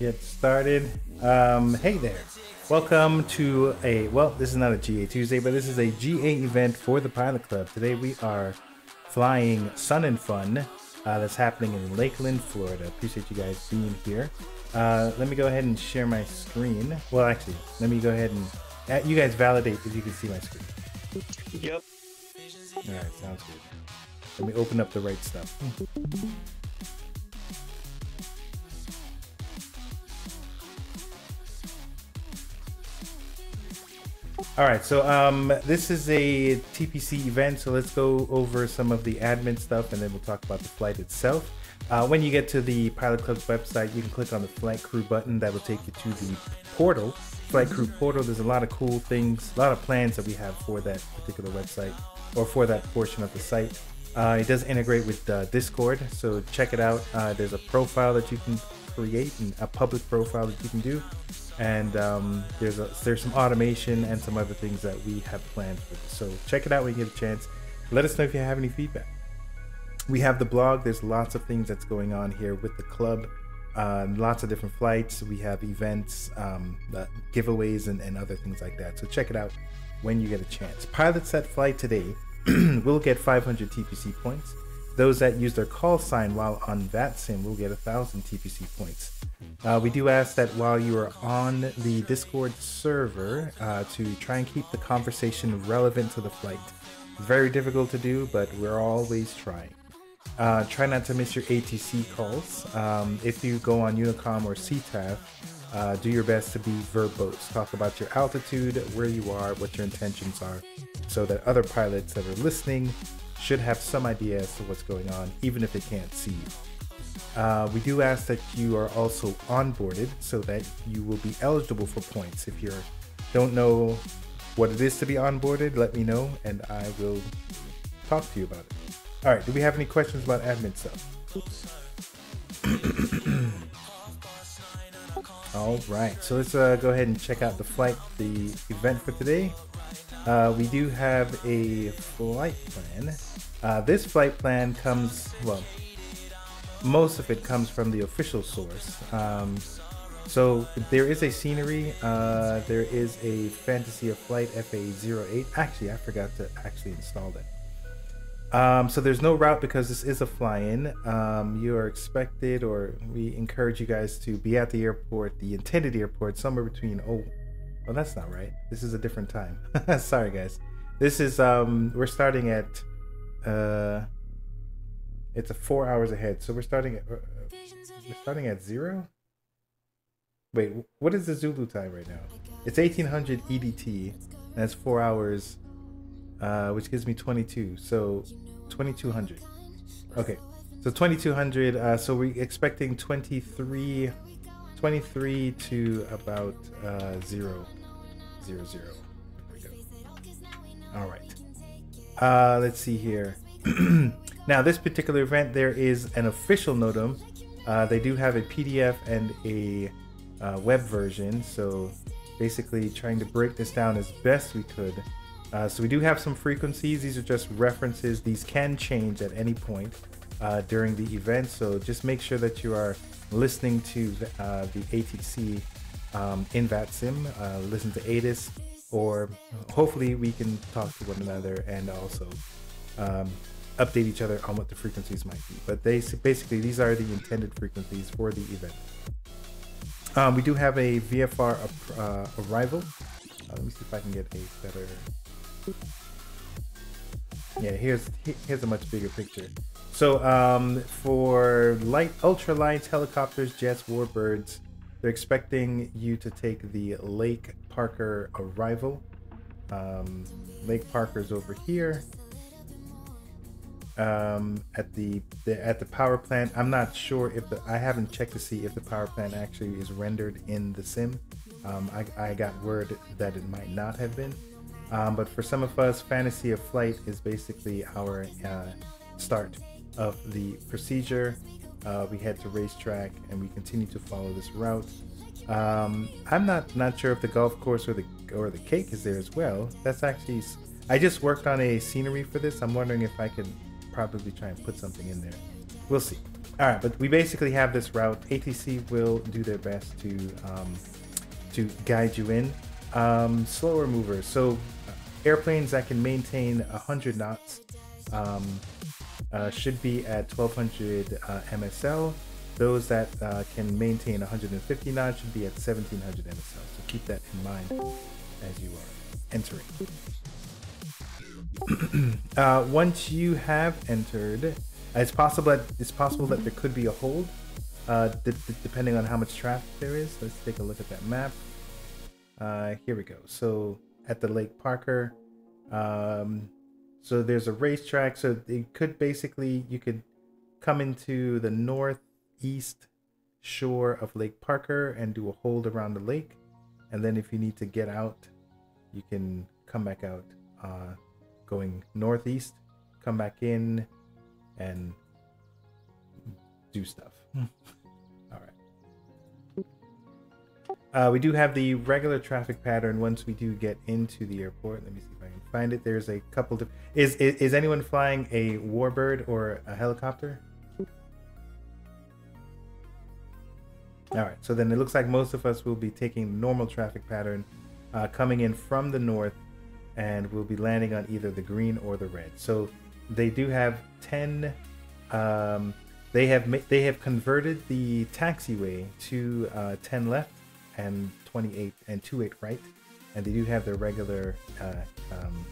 get started. Um, hey there. Welcome to a, well, this is not a GA Tuesday, but this is a GA event for the Pilot Club. Today we are flying Sun and Fun uh, that's happening in Lakeland, Florida. Appreciate you guys being here. Uh, let me go ahead and share my screen. Well, actually, let me go ahead and, uh, you guys validate if you can see my screen. Yep. All right, sounds good. Let me open up the right stuff. All right, so um, this is a TPC event, so let's go over some of the admin stuff and then we'll talk about the flight itself. Uh, when you get to the Pilot Club's website, you can click on the Flight Crew button. That will take you to the portal, Flight Crew portal. There's a lot of cool things, a lot of plans that we have for that particular website or for that portion of the site. Uh, it does integrate with uh, Discord, so check it out. Uh, there's a profile that you can create, a public profile that you can do, and um, there's a, there's some automation and some other things that we have planned for. So check it out when you get a chance. Let us know if you have any feedback. We have the blog. There's lots of things that's going on here with the club. Uh, lots of different flights. We have events, um, uh, giveaways, and, and other things like that. So check it out when you get a chance. Pilot set flight today will get 500 TPC points. Those that use their call sign while on that VATSIM will get 1,000 TPC points. Uh, we do ask that while you are on the Discord server uh, to try and keep the conversation relevant to the flight. Very difficult to do, but we're always trying. Uh, try not to miss your ATC calls. Um, if you go on Unicom or CTAF, uh, do your best to be verbose. Talk about your altitude, where you are, what your intentions are, so that other pilots that are listening should have some idea as to what's going on, even if they can't see you. Uh, we do ask that you are also onboarded so that you will be eligible for points. If you don't know what it is to be onboarded, let me know and I will talk to you about it. All right, do we have any questions about admin stuff? All right, so let's uh, go ahead and check out the flight, the event for today. Uh, we do have a flight plan. Uh, this flight plan comes, well, most of it comes from the official source. Um, so there is a scenery. Uh, there is a Fantasy of Flight FA08. Actually, I forgot to actually install that. Um, so there's no route because this is a fly-in. Um, you are expected, or we encourage you guys to be at the airport, the intended airport, somewhere between. Oh, well, that's not right. This is a different time. Sorry, guys. This is um, we're starting at. Uh, it's a four hours ahead, so we're starting at. Uh, we're starting at zero. Wait, what is the Zulu time right now? It's 1800 EDT. That's four hours uh, which gives me 22. So 2200. Okay, so 2200. Uh, so we're expecting 23, 23 to about uh, zero, zero, zero. There we go. All right. Uh, let's see here. now, this particular event, there is an official NOTAM. Uh, they do have a PDF and a uh, web version. So basically, trying to break this down as best we could. Uh, so we do have some frequencies. These are just references. These can change at any point uh, during the event. So just make sure that you are listening to uh, the ATC um, in VATSIM, uh, listen to ATIS, or hopefully we can talk to one another and also um, update each other on what the frequencies might be. But they basically these are the intended frequencies for the event. Um, we do have a VFR uh, arrival. Uh, let me see if I can get a better yeah, here's here's a much bigger picture. So um, for light ultralight helicopters, jets, warbirds, they're expecting you to take the Lake Parker arrival. Um, Lake Parker's over here. Um, at the, the at the power plant. I'm not sure if the I haven't checked to see if the power plant actually is rendered in the sim. Um, I, I got word that it might not have been. Um, but for some of us, Fantasy of Flight is basically our uh, start of the procedure. Uh, we head to racetrack and we continue to follow this route. Um, I'm not not sure if the golf course or the or the cake is there as well. That's actually I just worked on a scenery for this. I'm wondering if I could probably try and put something in there. We'll see. All right, but we basically have this route. ATC will do their best to um, to guide you in. Um, slower movers. So uh, airplanes that can maintain 100 knots um, uh, should be at 1200 uh, MSL. Those that uh, can maintain 150 knots should be at 1700 MSL. So keep that in mind as you are entering. uh, once you have entered, it's possible that it's possible that there could be a hold, uh, depending on how much traffic there is. Let's take a look at that map. Uh, here we go. So at the Lake Parker, um, so there's a racetrack. So it could basically you could come into the northeast shore of Lake Parker and do a hold around the lake, and then if you need to get out, you can come back out uh, going northeast, come back in, and do stuff. All right. Uh, we do have the regular traffic pattern once we do get into the airport. Let me see if I can find it. There's a couple of. Is, is, is anyone flying a warbird or a helicopter? All right. So then it looks like most of us will be taking normal traffic pattern, uh, coming in from the north, and we'll be landing on either the green or the red. So they do have 10 um, they have ma- they have converted the taxiway to uh, 10 left and 28 and 28 right and they do have their regular uh, um,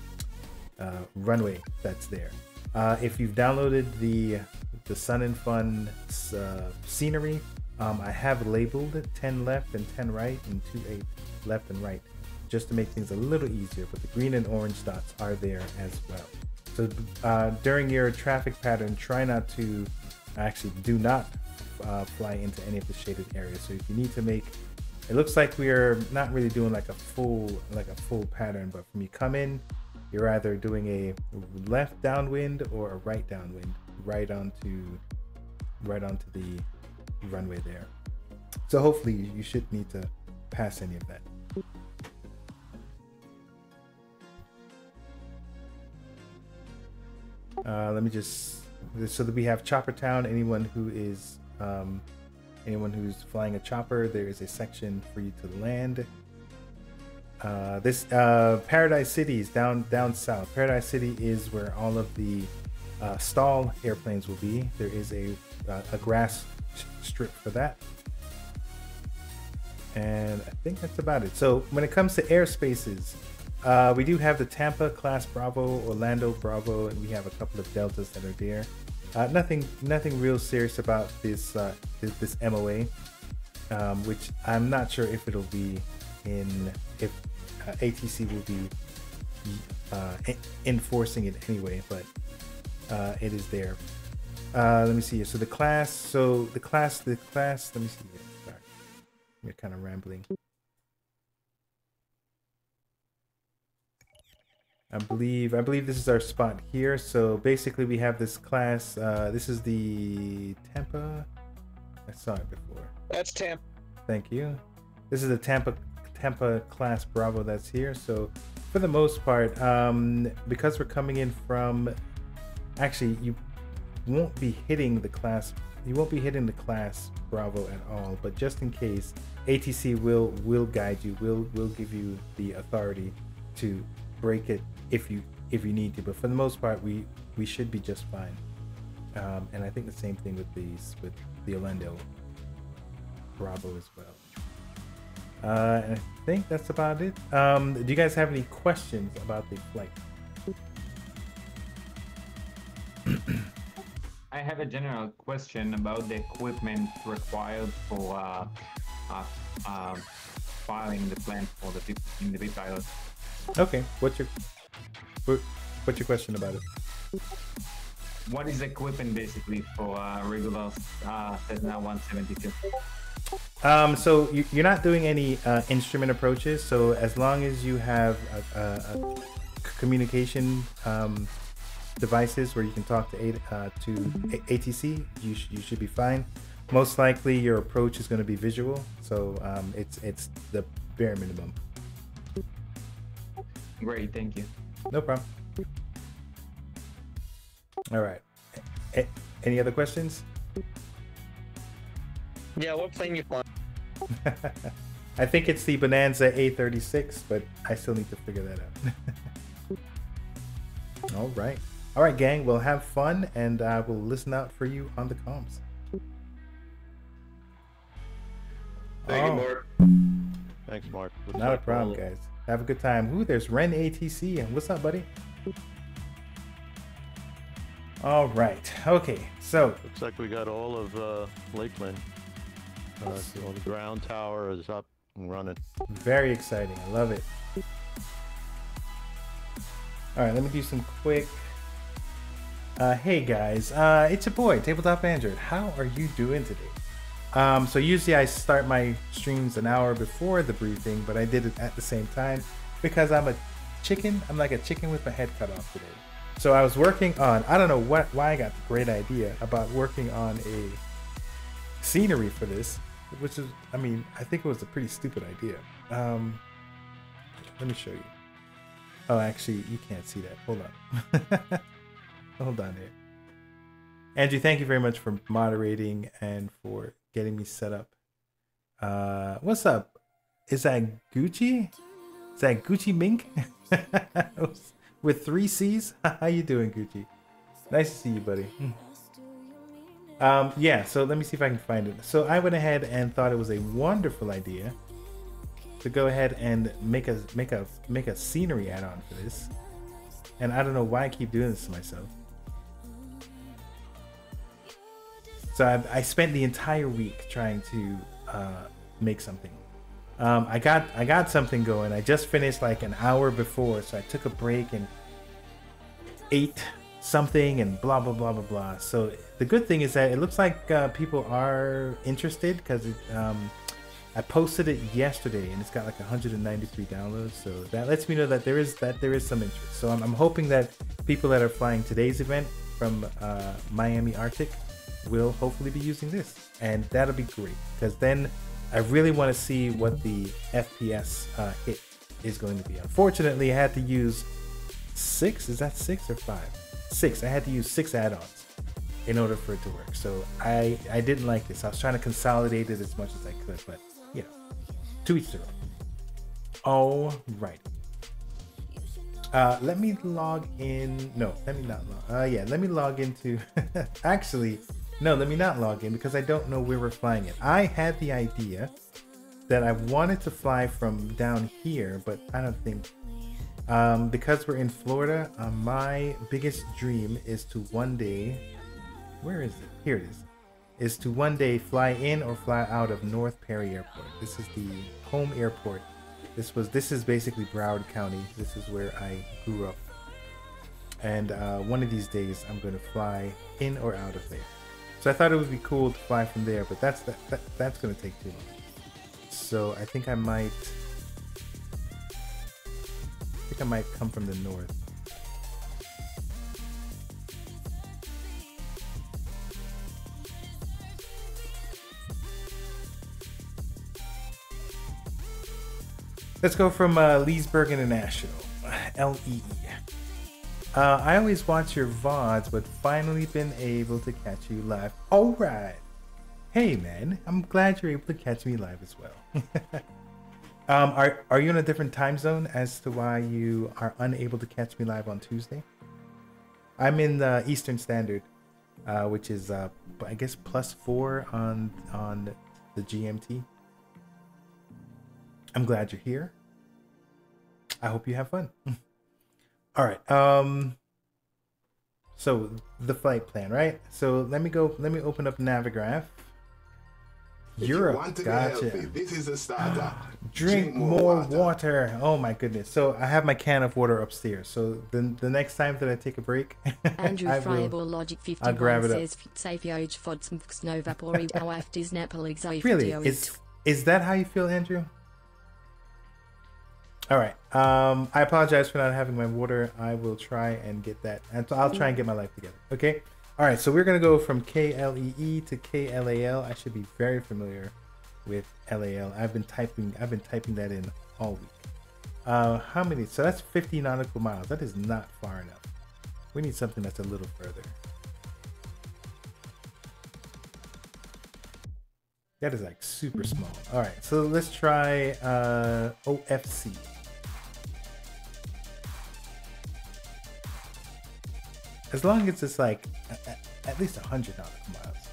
uh, runway that's there uh, if you've downloaded the the sun and fun uh, scenery um, i have labeled 10 left and 10 right and 28 left and right just to make things a little easier but the green and orange dots are there as well so uh, during your traffic pattern, try not to actually do not uh, fly into any of the shaded areas. So if you need to make, it looks like we are not really doing like a full like a full pattern, but when you come in, you're either doing a left downwind or a right downwind, right onto right onto the runway there. So hopefully you should need to pass any of that. Uh, let me just so that we have Chopper Town. Anyone who is um, anyone who's flying a chopper, there is a section for you to land. Uh, this uh, Paradise City is down down south. Paradise City is where all of the uh, stall airplanes will be. There is a uh, a grass strip for that, and I think that's about it. So when it comes to airspaces, uh, we do have the Tampa class Bravo, Orlando Bravo, and we have a couple of Deltas that are there. Uh, nothing, nothing real serious about this uh, this, MOA, um, which I'm not sure if it'll be in if uh, ATC will be uh, enforcing it anyway, but uh, it is there. let me see here. So the class, so the class, the class. Let me see here. Sorry, we're kind of rambling. I believe I believe this is our spot here. So basically, we have this class. Uh, this is the Tampa. I saw it before. That's Tampa. Thank you. This is the Tampa Tampa class Bravo that's here. So for the most part, um, because we're coming in from, actually, you won't be hitting the class. You won't be hitting the class Bravo at all. But just in case, ATC will will guide you. Will will give you the authority to break it if you if you need to. But for the most part, we we should be just fine. Um, and I think the same thing with these with the Orlando Bravo as well. Uh, and I think that's about it. Um, do you guys have any questions about the flight? I have a general question about the equipment required for uh, uh, uh, filing the plan for the in the pilot. Okay, what's your what's your question about it? What is equipment basically for uh, regular uh, Cessna 172? Um, so you, are not doing any uh, instrument approaches. So as long as you have a, a, a communication um, devices where you can talk to uh, to ATC, you sh- you should be fine. Most likely, your approach is going to be visual, so um, it's it's the bare minimum. Great, thank you. No problem. All right. A- any other questions? Yeah, what plane you flying? I think it's the Bonanza A36, but I still need to figure that out. All right. All right, gang. We'll have fun, and I uh, will listen out for you on the comms. Thank oh. you, Mark. Thanks, Mark. Not a problem, guys. Have a good time. Ooh, there's Ren ATC. And what's up, buddy? All right. Okay. So looks like we got all of uh, Lakeland. Uh, so the ground tower is up and running. Very exciting. I love it. All right. Let me do some quick. Uh, hey guys, uh, it's a boy, Tabletop Android. How are you doing today? Um, so usually I start my streams an hour before the briefing, but I did it at the same time because I'm a chicken. I'm like a chicken with my head cut off today. So I was working on, I don't know what why I got the great idea about working on a scenery for this, which is, I mean, I think it was a pretty stupid idea. Um, let me show you. Oh, actually, you can't see that. Hold on. Hold on here. Andrew, thank you very much for moderating and for getting me set up. Uh, what's up? Is that Gucci? Is that Gucci Mink? with three C's. How you doing, Gucci? Nice to see you, buddy. um, yeah, so let me see if I can find it. So I went ahead and thought it was a wonderful idea to go ahead and make a make a make a scenery add-on for this. And I don't know why I keep doing this to myself. So I, I spent the entire week trying to uh, make something. Um, I got I got something going. I just finished like an hour before, so I took a break and ate something and blah blah blah blah blah. So the good thing is that it looks like uh, people are interested because um, I posted it yesterday and it's got like 193 downloads. So that lets me know that there is that there is some interest. So I'm, I'm hoping that people that are flying today's event from uh, Miami ARTCC will hopefully be using this, and that'll be great because then I really want to see what the FPS uh, hit is going to be. Unfortunately, I had to use six. Is that six or five? Six. I had to use six add-ons in order for it to work. So I I didn't like this. I was trying to consolidate it as much as I could, but yeah, to each their own. All right. Uh, let me log in. No, let me not log. Uh, yeah, let me log into. Actually, no, let me not log in because I don't know where we're flying it. I had the idea that I wanted to fly from down here, but I don't think. Um, because we're in Florida, uh, my biggest dream is to one day. Where is it? Here it is. Is to one day fly in or fly out of North Perry Airport. This is the home airport. This was. This is basically Broward County. This is where I grew up. And uh, one of these days, I'm going to fly in or out of there. So I thought it would be cool to fly from there, but that's that, that that's gonna take too long. So I think I might I think I might come from the north. Let's go from uh, Leesburg International, LEE. Uh, I always watch your VODs, but finally been able to catch you live. All right. Hey, man. I'm glad you're able to catch me live as well. um, are, are you in a different time zone as to why you are unable to catch me live on Tuesday? I'm in the Eastern Standard, uh, which is, uh, I guess, plus four on, on the GMT. I'm glad you're here. I hope you have fun. All right. Um. So the flight plan, right? So let me go. Let me open up Navigraph. If Europe. You want to gotcha. Healthy, this is a starter. Drink, Drink more, water. water. Oh my goodness. So I have my can of water upstairs. So the the next time that I take a break, Andrew Friable Logic 51 I'll grab it says Really? Is is that how you feel, Andrew? All right. Um, I apologize for not having my water. I will try and get that, and I'll try and get my life together. Okay. All right. So we're gonna go from KLEE to KLAL. I should be very familiar with LAL. I've been typing. I've been typing that in all week. Uh, how many? So that's 50 nautical miles. That is not far enough. We need something that's a little further. That is like super small. All right, so let's try uh, OFC. As long as it's like at, at least 100 nautical miles.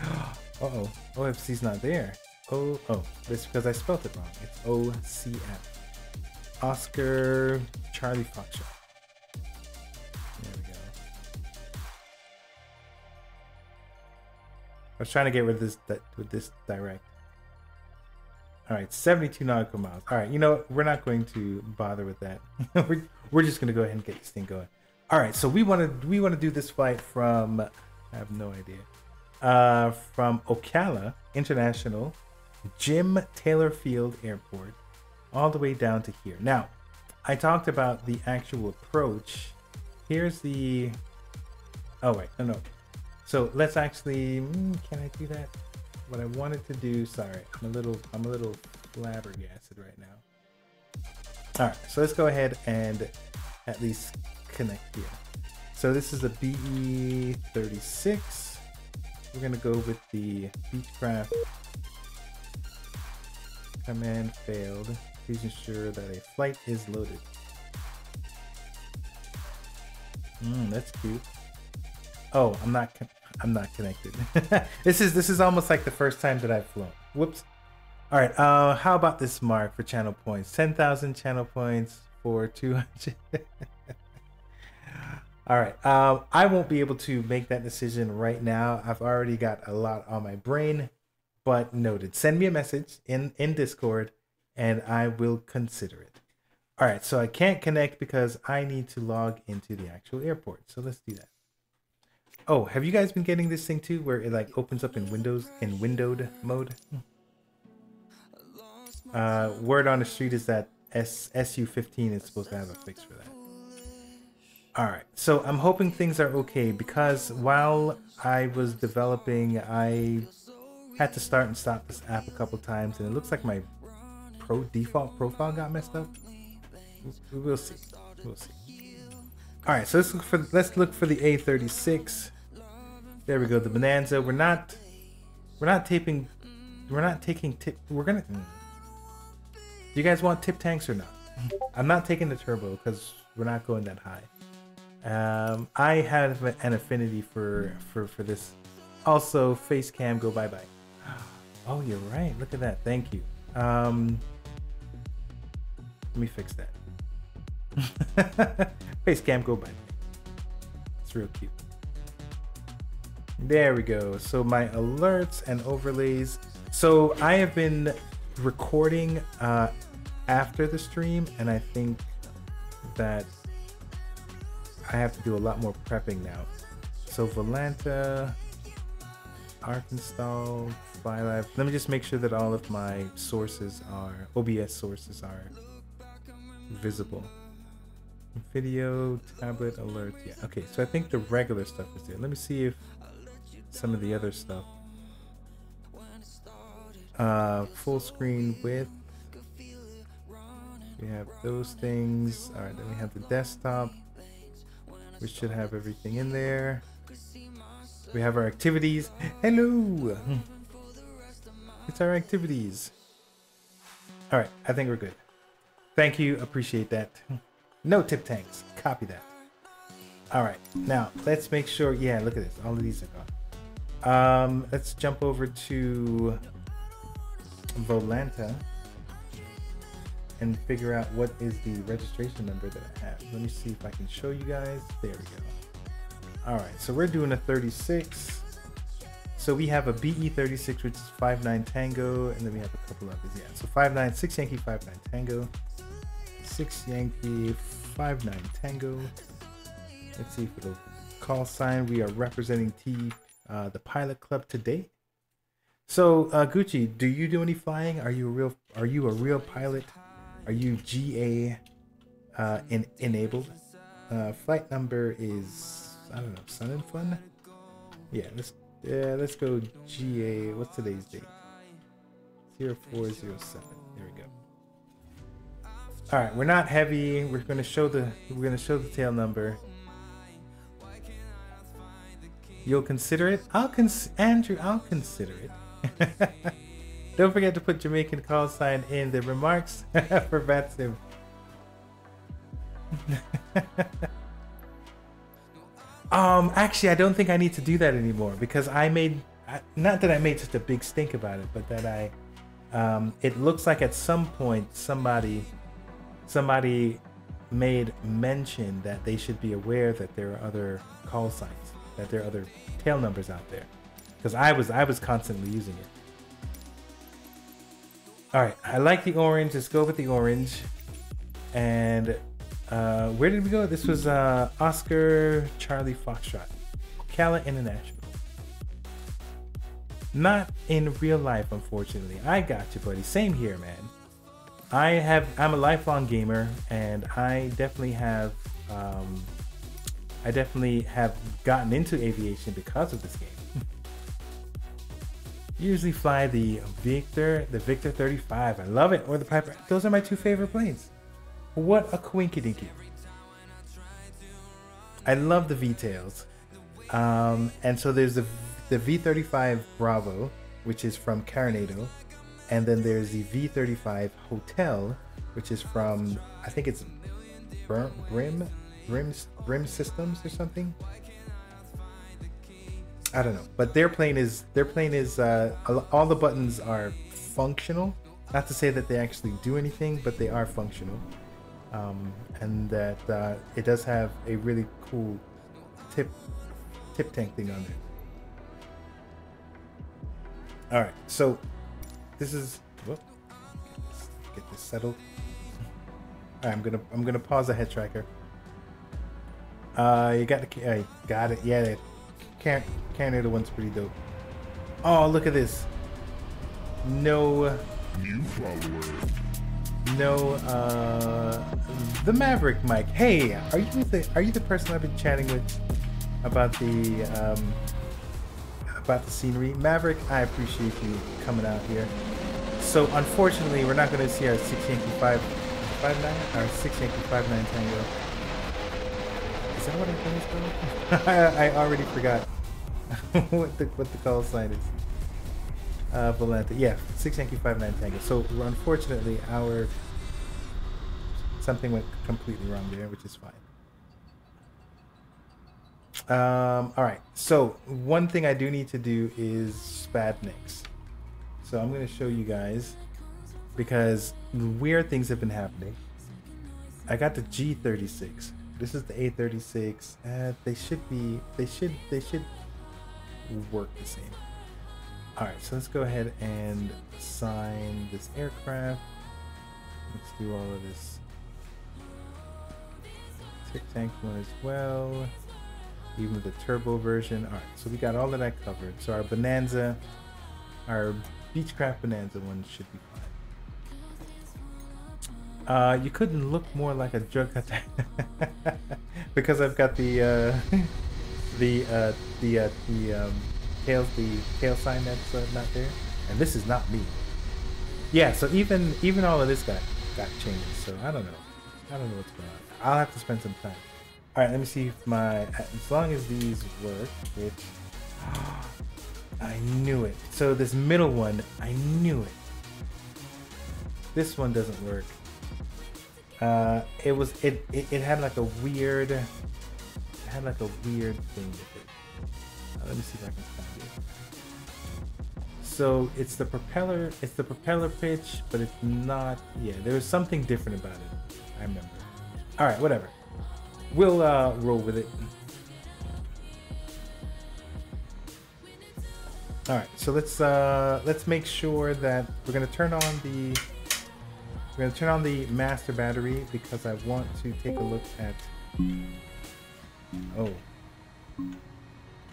uh oh, OFC's not there. Oh, oh, it's because I spelled it wrong. It's OCF. Oscar Charlie Foxtrot. There we go. I was trying to get with this with this direct. All right, 72 nautical miles. All right, you know we're not going to bother with that. we're, we're just going to go ahead and get this thing going. All right, so we want to we want to do this flight from I have no idea. Uh, from Ocala International, Jim Taylor Field Airport, all the way down to here. Now, I talked about the actual approach. Here's the. Oh wait, no, no. So let's actually. Mm, can I do that? What I wanted to do. Sorry, I'm a little. I'm a little flabbergasted right now. All right, so let's go ahead and at least connect here. So this is a BE36. We're gonna go with the Beechcraft command failed. Please ensure that a flight is loaded. Hmm, that's cute. Oh, I'm not. I'm not connected. this is this is almost like the first time that I've flown. Whoops. All right. Uh, how about this mark for channel points? Ten thousand channel points for two hundred. All right. Um, I won't be able to make that decision right now. I've already got a lot on my brain, but noted. Send me a message in in Discord, and I will consider it. All right. So I can't connect because I need to log into the actual airport. So let's do that. Oh, have you guys been getting this thing too, where it like opens up in Windows in windowed mode? Uh, word on the street is that S SU15 is supposed to have a fix for that. All right, so I'm hoping things are okay because while I was developing, I had to start and stop this app a couple times, and it looks like my pro default profile got messed up. We'll see. We'll see. All right, so let's look for let's look for the A36. There we go, the Bonanza. We're not we're not taping we're not taking tip we're gonna hmm. do you guys want tip tanks or not? I'm not taking the turbo because we're not going that high. Um, I have an affinity for for for this. Also, face cam, go bye bye. Oh, you're right. Look at that. Thank you. Um, let me fix that. face cam, go bye. It's real cute. There we go. So my alerts and overlays. So I have been recording uh, after the stream, and I think that I have to do a lot more prepping now. So Volanta, Arkansas, FlyLab. Let me just make sure that all of my sources are, OBS sources are visible. Video, tablet, alerts. Yeah, okay. So I think the regular stuff is there. Let me see if some of the other stuff. Uh, full screen with. We have those things. All right, then we have the desktop. We should have everything in there. We have our activities. Hello! It's our activities. All right, I think we're good. Thank you, appreciate that. No tip tanks, copy that. All right, now let's make sure. Yeah, look at this. All of these are gone. Um, let's jump over to Volanta and figure out what is the registration number that I have. Let me see if I can show you guys. There we go. All right, so we're doing a 36. So we have a BE36, which is 59 Tango, and then we have a couple others. Yeah, so 59, 6 Yankee, 59 Tango, 6 Yankee, 59 Tango. Let's see for the call sign. We are representing T, uh, the Pilot Club today. So uh, Gucci, do you do any flying? Are you a real? Are you a real pilot? Are you GA uh, in, enabled? Uh, flight number is I don't know Sun and Fun. Yeah, let's yeah let's go GA. What's today's date? Zero four zero seven. There we go. All right, we're not heavy. We're gonna show the we're gonna show the tail number. You'll consider it. I'll cons Andrew. I'll consider it. Don't forget to put Jamaican call sign in the remarks for VATSIM. um, actually, I don't think I need to do that anymore because I made, not that I made such a big stink about it, but that I, um, it looks like at some point somebody, somebody made mention that they should be aware that there are other call signs, that there are other tail numbers out there, because I was I was constantly using it. All right, I like the orange. Let's go with the orange. And uh, where did we go? This was uh, Oscar Charlie Foxtrot, Cala International. Not in real life, unfortunately. I got you, buddy. Same here, man. I have. I'm a lifelong gamer, and I definitely have. Um, I definitely have gotten into aviation because of this game usually fly the Victor, the Victor 35. I love it. Or the Piper. Those are my two favorite planes. What a dinky! I love the V-tails. Um, and so there's the, the V35 Bravo, which is from Carenado. And then there's the V35 Hotel, which is from, I think it's Brim, Brim, Brim Systems or something. I don't know, but their plane is their plane is uh, all the buttons are functional. Not to say that they actually do anything, but they are functional, um, and that uh, it does have a really cool tip tip tank thing on there. All right, so this is whoop, get this settled. I'm gonna I'm gonna pause the head tracker. Uh, you got the uh, got it. Yeah, can't Canada one's pretty dope. Oh, look at this. No. New follower. No. Uh, the Maverick Mike. Hey, are you the are you the person I've been chatting with about the um about the scenery? Maverick, I appreciate you coming out here. So unfortunately, we're not going to see our six Yankee five five nine our six Yankee five nine tango. That what to I already forgot. what the what the call sign is. Uh, Volanta. Yeah, six Yankee five nine Tango. So unfortunately, our something went completely wrong there, which is fine. Um, all right. So one thing I do need to do is SPAD.neXt. So I'm going to show you guys because weird things have been happening. I got the G36. This is the A36. Uh, they should be. They should. They should work the same. Alright, so let's go ahead and assign this aircraft. Let's do all of this tick tank one as well. Even the turbo version. Alright, so we got all of that covered. So our Bonanza, our Beechcraft Bonanza one should be. Uh, you couldn't look more like a attack because I've got the uh, the uh, the uh, the um, tail the tail sign that's uh, not there, and this is not me. Yeah, so even even all of this got got changed. So I don't know. I don't know what's going on. I'll have to spend some time. All right, let me see if my as long as these work, which I knew it. So this middle one, I knew it. This one doesn't work. Uh, it was it, it it had like a weird it had like a weird thing with it. Uh, let me see if I can find it. So it's the propeller, it's the propeller pitch, but it's not. Yeah, there was something different about it. I remember. All right, whatever. We'll uh, roll with it. All right, so let's uh, let's make sure that we're gonna turn on the we're gonna turn on the master battery because I want to take a look at Oh.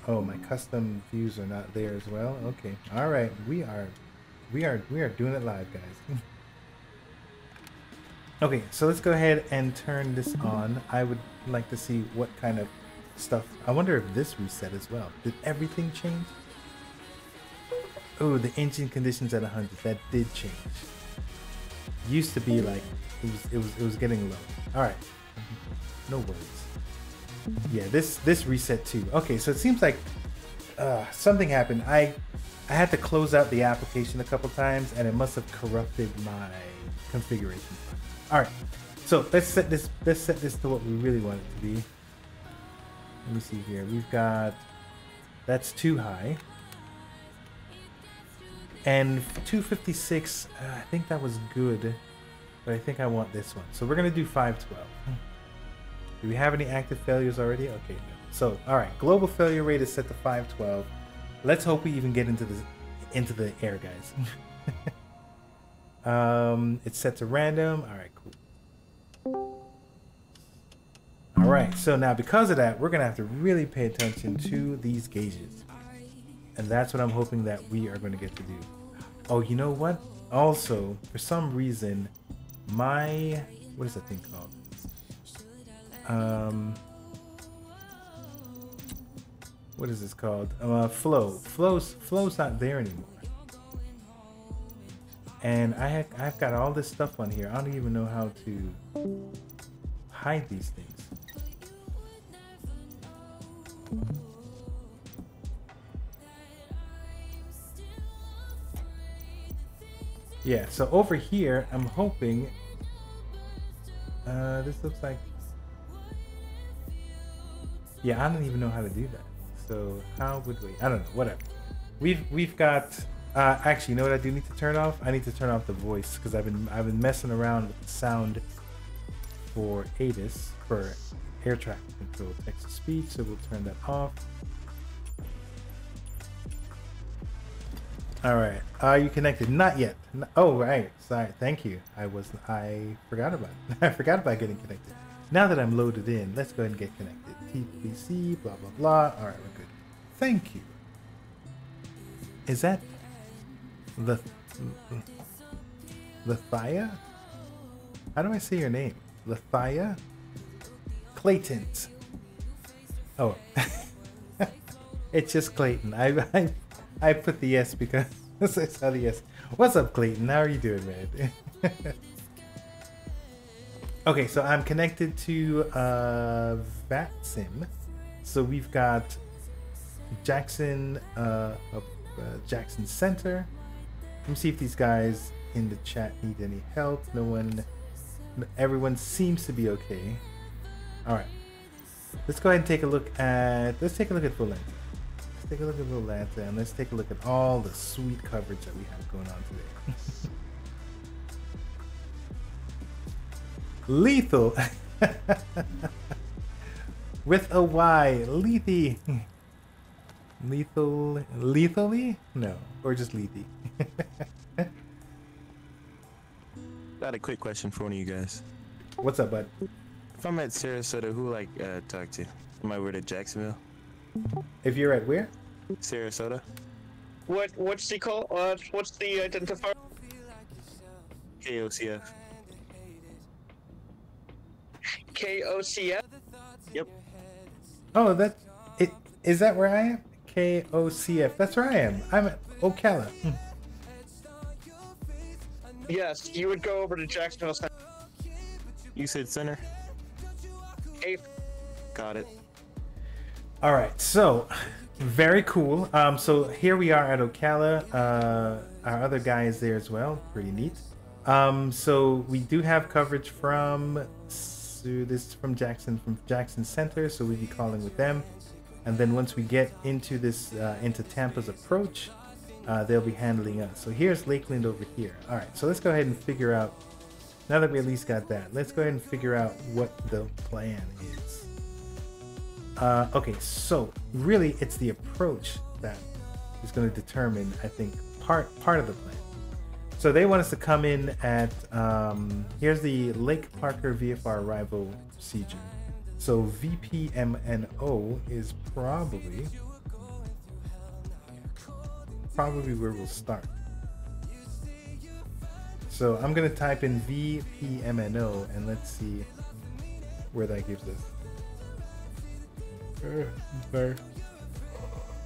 Oh, my custom views are not there as well. Okay. All right. We are, we are, we are doing it live, guys. okay. So let's go ahead and turn this on. I would like to see what kind of stuff. I wonder if this reset as well. Did everything change? Oh, the engine conditions at 100. That did change. Used to be like it was it was it was getting low. All right. No worries. Yeah, this this reset too. Okay, so it seems like uh, something happened. I I had to close out the application a couple times, and it must have corrupted my configuration. All right, so let's set this. Let's set this to what we really want it to be. Let me see here. We've got that's too high. And 256, uh, I think that was good, but I think I want this one. So we're gonna do 512. Do we have any active failures already? Okay. So, all right, global failure rate is set to 512. Let's hope we even get into the into the air, guys. um, it's set to random. All right, cool. All right, so now because of that, we're gonna have to really pay attention to these gauges. And that's what I'm hoping that we are gonna get to do. Oh, you know what? Also, for some reason, my, what is that thing called? Um, what is this called? Uh, flow. Flow's flow's not there anymore. And I have, I've got all this stuff on here. I don't even know how to hide these things. Yeah, so over here, I'm hoping. Uh, this looks like. Yeah, I don't even know how to do that. So how would we? I don't know. Whatever. We've we've got. Uh, actually, you know what I do need to turn off? I need to turn off the voice because I've been I've been messing around with the sound for ATIS for air traffic control text to speech. So we'll turn that off. All right. Are you connected? Not yet. No, oh, right. Sorry. Thank you. I was. I forgot about. I forgot about getting connected. Now that I'm loaded in, let's go ahead and get connected. TPC. Blah blah blah. All right. We're good. Thank you. Is that the Lethia? How do I say your name? Lethia? Clayton's. Oh. it's just Clayton. I, I I put the yes because I saw the yes. What's up, Clayton? How are you doing, man? okay, so I'm connected to uh, VATSIM. So we've got Jackson, uh, uh, Jackson Center. Let me see if these guys in the chat need any help. No one, everyone seems to be okay. All right, let's go ahead and take a look at. Let's take a look at full length. Let's take a look at Volanta and let's take a look at all the sweet coverage that we have going on today. Lethal. With a Y. Lethy. Lethal. Lethally? No. Or just lethy. Got a quick question for one of you guys. What's up, bud? If I'm at Sarasota, who like uh, talk to? Am I weird at Jacksonville? If you're at where? Sarasota. What what's the call? Uh, what's the identifier? KOCF. KOCF. Yep. Oh, that it is that where I am? KOCF. That's where I am. I'm at Ocala. Hmm. Yes, you would go over to Jacksonville Center. You said center. A. Got it. All right, so very cool. Um, so here we are at Ocala. Uh, our other guy is there as well. Pretty neat. Um, so we do have coverage from so this is from Jackson from Jackson Center. So we'll be calling with them, and then once we get into this uh, into Tampa's approach, uh, they'll be handling us. So here's Lakeland over here. All right, so let's go ahead and figure out. Now that we at least got that, let's go ahead and figure out what the plan is. Uh, okay, so really, it's the approach that is going to determine, I think, part part of the plan. So they want us to come in at um, here's the Lake Parker VFR arrival procedure. So VPMNO is probably probably where we'll start. So I'm gonna type in VPMNO and let's see where that gives us.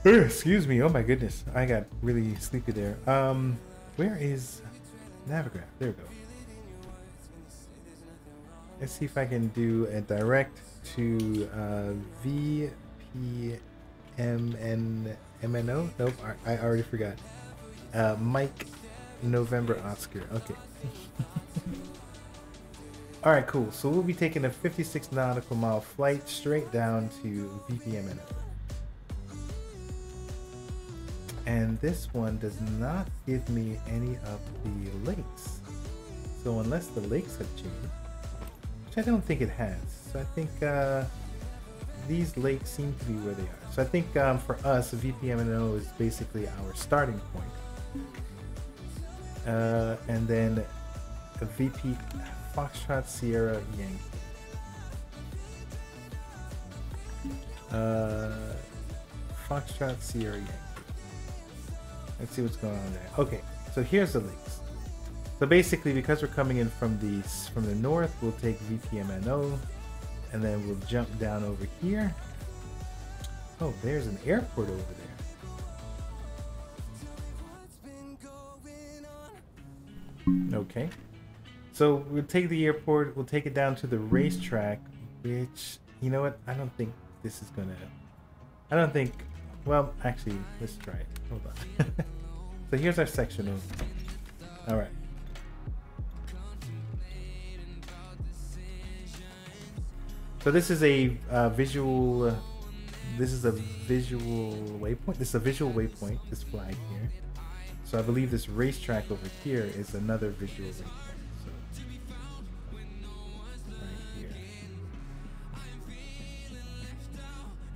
Excuse me. Oh my goodness, I got really sleepy there. Um, where is Navigraph? There we go. Let's see if I can do a direct to uh, VPMNO. MNO? Nope, I, I already forgot. Uh, Mike November Oscar. Okay. All right, cool. So we'll be taking a 56 nautical mile flight straight down to VPMNO. And this one does not give me any of the lakes. So unless the lakes have changed, which I don't think it has. So I think uh, these lakes seem to be where they are. So I think um, for us, VPMNO is basically our starting point. Uh, and then a VP Foxtrot Sierra Yankee. Uh, Foxtrot Sierra Yankee. Let's see what's going on there. Okay, so here's the links. So basically, because we're coming in from the from the north, we'll take VPMNO, and then we'll jump down over here. Oh, there's an airport over there. Okay. So we'll take the airport, we'll take it down to the racetrack, which, you know what, I don't think this is gonna, I don't think, well, actually, let's try it. Hold on. so here's our section of, all right. So this is a uh, visual, uh, this is a visual waypoint. This is a visual waypoint, this flag here. So I believe this racetrack over here is another visual waypoint.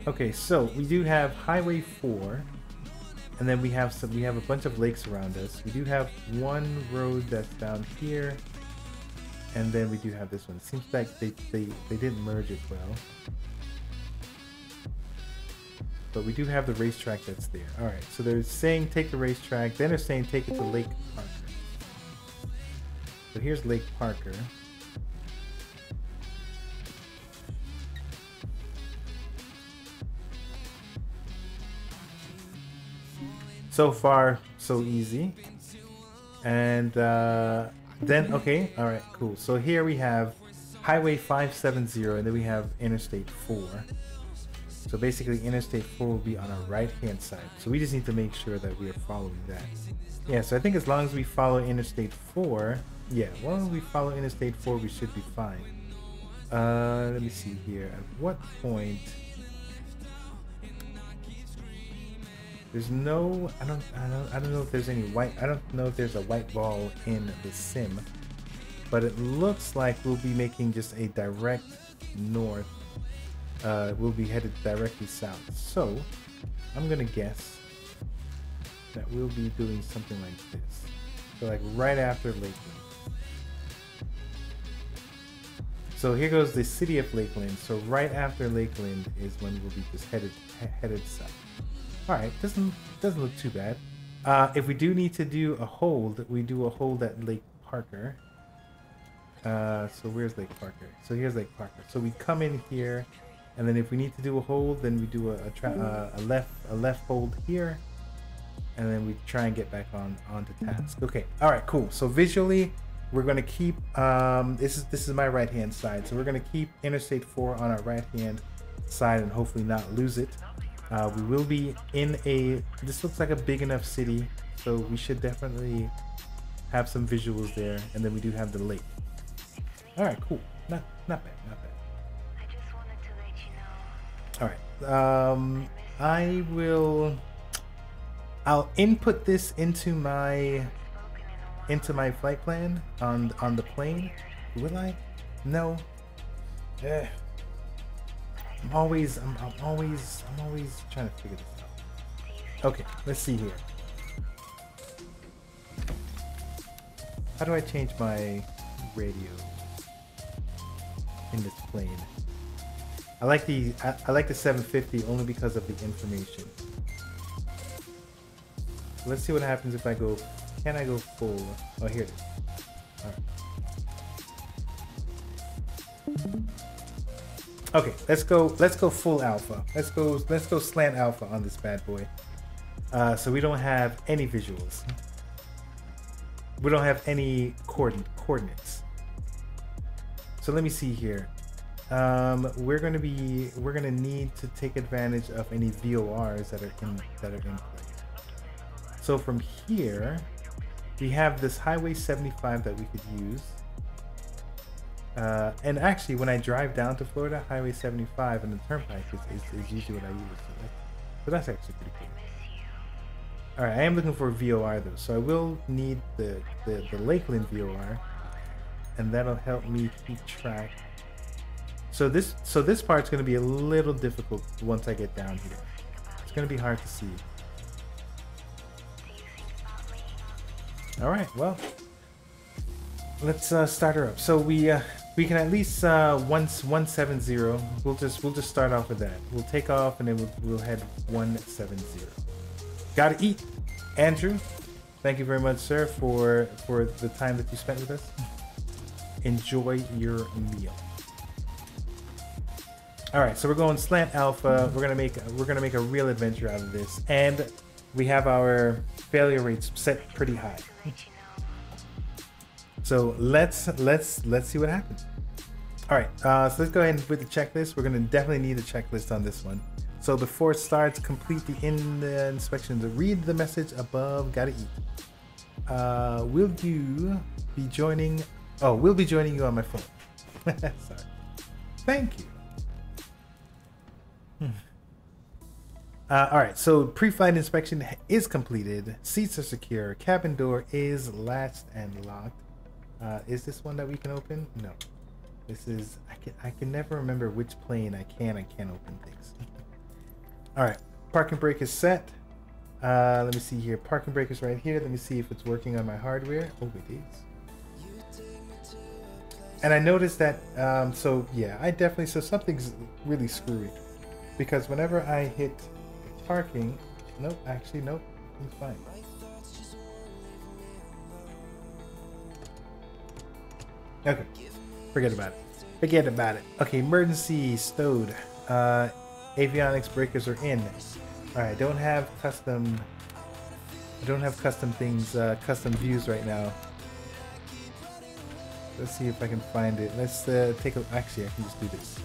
Okay, so we do have Highway 4, and then we have some we have a bunch of lakes around us. We do have one road that's down here, and then we do have this one. It seems like they, they, they didn't merge it well. But we do have the racetrack that's there. All right, so they're saying take the racetrack. Then they're saying take it to Lake Parker. So here's Lake Parker. So far, so easy. And uh, then, okay, all right, cool. So here we have Highway 570, and then we have Interstate 4. So basically Interstate 4 will be on our right hand side. So we just need to make sure that we are following that. Yeah, so I think as long as we follow Interstate 4, yeah, once we follow Interstate 4, we should be fine. Uh, let me see here. At what point... There's no, I don't, I don't, I don't know if there's any white, I don't know if there's a white ball in the sim, but it looks like we'll be making just a direct north uh, we'll be headed directly south. So I'm gonna guess that we'll be doing something like this. So like right after Lakeland. So here goes the city of Lakeland. So right after Lakeland is when we'll be just headed headed south. All right, doesn't doesn't look too bad. Uh, if we do need to do a hold, we do a hold at Lake Parker. Uh, so where's Lake Parker? So here's Lake Parker. So we come in here and then if we need to do a hold, then we do a, a, uh, a left a left hold here, and then we try and get back on onto task. Okay, all right, cool. So visually, we're gonna keep um, this is this is my right hand side, so we're gonna keep Interstate 4 on our right hand side and hopefully not lose it. Uh, we will be in a this looks like a big enough city, so we should definitely have some visuals there, and then we do have the lake. All right, cool. Not not bad, not bad. All right. Um, I will. I'll input this into my into my flight plan on on the plane. Will I? No. Yeah. I'm always I'm, I'm always I'm always trying to figure this out. Okay, let's see here. How do I change my radio in this plane? I like the I, I, like the 750 only because of the information. let's see what happens if I go. Can I go full? Oh, here it is. Okay, let's go. Let's go full alpha. Let's go. Let's go slant alpha on this bad boy. Uh, so we don't have any visuals. We don't have any coordin coordinates. So let me see here. um, we're gonna be we're gonna need to take advantage of any VORs that are in that are in play. So from here, we have this Highway 75 that we could use. Uh, and actually, when I drive down to Florida, Highway 75 and the Turnpike is, is, is usually what I use. So, that, so that's actually pretty cool. All right, I am looking for a VOR though, so I will need the, the, the Lakeland VOR, and that'll help me keep track. So this so this part's going to be a little difficult once I get down here. It's going to be hard to see. All right, well, let's uh, start her up. So we uh, we can at least uh, once one seven zero. We'll just we'll just start off with that. We'll take off and then we'll, we'll head one seven zero. Gotta eat, Andrew. Thank you very much, sir, for for the time that you spent with us. Enjoy your meal. All right, so we're going slant alpha. We're gonna make we're gonna make a real adventure out of this, and we have our failure rates set pretty high. So let's let's let's see what happens. All right, uh, so let's go ahead and put the checklist. We're gonna definitely need a checklist on this one. So before it starts, complete the in the inspection to read the message above. Gotta eat. Uh, will you be joining? Oh, we'll be joining you on my phone. Sorry. Thank you. Hmm. Uh, all right, so pre-flight inspection is completed. Seats are secure. Cabin door is latched and locked. Uh, is this one that we can open? No. This is I can I can never remember which plane I can and can't open things. All right, parking brake is set. Uh, let me see here. Parking brake is right here. Let me see if it's working on my hardware. Oh, it is. And I noticed that. Um, so yeah, I definitely so something's really screwy because whenever I hit parking, nope, actually nope, it's fine. Okay. Forget about it. Forget about it. Okay, emergency stowed. Uh, avionics breakers are in. Alright, don't have custom... I don't have custom things, uh, custom views right now. Let's see if I can find it. Let's uh, take a... Actually, I can just do this.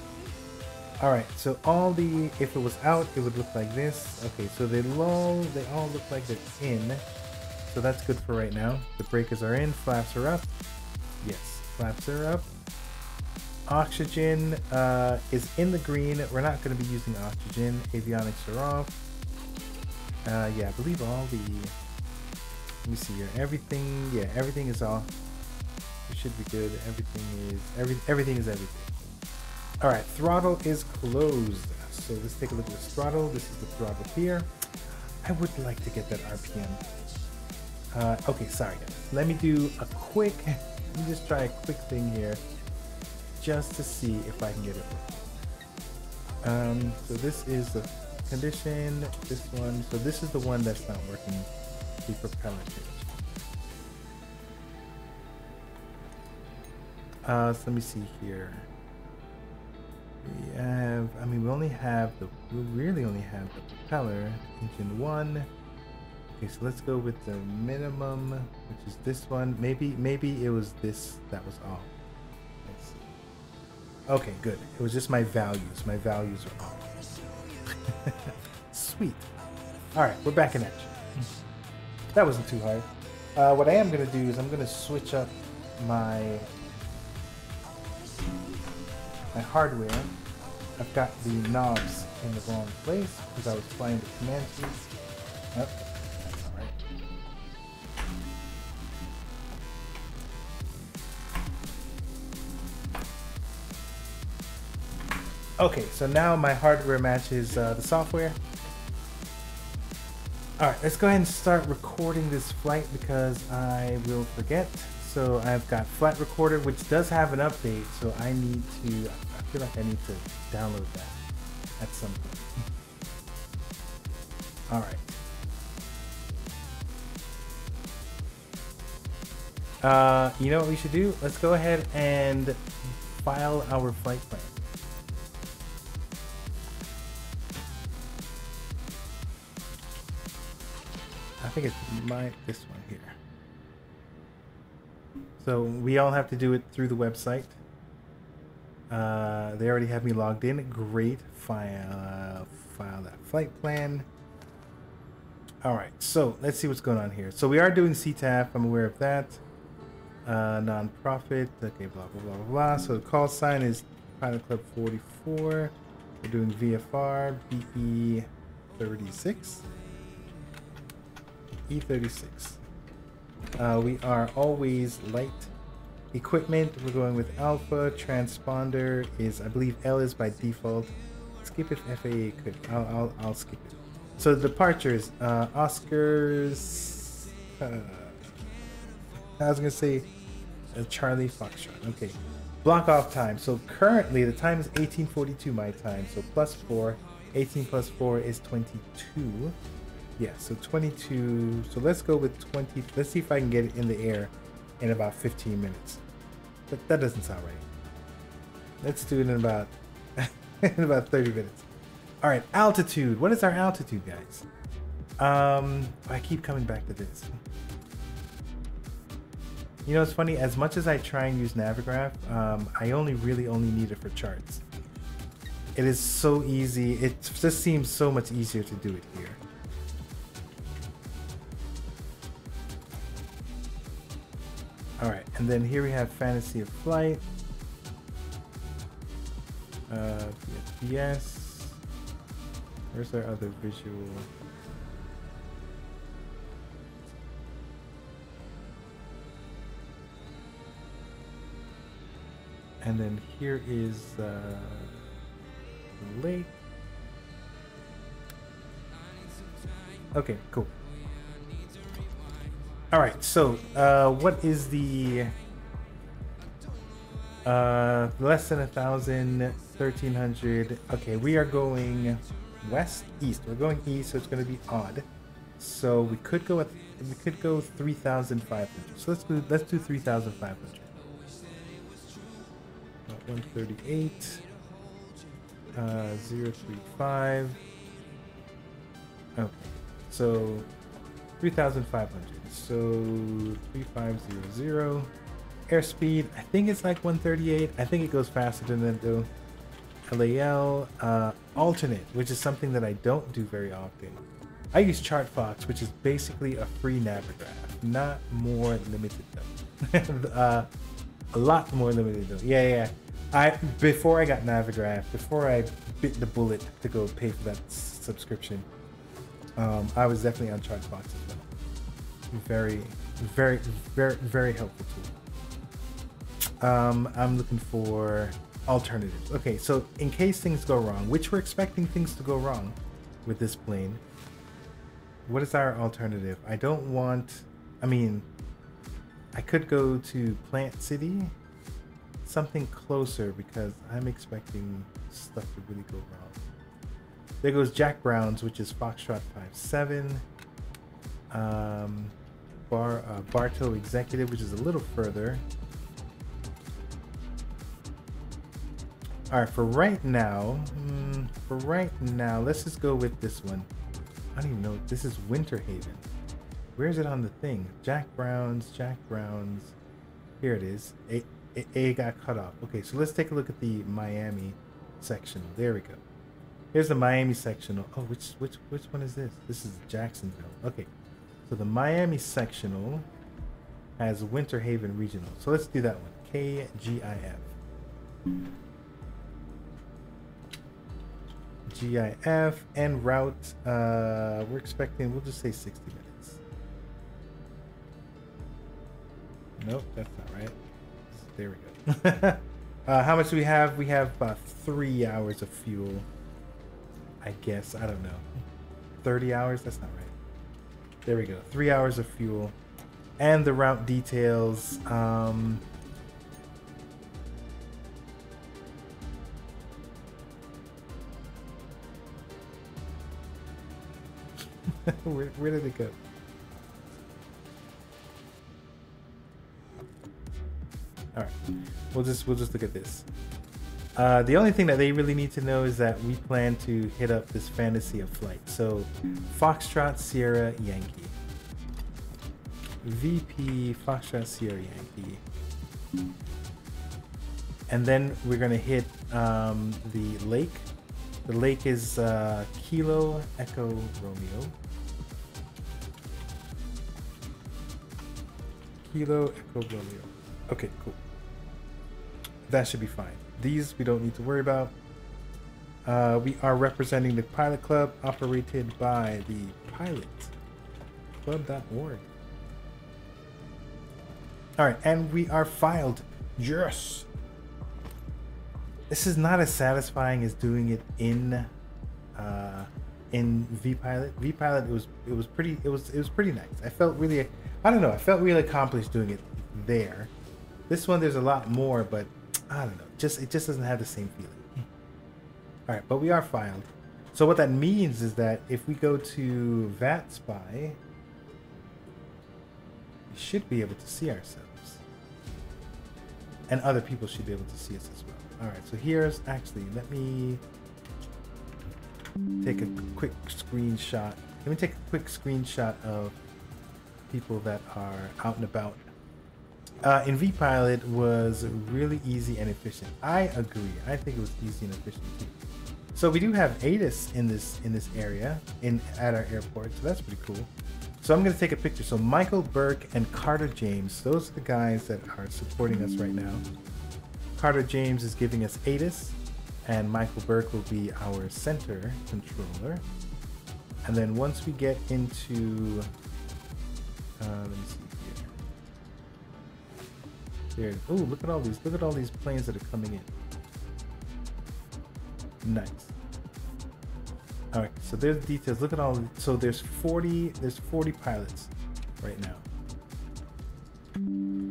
Alright, so all the... If it was out, it would look like this. Okay, so they all, they all look like they're in. So that's good for right now. The breakers are in, flaps are up. Yes. Flaps are up. Oxygen uh, is in the green. We're not going to be using oxygen. Avionics are off. Uh, yeah, I believe all the... Let me see here. Everything, yeah, everything is off. It should be good. Everything is every everything is everything. All right, throttle is closed. So let's take a look at the throttle. This is the throttle here. I would like to get that RPM. Uh, okay, sorry. Let me do a quick Let me just try a quick thing here just to see if I can get it Um, so this is the condition, this one. So this is the one that's not working, the propeller change. Uh, so let me see here. We have, I mean, we only have the, we really only have the propeller, engine one, Okay, so let's go with the minimum, which is this one. Maybe maybe it was this that was off. Let's see. Okay, good. It was just my values. My values are off. Sweet. All right, we're back in action. That wasn't too hard. Uh, what I am gonna do is I'm gonna switch up my my hardware. I've got the knobs in the wrong place because I was flying the command keys. Oh, Okay, so now my hardware matches uh, the software. Alright, let's go ahead and start recording this flight because I will forget. So I've got Flight Recorder, which does have an update, so I need to, I feel like I need to download that at some point. Alright. Uh, you know what we should do? Let's go ahead and file our flight plan. Think it's my this one here. So we all have to do it through the website. Uh, they already have me logged in. Great. File, file that flight plan. All right, so let's see what's going on here. So we are doing CTAF. I'm aware of that. Uh, non-profit. Okay, blah, blah, blah, blah, blah. So the call sign is Pilot Club 44. We're doing VFR BE 36. E36. Uh, we are always light equipment. We're going with Alpha. Transponder is, I believe, L is by default. Skip if FAA could. I'll, I'll, I'll skip it. So departures, uh, Oscars. Uh, I was gonna say uh, Charlie Foxtrot. Okay, block off time. So currently the time is 1842 my time. So plus four. 18 plus four is 22. Yeah, so 22. So let's go with 20. Let's see if I can get it in the air in about 15 minutes. But that doesn't sound right. Let's do it in about in about 30 minutes. All right, altitude. What is our altitude, guys? Um, I keep coming back to this. You know, it's funny. As much as I try and use Navigraph, um, I only really only need it for charts. It is so easy. It just seems so much easier to do it here. All right, and then here we have Fantasy of Flight. Uh, yes. Where's our other visual? And then here is uh, the lake. Okay, cool. All right, so uh, what is the uh, less than a thousand, 1300. Okay, we are going west, east. We're going east, so it's going to be odd. So we could go at we could go 3,500. So let's do let's do 3,500. 138, uh, 035. Okay, so 3,500. So 3500. Airspeed, I think it's like 138. I think it goes faster than that though. LAL, uh, alternate, which is something that I don't do very often. I use ChartFox, which is basically a free Navigraph, not more limited though. uh, a lot more limited though. Yeah, yeah. I before I got Navigraph, before I bit the bullet to go pay for that subscription, um, I was definitely on ChartFox as well. Very, very, very, very helpful tool. Um, I'm looking for alternatives. Okay, so in case things go wrong, which we're expecting things to go wrong with this plane, what is our alternative? I don't want, I mean, I could go to Plant City something closer because I'm expecting stuff to really go wrong. There goes Jack Brown's, which is Foxtrot 57. Um, Bar uh, Bartow Executive, which is a little further. All right, for right now, mm, for right now, let's just go with this one. I don't even know. This is Winter Haven. Where is it on the thing? Jack Brown's, Jack Brown's. Here it is. A, a, a got cut off. Okay, so let's take a look at the Miami section. There we go. Here's the Miami section. Oh, which which which one is this? This is Jacksonville. Okay, so the Miami sectional has Winter Haven Regional. So let's do that one. KGIF. GIF and route. Uh, we're expecting. We'll just say 60 minutes. Nope, that's not right. There we go. uh, how much do we have? We have about three hours of fuel. I guess. I don't know. 30 hours? That's not right. There we go. Three hours of fuel. And the route details. Um, where, where did it go? All right, we'll just we'll just look at this. Uh, the only thing that they really need to know is that we plan to hit up this fantasy of flight. So, Foxtrot Sierra Yankee. VP Foxtrot Sierra Yankee. and then we're gonna hit um, the lake. The lake is uh, Kilo Echo Romeo. Kilo Echo Romeo. Okay, cool. That should be fine. These we don't need to worry about. Uh, we are representing the Pilot Club, operated by the Pilot Club.org. All right, and we are filed. Yes. This is not as satisfying as doing it in uh, in vPilot. vPilot it was it was pretty it was it was pretty nice. I felt really I don't know I felt really accomplished doing it there. This one there's a lot more, but I don't know. Just it just doesn't have the same feeling. All right, but we are filed. So what that means is that if we go to VatSpy, we should be able to see ourselves. And other people should be able to see us as well. All right, so here's actually, let me take a quick screenshot. Let me take a quick screenshot of people that are out and about. Uh, in vPilot was really easy and efficient. I agree. I think it was easy and efficient too. So we do have ATIS in this in this area in at our airport, so that's pretty cool. So I'm gonna take a picture. So Michael Burke and Carter James, those are the guys that are supporting us right now. Carter James is giving us ATIS, and Michael Burke will be our center controller. And then once we get into, uh, let me see here. Oh, look at all these! Look at all these planes that are coming in. Nice. All right, so there's details. Look at all. So there's 40. There's 40 pilots right now.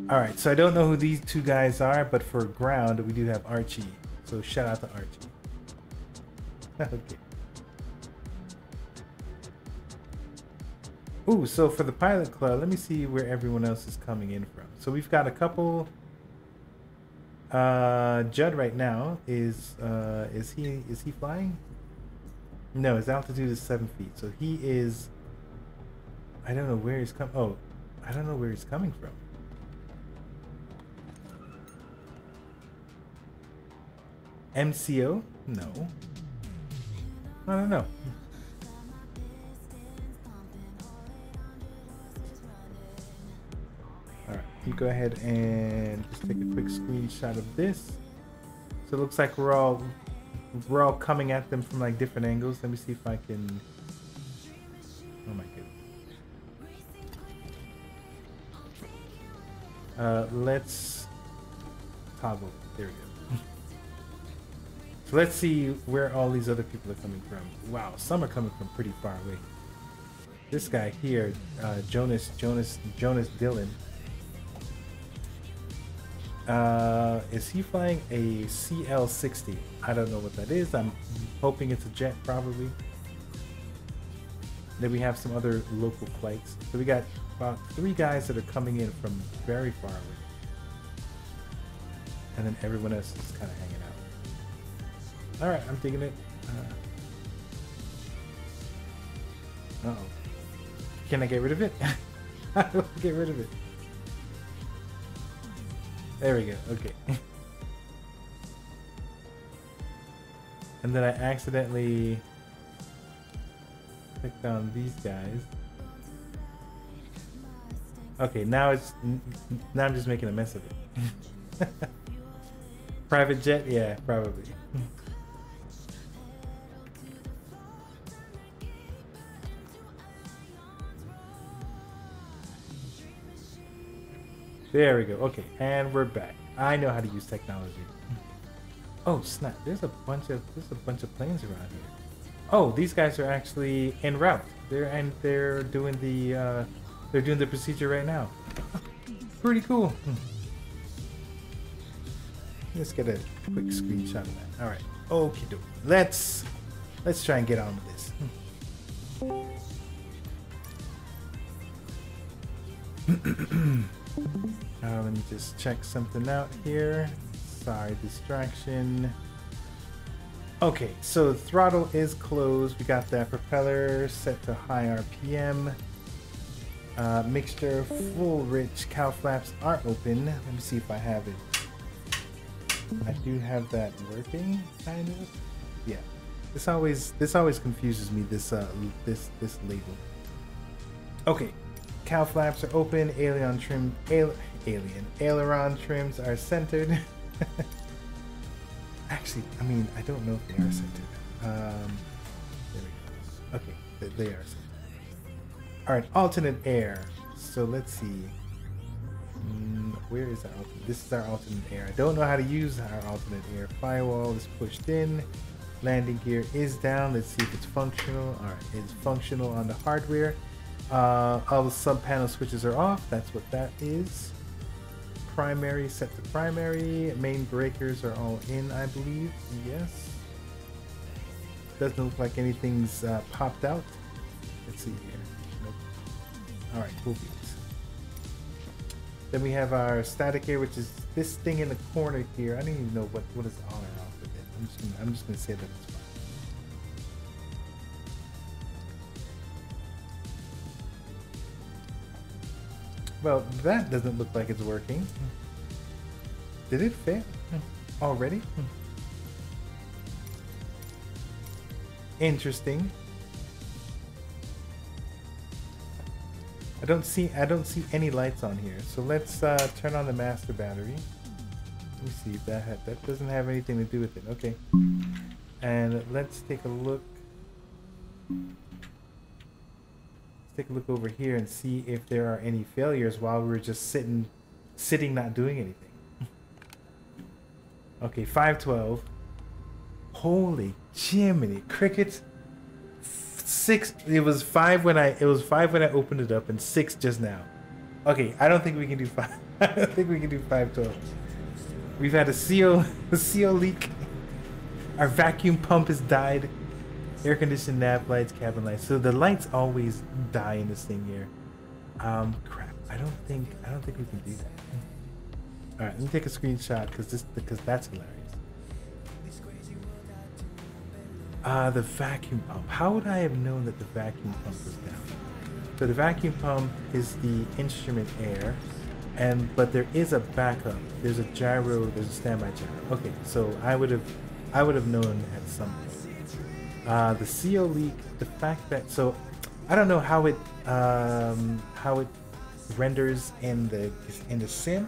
All right, so I don't know who these two guys are, but for ground we do have Archie. So shout out to Archie. okay. Ooh, so for the pilot club, let me see where everyone else is coming in from. So we've got a couple uh, Judd right now is uh, is he is he flying? No, his altitude is seven feet. So he is. I don't know where he's coming. Oh, I don't know where he's coming from. MCO? No. I don't know. Go ahead and just take a quick screenshot of this. So it looks like we're all we're all coming at them from like different angles. Let me see if I can. Oh my goodness. Uh, let's toggle. There we go. so let's see where all these other people are coming from. Wow, some are coming from pretty far away. This guy here, uh, Jonas, Jonas, Jonas Dillon. Uh, is he flying a CL60? I don't know what that is. I'm hoping it's a jet, probably. Then we have some other local flights. So we got about three guys that are coming in from very far away. And then everyone else is kind of hanging out. All right, I'm digging it. Uh, uh oh. Can I get rid of it? I get rid of it? There we go, okay. and then I accidentally clicked on these guys. Okay, now it's now I'm just making a mess of it. Private jet? Yeah, probably. There we go. Okay, and we're back. I know how to use technology. Oh snap! There's a bunch of there's a bunch of planes around here. Oh, these guys are actually en route. They're and they're doing the uh, they're doing the procedure right now. Pretty cool. Let's get a quick screenshot of that. All right. Okay, doke. Let's let's try and get on with this. Uh, let me just check something out here. Sorry, distraction. Okay, so throttle is closed. We got that propeller set to high RPM. Uh, mixture full rich cow flaps are open. Let me see if I have it. I do have that working, kind of. Yeah. This always this always confuses me. This uh this this label. Okay, cow flaps are open. Alien trim al, alien aileron trims are centered. Actually, I mean I don't know if they are centered. Um, there we go. Okay, they, are centered. All right, alternate air. So let's see. Mm, where is our alternate? This is our alternate air. I don't know how to use our alternate air. Firewall is pushed in. Landing gear is down. Let's see if it's functional. All right, it's functional on the hardware. Uh, all the sub panel switches are off. That's what that is. Primary set to primary. Main breakers are all in, I believe. Yes. Doesn't look like anything's uh, popped out. Let's see here. Nope. All right, cool beans. Then we have our static air, which is this thing in the corner here. I don't even know what what is on and off with it. I'm just gonna, I'm just gonna say that it's fine. Well, that doesn't look like it's working. Did it fail already? Interesting. I don't see I don't see any lights on here. So let's uh, turn on the master battery. Let me see if that ha that doesn't have anything to do with it. Okay. And let's take a look. Take a look over here and see if there are any failures while we're just sitting sitting not doing anything. okay, 512. Holy Jiminy crickets six. It was five when I. It was five when I opened it up, and six just now. Okay, I don't think we can do five. I don't think we can do five twelve. We've had a CO a CO leak. Our vacuum pump has died. Air conditioned nav lights, cabin lights. So the lights always die in this thing here. Um, crap. I don't think I don't think we can do that. All right, let me take a screenshot because this because that's hilarious. Ah, uh, the vacuum pump. How would I have known that the vacuum pump was down? So the vacuum pump is the instrument air, and but there is a backup. There's a gyro. There's a standby gyro. Okay, so I would have, I would have known at some point. Uh, the CO leak. The fact that so, I don't know how it um, how it renders in the in the sim,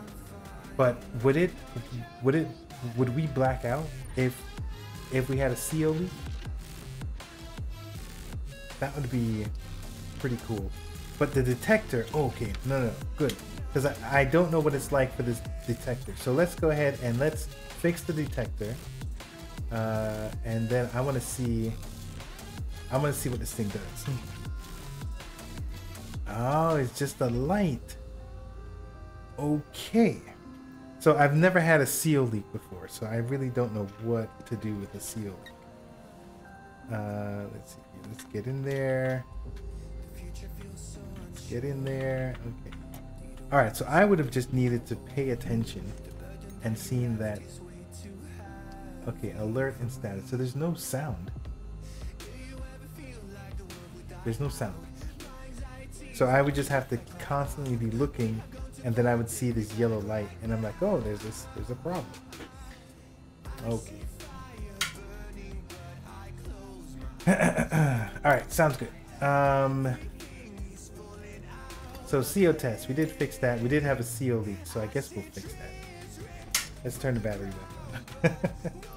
but would it would it would we black out if if we had a CO leak? That would be pretty cool. But the detector, okay, no, no, good. Because I, I don't know what it's like for this detector. So let's go ahead and let's fix the detector. Uh, and then I want to see, I want to see what this thing does. Oh, it's just a light. Okay. So I've never had a seal leak before, so I really don't know what to do with a seal. Uh, let's see. Let's get in there. Let's get in there. Okay. All right. So I would have just needed to pay attention and seen that. Okay. Alert and status. So there's no sound. There's no sound. So I would just have to constantly be looking, and then I would see this yellow light, and I'm like, oh, there's this, there's a problem. Okay. All right, sounds good. Um, so CO test, we did fix that. We did have a CO leak, so I guess we'll fix that. Let's turn the battery back on.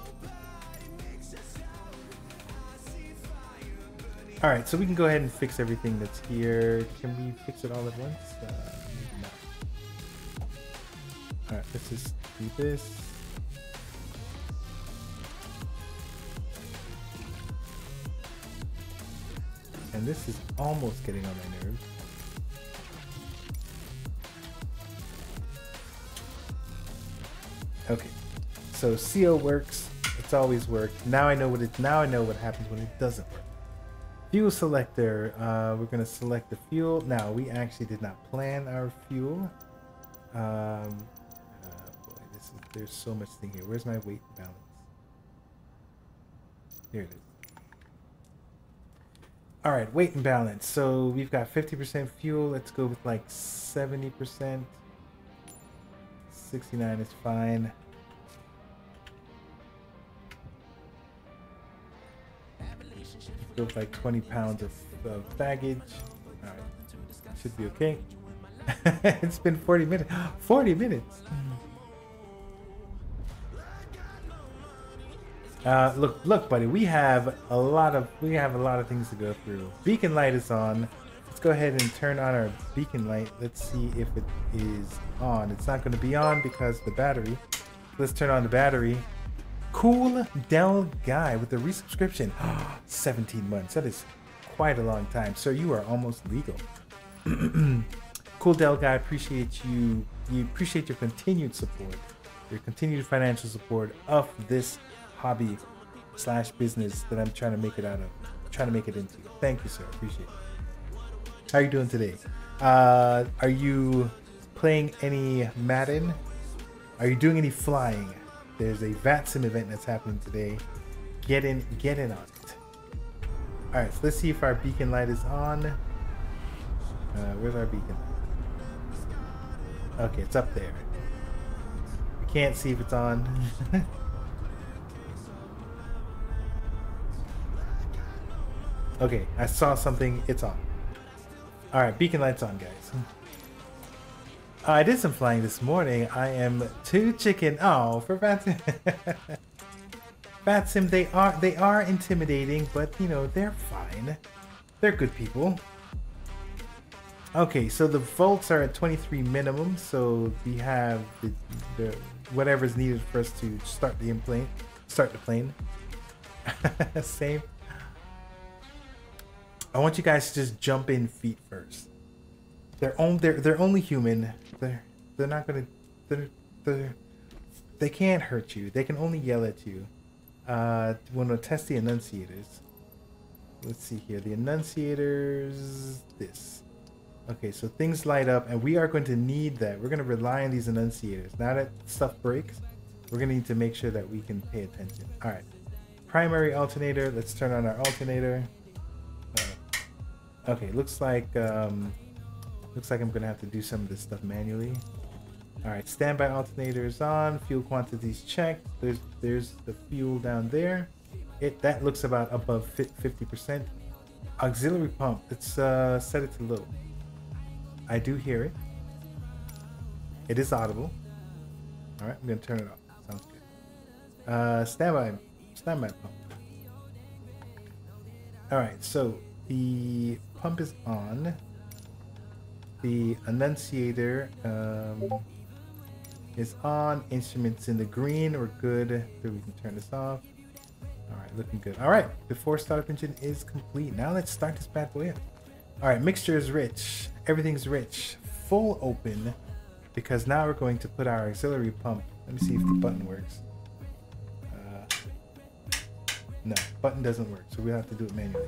all right, so we can go ahead and fix everything that's here. Can we fix it all at once? Uh, no. All right, let's just do this. and this is almost getting on my nerves. Okay, so CO works. It's always worked. Now I know what it. Now I know what happens when it doesn't work. Fuel selector. Uh, we're gonna select the fuel. Now we actually did not plan our fuel. Um, uh, boy, this is. There's so much thing here. Where's my weight balance? Here it is. All right, weight and balance. So we've got 50% fuel. Let's go with like 70%. 69 is fine. Feels like 20 pounds of, of baggage. Alright. Should be okay. it's been 40 minutes. 40 minutes! Uh, look, look, buddy. We have a lot of we have a lot of things to go through. Beacon light is on. Let's go ahead and turn on our beacon light. Let's see if it is on. It's not going to be on because the battery. Let's turn on the battery. Cool Dell guy with the resubscription. 17 months. That is quite a long time. Sir, you are almost legal. CoolDellGuy, appreciate you. We appreciate your continued support, your continued financial support of this hobby slash business that I'm trying to make it out of, trying to make it into. Thank you, sir. Appreciate it. How are you doing today? Uh, are you playing any Madden? Are you doing any flying? There's a VATSIM event that's happening today. Get in, get in on it. All right, so let's see if our beacon light is on. Uh, where's our beacon? Okay, it's up there. We can't see if it's on. Okay, I saw something. It's on. All right, beacon lights on, guys. I did some flying this morning. I am too chicken. Oh, for VATSIM. VATSIM, they are they are intimidating, but you know they're fine. They're good people. Okay, so the volts are at 23 minimum, so we have the, the whatever's needed for us to start the plane, start the plane. Same I want you guys to just jump in feet first. They're on they're they're only human. They're not gonna they're they're they can't hurt you. They can only yell at you. Uh want to test the annunciators. Let's see here. The annunciators this. Okay, so things light up and we are going to need that. We're gonna rely on these annunciators. Now that stuff breaks, we're gonna need to make sure that we can pay attention. Alright. Primary alternator, let's turn on our alternator. Okay, looks like um, looks like I'm gonna have to do some of this stuff manually. All right, standby alternator is on. Fuel quantities checked. There's there's the fuel down there. It that looks about above 50%. Auxiliary pump. Let's uh, set it to low. I do hear it. It is audible. All right, I'm gonna turn it off. Sounds good. Uh, standby standby pump. All right, so the pump is on. The annunciator um, is on. Instruments in the green. We're good. So we can turn this off. All right, looking good. All right, before startup engine is complete. Now let's start this bad boy up. All right, mixture is rich. Everything's rich. Full open because now we're going to put our auxiliary pump. Let me see if the button works. Uh, no, button doesn't work, so we have to do it manually.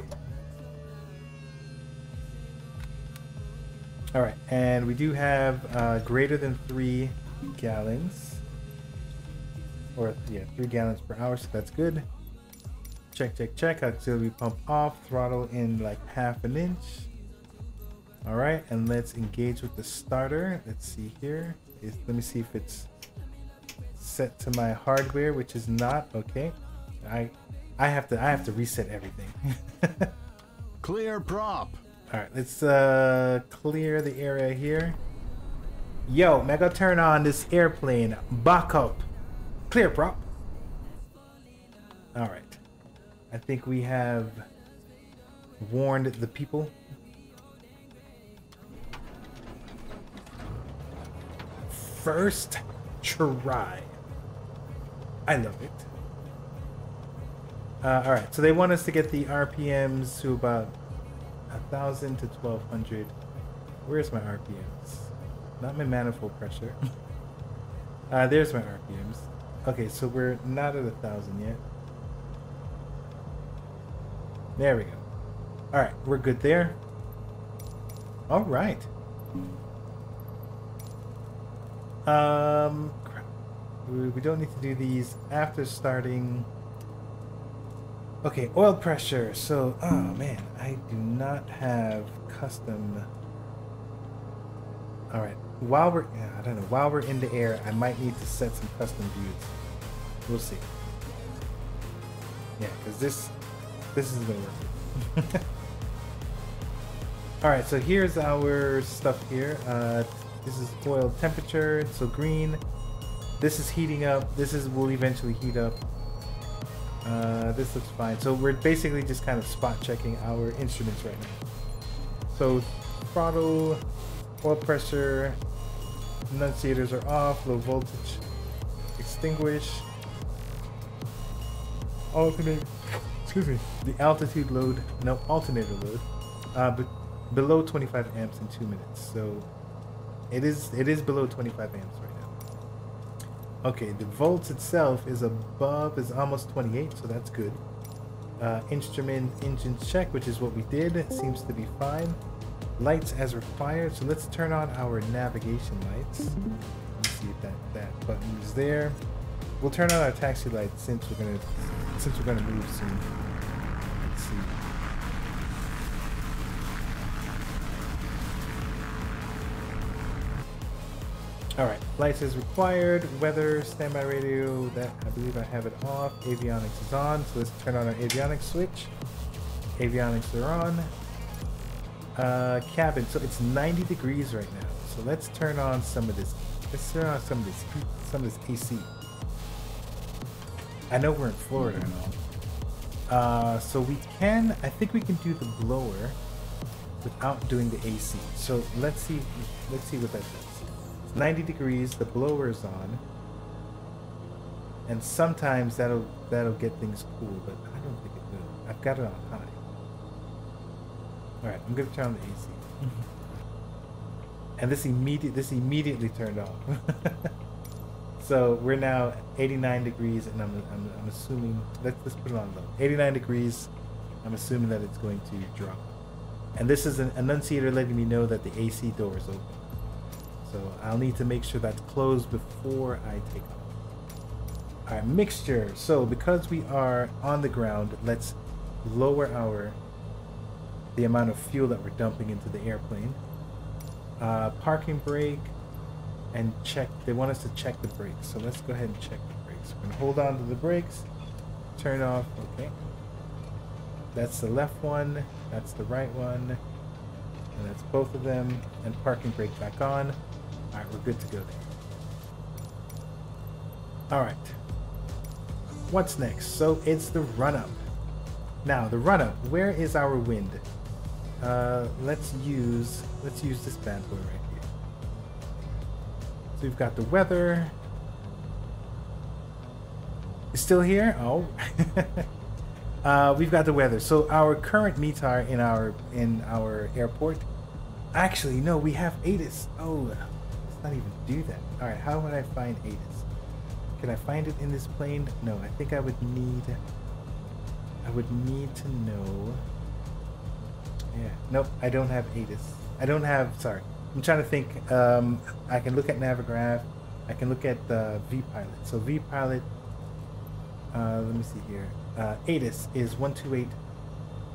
All right, and we do have uh, greater than three gallons, or yeah, three gallons per hour, so that's good. Check, check, check. Auxiliary pump off. Throttle in like half an inch. All right, and let's engage with the starter. Let's see here. Is, let me see if it's set to my hardware, which is not okay. I I have to I have to reset everything. Clear prop. Alright, let's uh, clear the area here. Yo, Mega, turn on this airplane. Back up. Clear prop. Alright. I think we have warned the people. First try. I love it. Uh, Alright, so they want us to get the RPMs to about a 1,000 to 1,200. Where's my RPMs? Not my manifold pressure. uh, there's my RPMs. Okay, so we're not at a 1,000 yet. There we go. Alright, we're good there. Alright. Um, we don't need to do these after starting Okay, oil pressure. So, oh man, I do not have custom. All right, while we're, I don't know, while we're in the air, I might need to set some custom views. We'll see. Yeah, because this, this is gonna work. Alright, so here's our stuff here. Uh, this is oil temperature, so green. This is heating up. This is will eventually heat up. Uh, this looks fine. So we're basically just kind of spot checking our instruments right now. So throttle, oil pressure, annunciators are off, low voltage, extinguish, alternate, excuse me, the altitude load, no, alternator load, uh, but below 25 amps in two minutes. So it is, it is below 25 amps right now. Okay, the volts itself is above, is almost 28, so that's good. Uh, instrument engine check, which is what we did, seems to be fine. Lights as required, so let's turn on our navigation lights. Let's see if that, that button is there. We'll turn on our taxi lights since we're gonna since we're gonna move soon. Let's see. Alright, lights is required, weather, standby radio, that I believe I have it off, avionics is on, so let's turn on our avionics switch. Avionics are on. Uh, cabin, so it's 90 degrees right now, so let's turn on some of this, let's turn on some of this, some of this AC. I know we're in Florida and all. Uh, so we can, I think we can do the blower without doing the AC. So let's see, let's see what that does. 90 degrees, the blower is on. And sometimes that'll that'll get things cool, but I don't think it will. I've got it on. Alright, I'm gonna turn on the AC. Mm-hmm. and this immediate this immediately turned off. so we're now 89 degrees and I'm, I'm, I'm assuming let's let's put it on low. 89 degrees, I'm assuming that it's going to drop. And this is an annunciator letting me know that the AC door is open. So I'll need to make sure that's closed before I take off. Alright, mixture. So because we are on the ground, let's lower our the amount of fuel that we're dumping into the airplane. Uh, parking brake and check. They want us to check the brakes. So let's go ahead and check the brakes. We're gonna hold on to the brakes, turn off. Okay. That's the left one. That's the right one. And that's both of them. And parking brake back on. Alright, we're good to go there. Alright. What's next? So it's the run-up. Now, the run-up. Where is our wind? Uh, let's use let's use this bad boy right here. So we've got the weather. It's still here? Oh. uh, we've got the weather. So our current METAR in our in our airport. Actually, no, we have ATIS. Oh, let's not even do that. All right, how would I find ATIS? Can I find it in this plane? No, I think I would need. I would need to know. Yeah. Nope, I don't have ATIS. I don't have. Sorry, I'm trying to think. Um, I can look at Navigraph. I can look at the vPilot. So vPilot. Uh, let me see here. Uh, ATIS is one two eight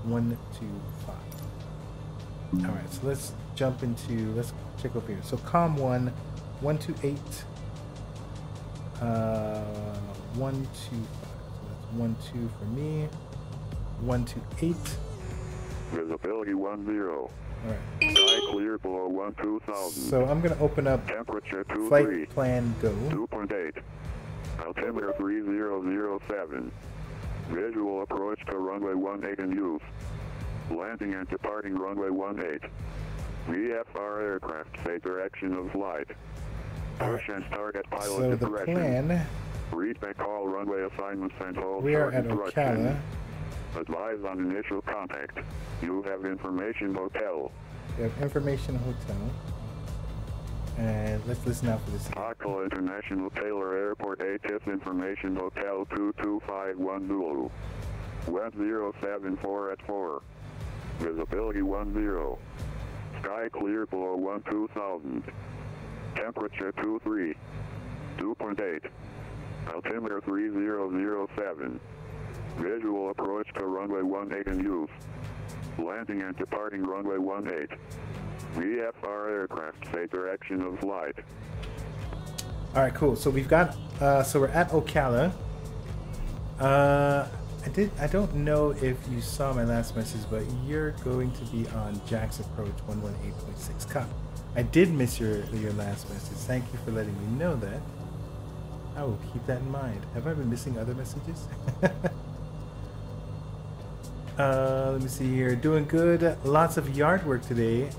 one two five. All right, so let's jump into. Let's check over here. So COM one one two eight. Uh, one two five. So that's one two for me. One two eight. Visibility 1 0. Alright. Sky clear below 1 2000. So I'm going to open up Temperature 2 flight 3. plan go. 2.8. Altimeter 3007. Visual approach to runway 18 in use. Landing and departing runway 18. VFR aircraft say direction of flight. Push and start at pilot So the discretion. plan, Read back all runway assignments and all we are at. Ocala. Advise on initial contact. You have information hotel. We have information hotel. And let's listen out for this. Ocala International Taylor Airport ATIS Information Hotel 2251 Zulu. Web 074 at 4. Visibility 10. Sky clear below 1 2000. Temperature 23. 2.8. Altimeter 3007. Visual approach to runway 18 in use. Landing and departing runway 18. VFR aircraft say direction of flight. All right, cool. So we've got, uh, so we're at Ocala. Uh, I did. I don't know if you saw my last message, but you're going to be on Jax approach 118.6 cup. I did miss your your last message. Thank you for letting me know that. I will keep that in mind. Have I been missing other messages? uh, let me see here. Doing good. Lots of yard work today.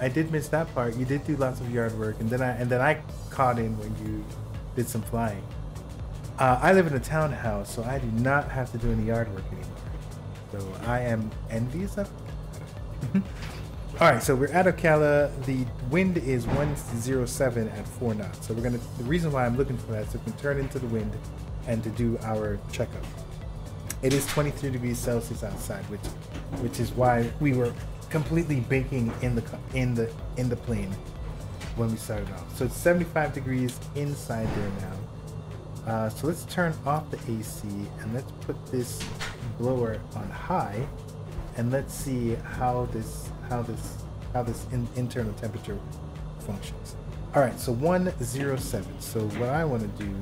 I did miss that part. You did do lots of yard work, and then I and then I caught in when you did some flying. Uh, I live in a townhouse, so I do not have to do any yard work anymore. So I am envious of. All right, so we're at Ocala. The wind is 107 at four knots. So we're gonna. The reason why I'm looking for that is can turn into the wind and to do our checkup. It is 23 degrees Celsius outside, which, which is why we were completely baking in the in the in the plane when we started off. So it's 75 degrees inside there now. Uh, so let's turn off the AC and let's put this blower on high and let's see how this how this how this in, internal temperature functions. All right, so 107. So what I want to do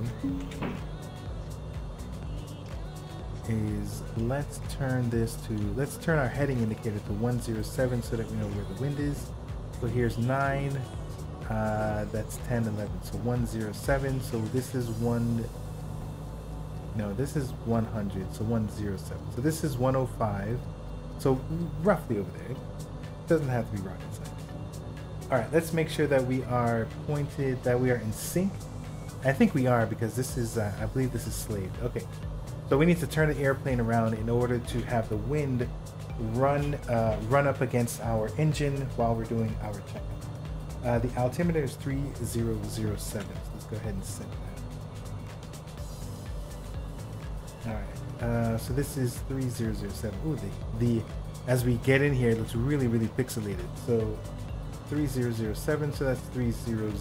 is let's turn this to let's turn our heading indicator to 107 so that we know where the wind is. So here's 9 uh, that's 10, 11. So 107. So this is one. No, this is 100. So 107. So this is 105. So roughly over there. Doesn't have to be rocket science. All right, let's make sure that we are pointed, that we are in sync. I think we are because this is, uh, I believe this is slaved. Okay, so we need to turn the airplane around in order to have the wind run uh, run up against our engine while we're doing our check. Uh, the altimeter is 3007. So let's go ahead and set that. All right. Uh, so this is 3007. Ooh, the, the as we get in here, it looks really, really pixelated. So 3007. So that's 300.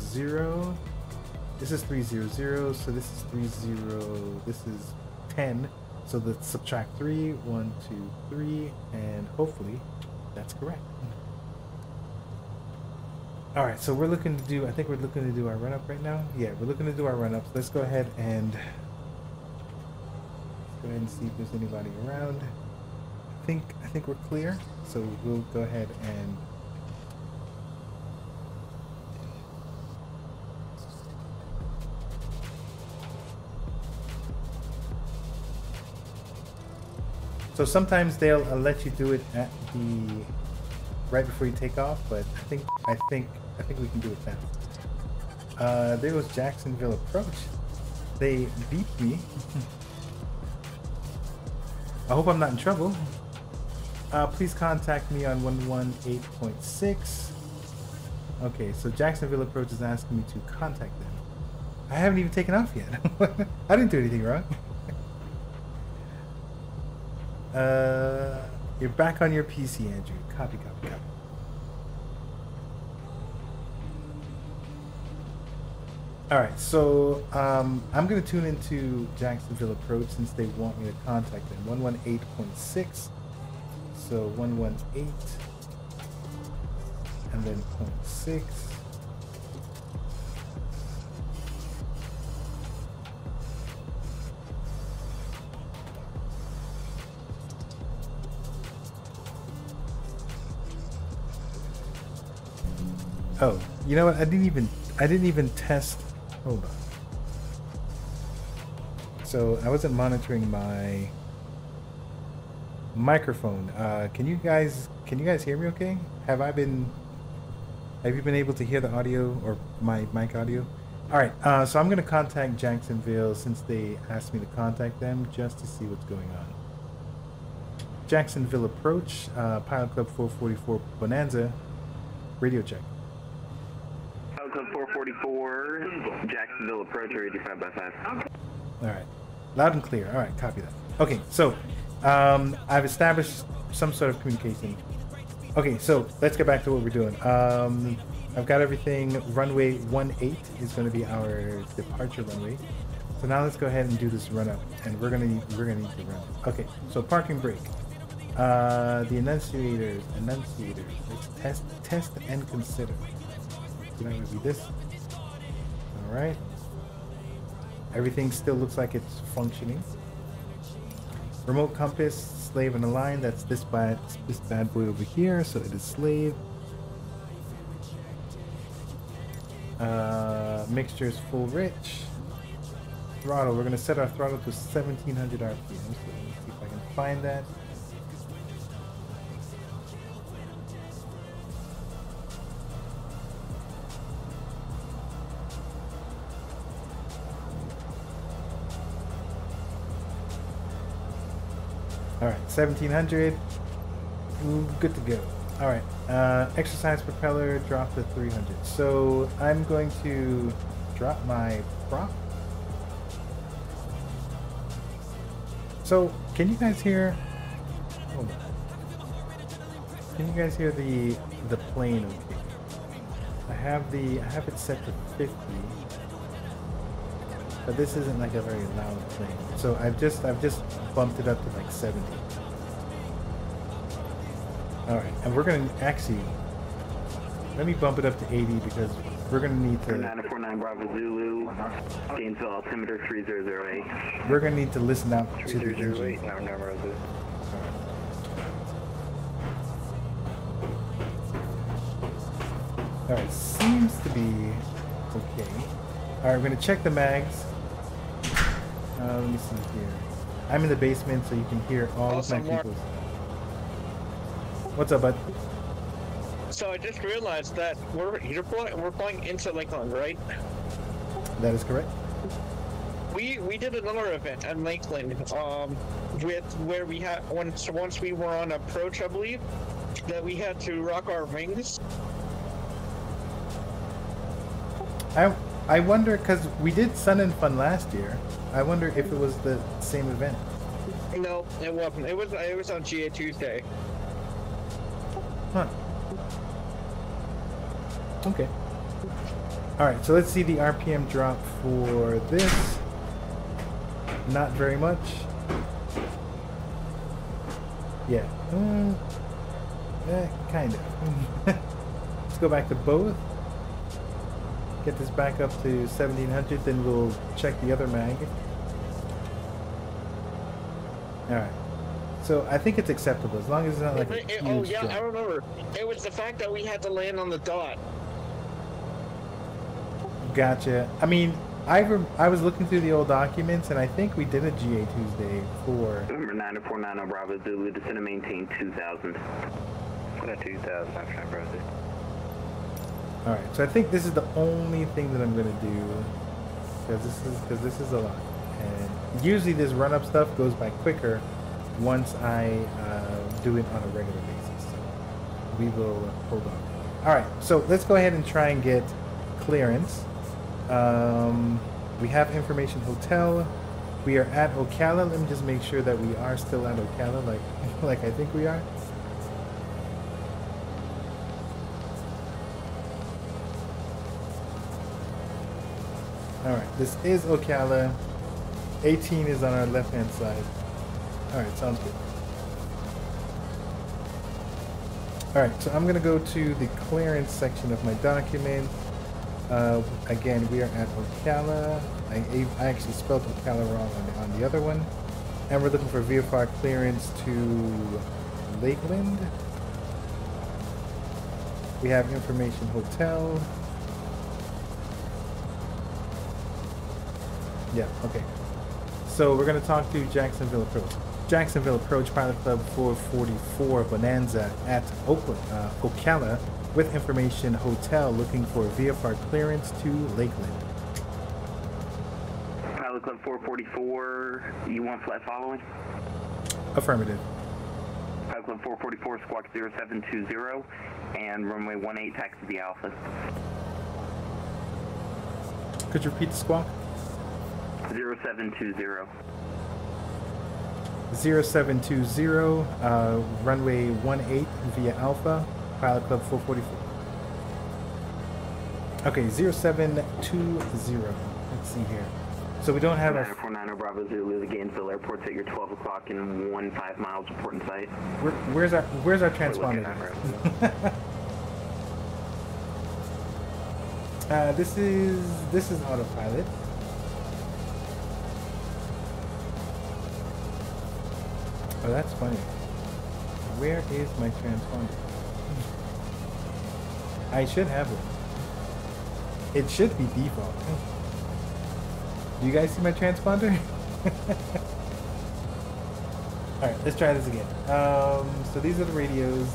This is 300. So this is 30. This is 10. So let's subtract 3. 1, 2, 3. And hopefully that's correct. All right, so we're looking to do, I think we're looking to do our run up right now. Yeah, we're looking to do our run ups. Let's go ahead and go ahead and see if there's anybody around. I think, I think we're clear. So we'll go ahead and So sometimes they'll uh, let you do it at the right before you take off, but I think I think I think we can do it now. Uh, there was Jacksonville approach. They beat me. I hope I'm not in trouble. Uh, please contact me on 118.6. Okay, so Jacksonville approach is asking me to contact them. I haven't even taken off yet. I didn't do anything wrong. Uh, you're back on your PC, Andrew. Copy, copy, copy. All right, so um, I'm going to tune into Jacksonville Approach since they want me to contact them. 118.6. So 118 and then 0.6. you know what? I didn't even I didn't even test Hold on. So I wasn't monitoring my microphone. Uh, can you guys can you guys hear me okay? Have I been have you been able to hear the audio or my mic audio? All right, uh, so I'm going to contact Jacksonville since they asked me to contact them just to see what's going on. Jacksonville approach, uh, Pilot Club 444 Bonanza, radio check. 44, Jacksonville approach, 85 by 5. All right. Loud and clear. All right, copy that. Okay, so um, I've established some sort of communication. Okay, so let's get back to what we're doing. Um, I've got everything. Runway 18 is going to be our departure runway. So now let's go ahead and do this run up, and we're gonna need, we're gonna need to run. Okay, so parking brake. Uh, the annunciators, annunciators. Let's test, test and consider. Did I review this? Right. Everything still looks like it's functioning. Remote compass, slave and align. That's this bad, this bad boy over here. So it is slave. Uh, mixture is full rich. Throttle. We're gonna set our throttle to 1700 RPM. So let me see if I can find that. All right, 1700. Good to go. All right, uh, exercise propeller drop to 300. So I'm going to drop my prop. So can you guys hear? Can you guys hear the the plane? I have the I have it set to 50 but this isn't like a very loud plane. So I've just I've just bumped it up to like 70. All right, and we're gonna actually let me bump it up to 80 because we're gonna need to. 949 Bravo Zulu, Gainesville altimeter 3008. We're gonna need to listen out to the engine. 3008, no, no, Zulu. All right, seems to be okay. All right, we're gonna check the mags. Uh, let me see here. I'm in the basement, so you can hear all Awesome of my people. What's up, bud? So I just realized that we're you're flying, we're flying into Lakeland, right? That is correct. We we did another event at Lakeland, um, with where we had once once we were on approach, I believe, that we had to rock our wings. I I wonder because we did Sun and Fun last year. I wonder if it was the same event. No, it wasn't. It was it was on GA Tuesday. Huh. Okay. All right, so let's see the RPM drop for this. Not very much. Yeah. Uh, eh, kind of. let's go back to both. Get this back up to 1700, then we'll check the other mag. All right. So I think it's acceptable as long as it's not like a It- it- oh, huge oh yeah, drop. I remember. It was the fact that we had to land on the dot. Gotcha. I mean, I I was looking through the old documents, and I think we did a GA Tuesday for. Number 949 Bravo Zulu, descend and maintain 2000. Put a 2000, I'm trying Bravo All right, so I think this is the only thing that I'm gonna do, because this is because this is a lot, and usually this run up stuff goes by quicker once I uh, do it on a regular basis. So we will hold on. All right, so let's go ahead and try and get clearance. Um, we have information hotel. We are at Ocala. Let me just make sure that we are still at Ocala, like like I think we are. All right, this is Ocala. 18 is on our left-hand side. All right, sounds good. All right, so I'm gonna go to the clearance section of my document. Uh, again, we are at Ocala. I, I actually spelled Ocala wrong on the, on the other one. And we're looking for VFR clearance to Lakeland. We have information hotel. Yeah, okay. So we're going to talk to Jacksonville Approach. Jacksonville Approach Pilot Club 444 Bonanza at Oakland, uh, Ocala with information hotel looking for VFR clearance to Lakeland. Pilot Club 444, you want flat following? Affirmative. Pilot Club 444, squawk 0720, and runway 18 taxi the Alpha. Could you repeat the squawk? 0720. 0720, uh, runway 18 via Alpha, Pilot Club 444. Okay, 0720. Let's see here. So we don't have our. 949 Bravo Zulu, the Gainesville Airport's at your 12 o'clock and 1 5 miles reporting site. Where, where's our Where's our transponder? uh, this is this is autopilot. Oh, that's funny. Where is my transponder? I should have it. It should be default. Do you guys see my transponder? Alright, let's try this again. Um, so these are the radios.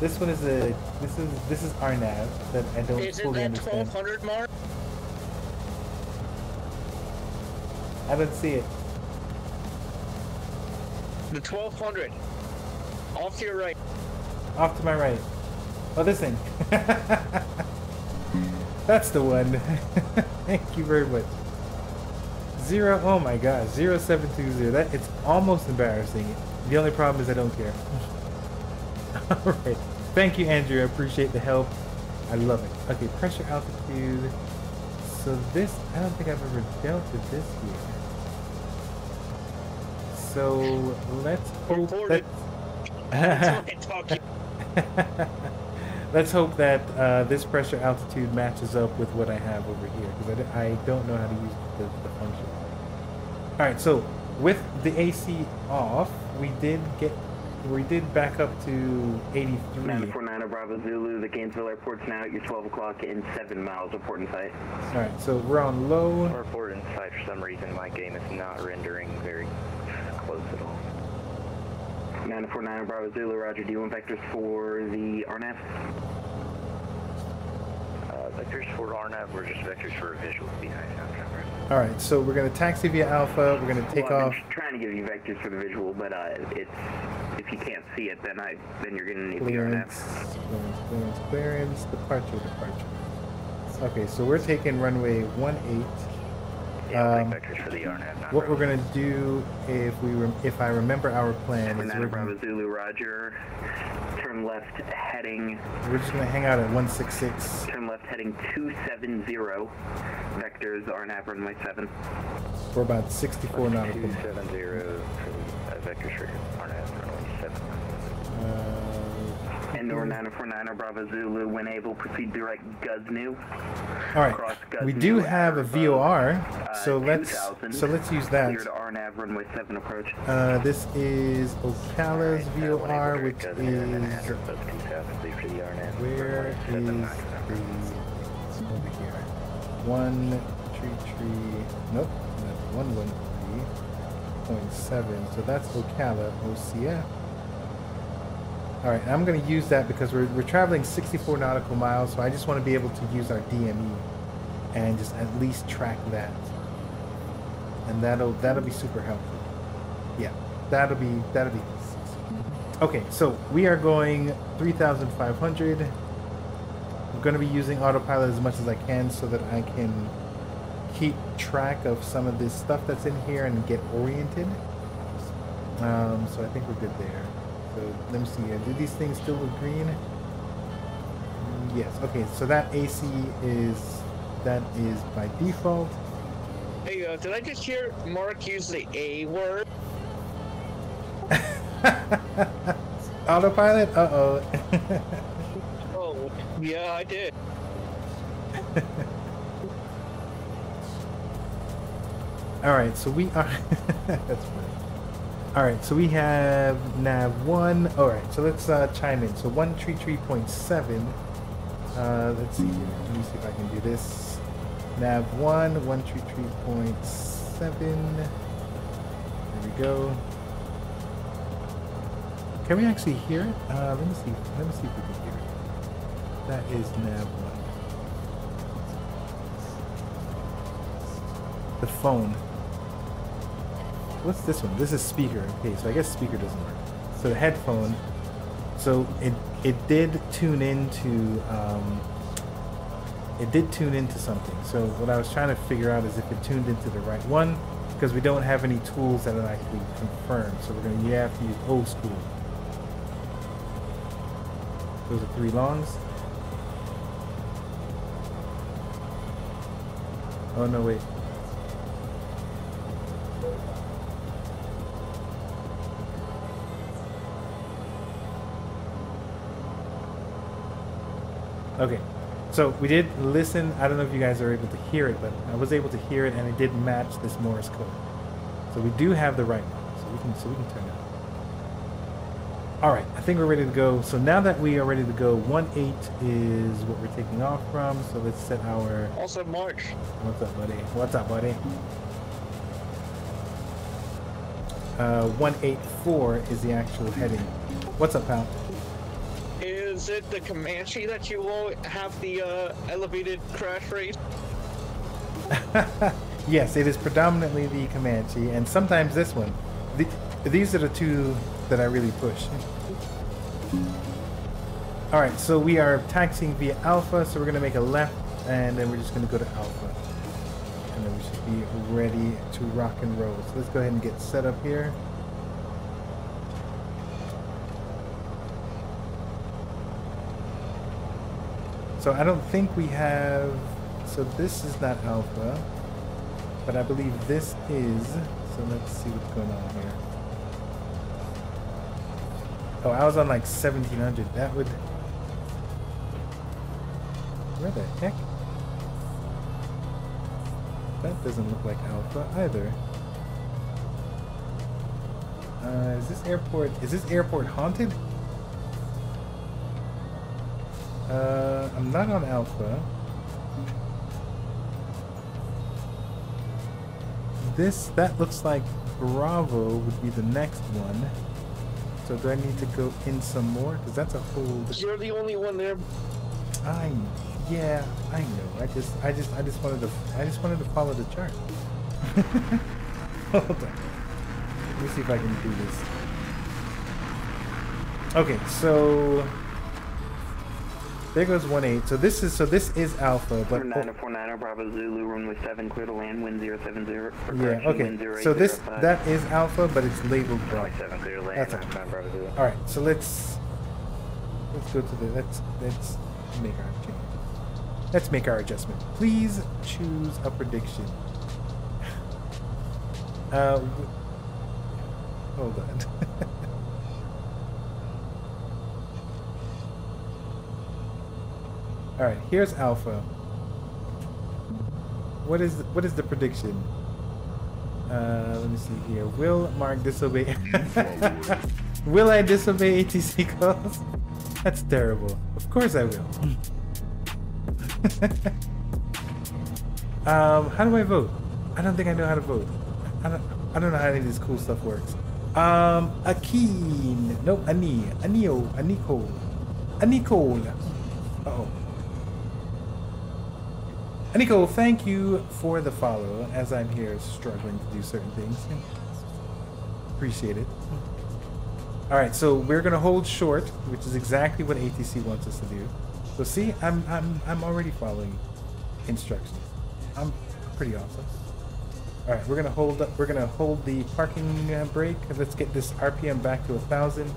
This one is a this is this is our nav that I don't is fully it that understand. 1200 mark? I don't see it. The 1200. Off to your right. Off to my right. Oh, this thing. That's the one. Thank you very much. Zero. Oh my God. Zero seven two zero. That it's almost embarrassing. The only problem is I don't care. All right. Thank you, Andrew. I appreciate the help. I love it. Okay, pressure altitude. So this, I don't think I've ever dealt with this here. So let's hope that. Let's hope that uh, this pressure altitude matches up with what I have over here because I, I, don't know how to use the, the function. All right, so with the AC off, we did get we did back up to 83. 949 Bravo Zulu, the Gainesville airport's now at your 12 o'clock in 7 miles, report in sight. All right, so we're on low. Report in sight for some reason, my game is not rendering very close at all. 949 Bravo Zulu, roger. Do you want vectors for the RNAV? Uh, vectors for RNAV, we're just vectors for visual. Be nice. All right, so we're going to taxi via Alpha. We're going to take well, off. trying to give you vectors for the visual, but uh, it's if you can't see it, then I then you're going to need clearance, the RNAV. Clearance, clearance, clearance, departure, departure. Okay, so we're taking runway 18. Um, vectors for the RNAV. What we're gonna do if we if I remember our plan is we're Bravo Zulu Roger. Turn left heading. We're just gonna hang out at 166. Turn left heading 270. Vectors RNAV runway 7. For about 64 nautical. 270 uh, vectors for RNAV runway 7. Uh, Endor 949 Bravo Zulu, when able, proceed direct Guznu. All right, we do have a VOR, uh, so let's so let's use that. RNAV runway 7 approach. Uh, this is Ocala's VOR, which is where is the over here? One tree tree. Nope, that's one one three point seven. So that's Ocala OCF. All right, I'm going to use that because we're, we're traveling 64 nautical miles, so I just want to be able to use our DME and just at least track that. And that'll that'll be super helpful. Yeah, that'll be that'll be. Okay, so we are going 3,500. I'm going to be using autopilot as much as I can so that I can keep track of some of this stuff that's in here and get oriented. Um, so I think we're good there. So let me see. Do these things still look green? Yes. Okay. So that AC is that is by default. Hey, uh, did I just hear Mark use the A word? Autopilot? Uh oh. oh, yeah, I did. All right. So we are. that's funny. All right, so we have nav one. All right, so let's uh, chime in. So one tree tree point seven. Uh, let's see here. Let me see if I can do this. Nav one, one tree tree point seven. There we go. Can we actually hear it? Uh, let me see. Let me see if we can hear it. That is nav one. The phone. What's this one? This is speaker. Okay, so I guess speaker doesn't work. So the headphone. So it it did tune into um, it did tune into something. So what I was trying to figure out is if it tuned into the right one, because we don't have any tools that are actually confirmed. So we're gonna you have to use old school. Those are three longs. Oh no wait. Okay, so we did listen. I don't know if you guys are able to hear it, but I was able to hear it, and it did match this Morse code. So we do have the right one. So we can so we can turn it. All right, I think we're ready to go. So now that we are ready to go, 1-8 is what we're taking off from. So let's set our... Also March. What's up, buddy? What's up, buddy? Uh, 184 is the actual heading. What's up, pal? Is it the Comanche that you will have the uh, elevated crash rate? yes, it is predominantly the Comanche, and sometimes this one. The, these are the two that I really push. Alright, so we are taxiing via Alpha, so we're going to make a left, and then we're just going to go to Alpha. And then we should be ready to rock and roll. So let's go ahead and get set up here. So I don't think we have... So this is not Alpha, but I believe this is. So let's see what's going on here. Oh, I was on like 1700. That would... Where the heck? That doesn't look like Alpha either. Uh, is this airport... Is this airport haunted? Uh, I'm not on Alpha. This, that looks like Bravo would be the next one. So do I need to go in some more? Because that's a whole... You're the only one there. I, yeah, I know. I just, I just, I just wanted to, I just wanted to follow the chart. Hold on. Let me see if I can do this. Okay, so there goes one eight. So this is so this is alpha, but nine four nine Bravo Zulu runway seven clear to land wind zero seven zero. Yeah. Okay. So this that is alpha, but it's labeled Bravo. Seven clear to land. That's all. All right. So let's let's go to the let's let's make our change. Let's make our adjustment. Please choose a prediction. Uh, hold on. All right, here's alpha. What is what is the prediction? Uh, let me see here. Will Mark disobey? will I disobey ATC calls? That's terrible. Of course I will. um, how do I vote? I don't think I know how to vote. I don't. I don't know how any of this cool stuff works. Um, Akeen. Nope. Ani. Anio. Aniko. Anicole. Uh oh. Nico, thank you for the follow as I'm here struggling to do certain things. Appreciate it. All right, so we're gonna hold short, which is exactly what ATC wants us to do. So see, I'm I'm I'm already following instructions. I'm pretty awesome. All right, we're gonna hold up. We're gonna hold the parking uh, brake. Let's get this RPM back to a thousand.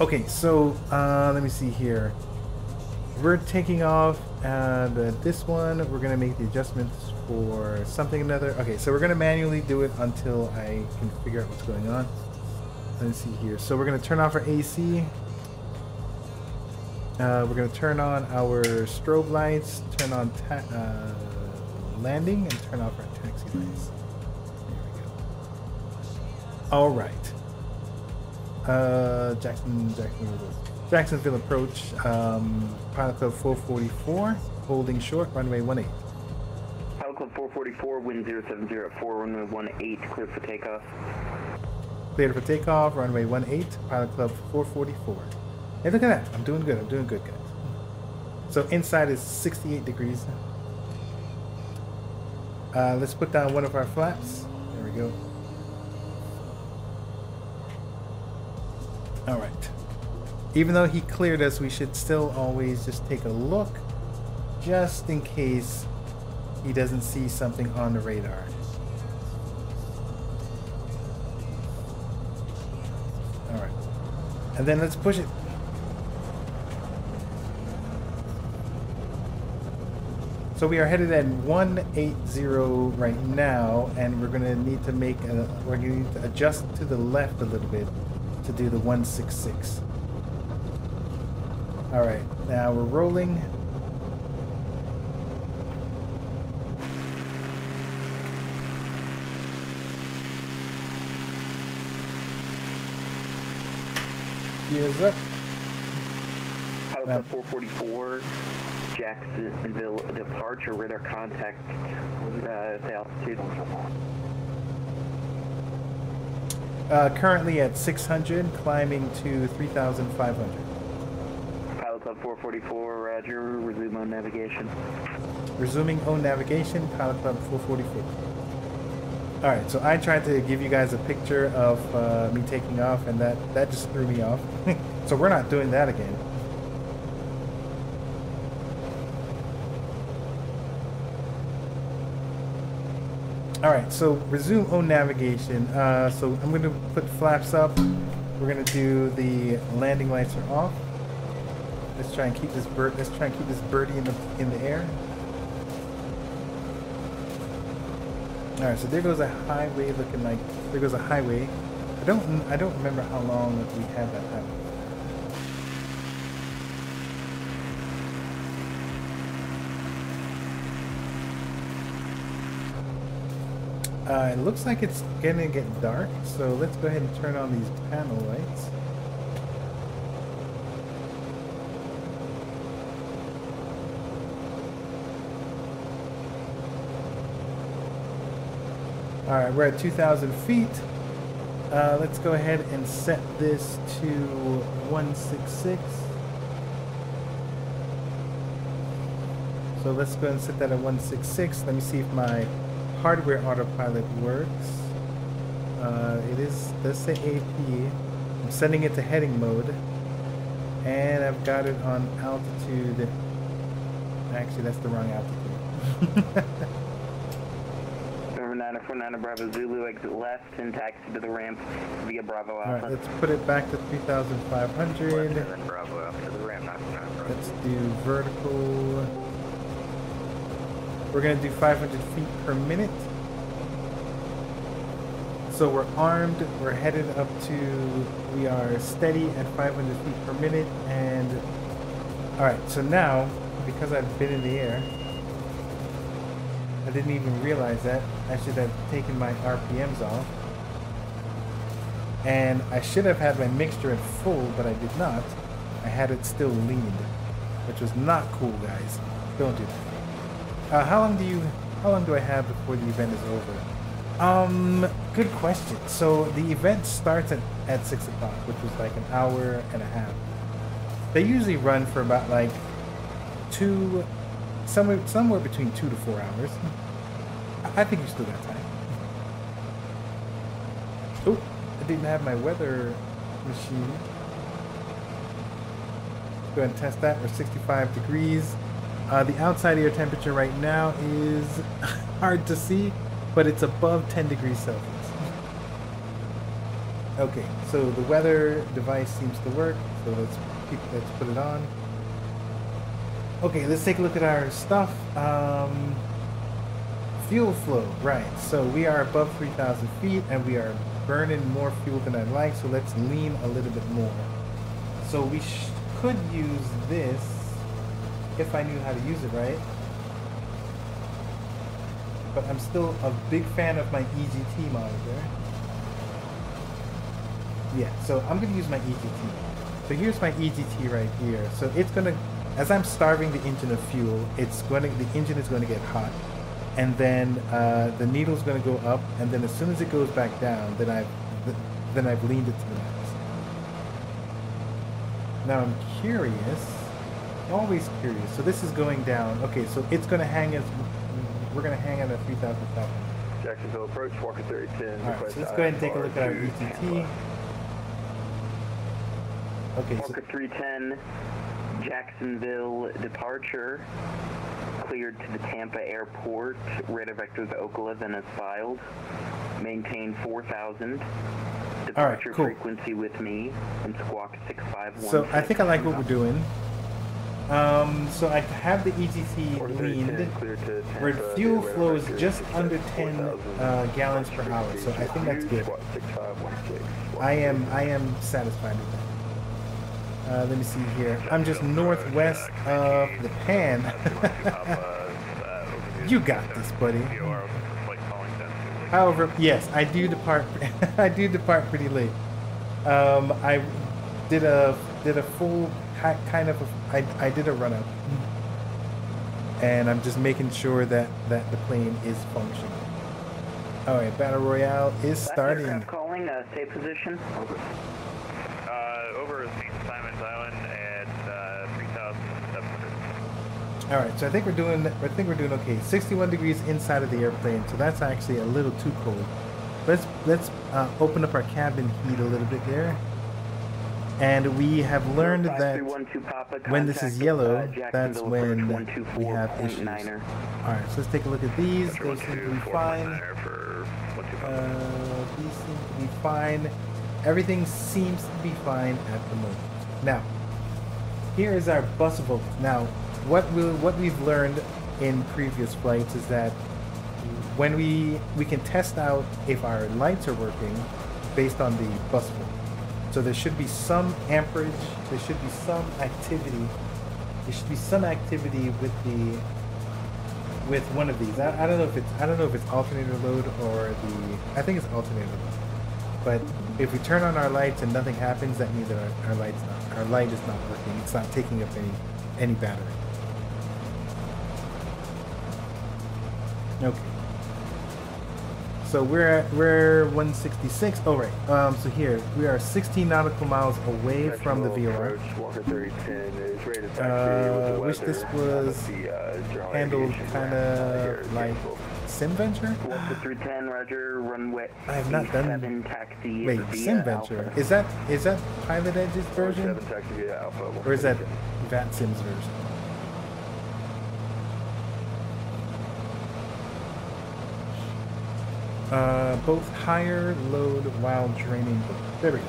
Okay, so uh, let me see here. We're taking off and uh, this one, we're going to make the adjustments for something another. Okay, so we're going to manually do it until I can figure out what's going on. Let's see here. So we're going to turn off our AC. Uh, we're going to turn on our strobe lights, turn on uh, landing, and turn off our taxi lights. There we go. All right. Uh, Jackson, Jackson, Jacksonville approach. Um, Pilot Club 444, holding short, runway 18. Pilot Club 444, wind 0704, runway 18, clear for takeoff. Cleared for takeoff, runway 18, Pilot Club 444. Hey, look at that. I'm doing good. I'm doing good, guys. So inside is 68 degrees. Uh, let's put down one of our flaps. There we go. All right. Even though he cleared us, we should still always just take a look, just in case he doesn't see something on the radar. Alright. And then let's push it. So we are headed at 180 right now, and we're going to need to make a, we're going to need to adjust to the left a little bit to do the 166. All right, now we're rolling. Gears up. Um, 444, Jacksonville departure, radar contact, uh, altitude. Uh, currently at 600, climbing to 3,500. Pilot Club 444, roger, resume on navigation. Resuming on navigation, Pilot Club 444. Alright, so I tried to give you guys a picture of uh, me taking off, and that, that just threw me off. so we're not doing that again. All right, so resume on navigation. Uh, so I'm going to put flaps up. We're going to do the landing lights are off. Let's try and keep this bird. Let's try and keep this birdie in the in the air. All right, so there goes a highway looking like there goes a highway. I don't I don't remember how long we had that highway. Uh, it looks like it's gonna get dark, so let's go ahead and turn on these panel lights. Alright, we're at 2,000 feet. Uh, let's go ahead and set this to 166. So let's go and set that at 166. Let me see if my hardware autopilot works. Uh, it is does say AP. I'm sending it to heading mode, and I've got it on altitude. Actually, that's the wrong altitude. Number 949 Bravo Zulu, exit left and taxi to the ramp via Bravo Alpha. Alright, let's put it back to 3,500. Bravo Alpha to the ramp, Let's do vertical. We're going to do 500 feet per minute. So we're armed, we're headed up to, we are steady at 500 feet per minute, and, alright, so now, because I've been in the air, I didn't even realize that, I should have taken my RPMs off, and I should have had my mixture at full, but I did not. I had it still leaned, which was not cool, guys. Don't do that. Uh, how long do you, how long do I have before the event is over? Um, good question. So the event starts at, at 6 o'clock, which was like an hour and a half. They usually run for about like two, somewhere, somewhere between two to four hours. I think you still got time. Oh, I didn't have my weather machine. Go ahead and test that. We're 65 degrees. Uh, the outside air temperature right now is hard to see, but it's above 10 degrees Celsius. okay, so the weather device seems to work, so let's, let's put it on. Okay, let's take a look at our stuff. Um, fuel flow, right. So we are above 3,000 feet and we are burning more fuel than I'd like, so let's lean a little bit more. So we could use this if I knew how to use it right. But I'm still a big fan of my EGT monitor. Yeah, so I'm going to use my EGT. So here's my EGT right here. So it's going to, as I'm starving the engine of fuel, it's going to, the engine is going to get hot. And then uh, the needle's going to go up, and then as soon as it goes back down, then I've, then I've leaned it to the max. Now I'm curious always curious. So this is going down. Okay, so it's going to hang as we're going to hang at a 3,500. Jacksonville approach, Walker 3010. All right, so let's go ahead and take a look at our EGT. Okay, Walker so 310, Jacksonville departure, cleared to the Tampa airport. Radar vector to Ocala, then as filed. Maintain 4,000. Departure All right, cool. frequency with me and squawk 651. So I think I like what we're doing. Um, so I have the EGT leaned, where fuel flow is just under 10 uh, gallons per hour, so I think that's good. I am I am satisfied with that. Uh, let me see here. I'm just northwest of the pan. you got this, buddy. However, yes, I do depart. I do depart pretty late. Um, I did a did a full kind of a, I, I did a run up and I'm just making sure that that the plane is functioning. All right, battle royale is starting. calling a safe position. Over. Uh, over Simon's Island at uh, 3,700. All right, so I think we're doing I think we're doing okay. 61 degrees inside of the airplane, so that's actually a little too cold. Let's let's uh, open up our cabin heat a little bit there. And we have learned that when this is yellow, that's when we have issues. Alright, so let's take a look at these. Those seem to be fine. Uh, these seem to be fine. Everything seems to be fine at the moment. Now, here is our bus volt. Now, what we what we've learned in previous flights is that when we we can test out if our lights are working based on the bus volt. So there should be some amperage, there should be some activity, there should be some activity with the with one of these. I, I don't know if it's I don't know if it's alternator load or the I think it's alternator load. But if we turn on our lights and nothing happens, that means that our, our lights not our light is not working. It's not taking up any any battery. Okay. So we're at, we're 166. Oh right. Um. So here we are 16 nautical miles away from the VOR. Uh, wish this was handled kind of like SimVenture. Roger. Runway. I have not done. Taxi Wait, SimVenture. Is that is that Pilot Edge's version? Or is that VATSIM's version? Uh, both higher load while draining. There we go.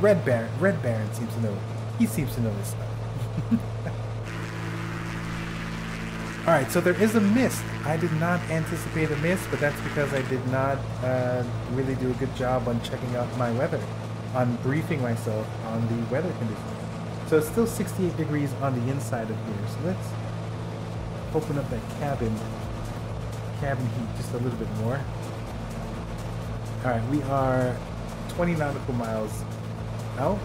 Red Baron. Red Baron seems to know. He seems to know this stuff. All right, so there is a mist. I did not anticipate a mist, but that's because I did not uh, really do a good job on checking out my weather, on briefing myself on the weather conditions. So it's still 68 degrees on the inside of here. So let's open up that cabin cabin heat just a little bit more. Alright, we are 20 nautical miles out.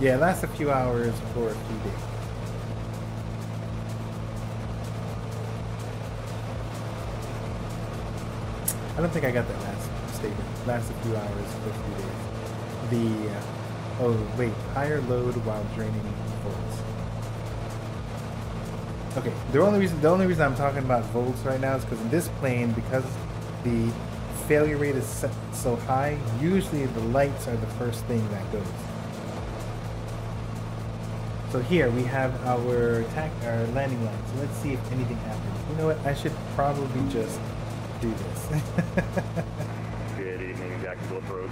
Yeah, it lasts a few hours for a few days. I don't think I got that last statement. Last a few hours a few days. The, uh, oh wait, higher load while draining force. Okay, the only reason the only reason I'm talking about volts right now is because in this plane, because the failure rate is set so high, usually the lights are the first thing that goes. So here we have our attack, our landing lights. Let's see if anything happens. You know what? I should probably just do this. Good evening, Jacksonville approach.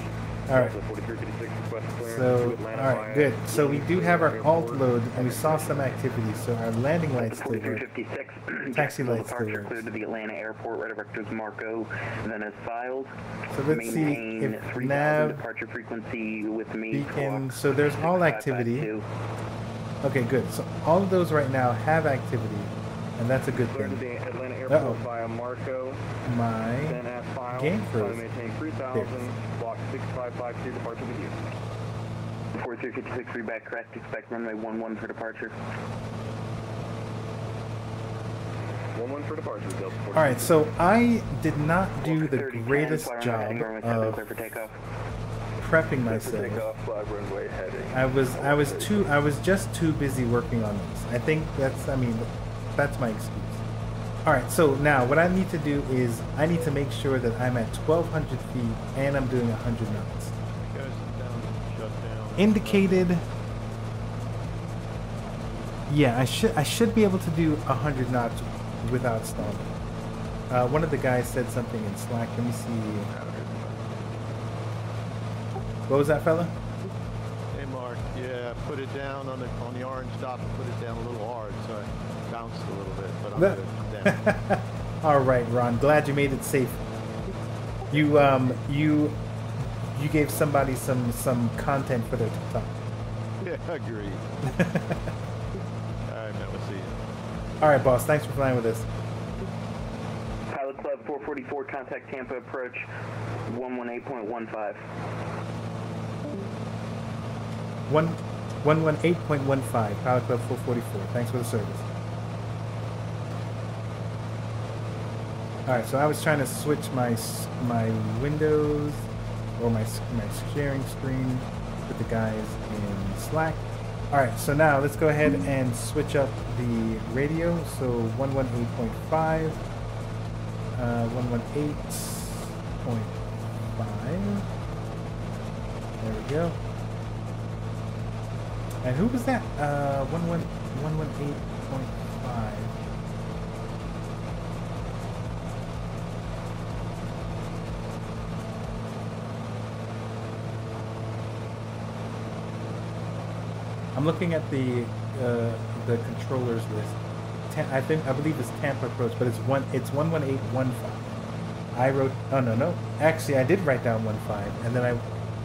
All right. So, all right, good. So we do have our alt load, and we saw some activity. So our landing lights still work. Taxi lights still work. Cleared to the Atlanta airport. Red vectors Marco, and then as filed. So let's see if nav departure frequency with me. Beacon. So there's all activity. Okay, good. So all of those right now have activity, and that's a good thing. Uh oh. Marco. My game froze. Maintain 3000. Block 6552 departure with you. 4356 reback correct. Expect runway 11 for departure. 11 for departure. All right, so I did not do the greatest job of prepping myself. I was I was too I was just too busy working on this. I think that's I mean that's my excuse. Alright, so now what I need to do is I need to make sure that I'm at 1200 feet and I'm doing 100 knots. Indicated. Yeah, I should I should be able to do 100 knots without stalling. Uh, one of the guys said something in Slack. Let me see. What was that, fella? Hey, Mark. Yeah, put it down on the on the orange dot. Put it down a little hard, so I bounced a little bit. But I'm good. All right, Ron. Glad you made it safe. You um you you gave somebody some some content for their TikTok. Yeah, agreed. All right, man. We'll see you. All right, boss. Thanks for flying with us. Pilot Club 444, contact Tampa approach. 118.15. One, 118.15, Pilot Club 444. Thanks for the service. Alright, so I was trying to switch my my windows or my, my sharing screen with the guys in Slack. Alright, so now let's go ahead and switch up the radio. So 118.5, uh, 118.5. There we go. And who was that? Uh, 118.5. I'm looking at the uh, the controllers list. Ta I think I believe it's Tampa Approach, but it's one. It's one one eight one five. I wrote. Oh no no. Actually, I did write down one five, and then I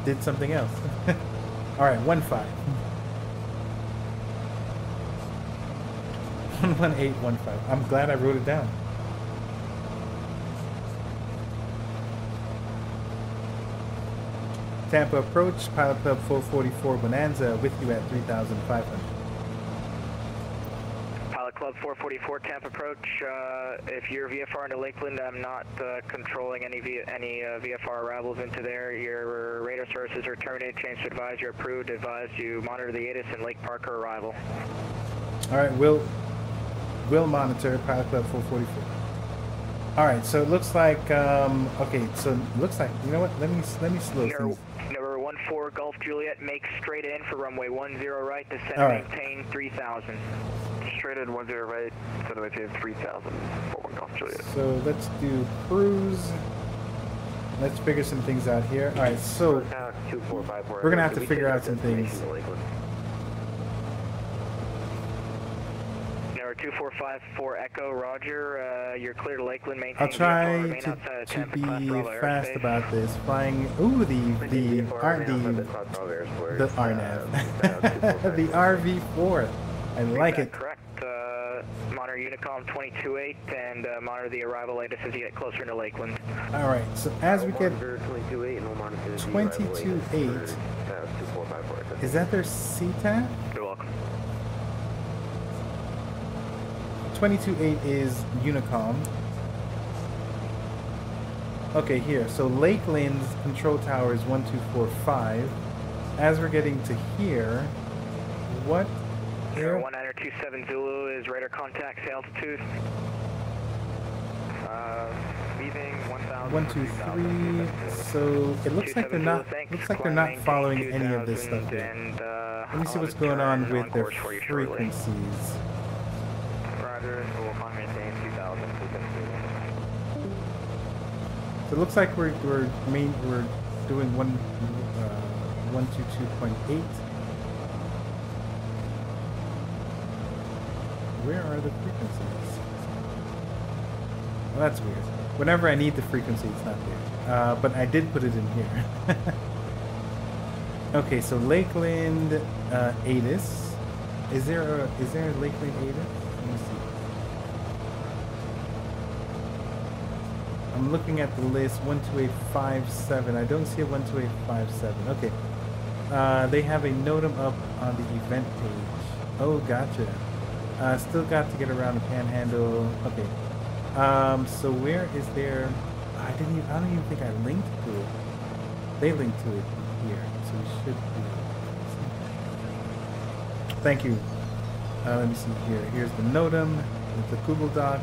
did something else. All right, one five. One one eight one five. I'm glad I wrote it down. Tampa approach, Pilot Club 444 Bonanza with you at 3,500. Pilot Club 444 Tampa approach. Uh, if you're VFR into Lakeland, I'm not uh, controlling any v any uh, VFR arrivals into there. Your radar services are terminated. Change to advise you're approved. Advise you monitor the ATIS and Lake Parker arrival. All right, we'll we'll monitor Pilot Club 444. All right, so it looks like um, okay. So it looks like you know what? Let me let me slow things. Number one four Golf Juliet, make straight in for runway one zero right, descend All right. maintain 3000. Straight in one zero right, descend maintain 3000 for one Golf Juliet. So let's do cruise. Let's figure some things out here. All right, so we're gonna have to figure out some things. 2454 Echo, Roger. Uh, you're clear to Lakeland. Maintain I'll try to, to be fast airspace. about this. Flying. Ooh, the the R the the RNAV, the RV4. I like it. Correct. Uh, monitor Unicom 22.8 and uh, monitor the arrival latest as you get closer to Lakeland. All right. So as we get 22.8, is that their CTAF? 22.8 is Unicom. Okay, here. So Lakeland's control tower is 1245. As we're getting to here, what air? 1927 Zulu is radar contact, altitude. Uh, leaving 1,000. So it looks like they're not. Looks like they're not following any of this stuff here. And, uh, Let me see what's going on with their frequencies. So it looks like we're we're main we're doing one uh, one two two point eight. Where are the frequencies? Well, that's weird. Whenever I need the frequency, it's not there. Uh, but I did put it in here. okay, so Lakeland uh, ATIS. Is there a is there a Lakeland ATIS? I'm looking at the list 12857. I don't see a 12857. Okay. Uh, they have a NOTAM up on the event page. Oh, gotcha. Uh, still got to get around the panhandle. Okay. Um, so where is there? I didn't. Even, I don't even think I linked to it. They linked to it here, so we should be. Thank you. Uh, let me see here. Here's the NOTAM. It's a Google Doc.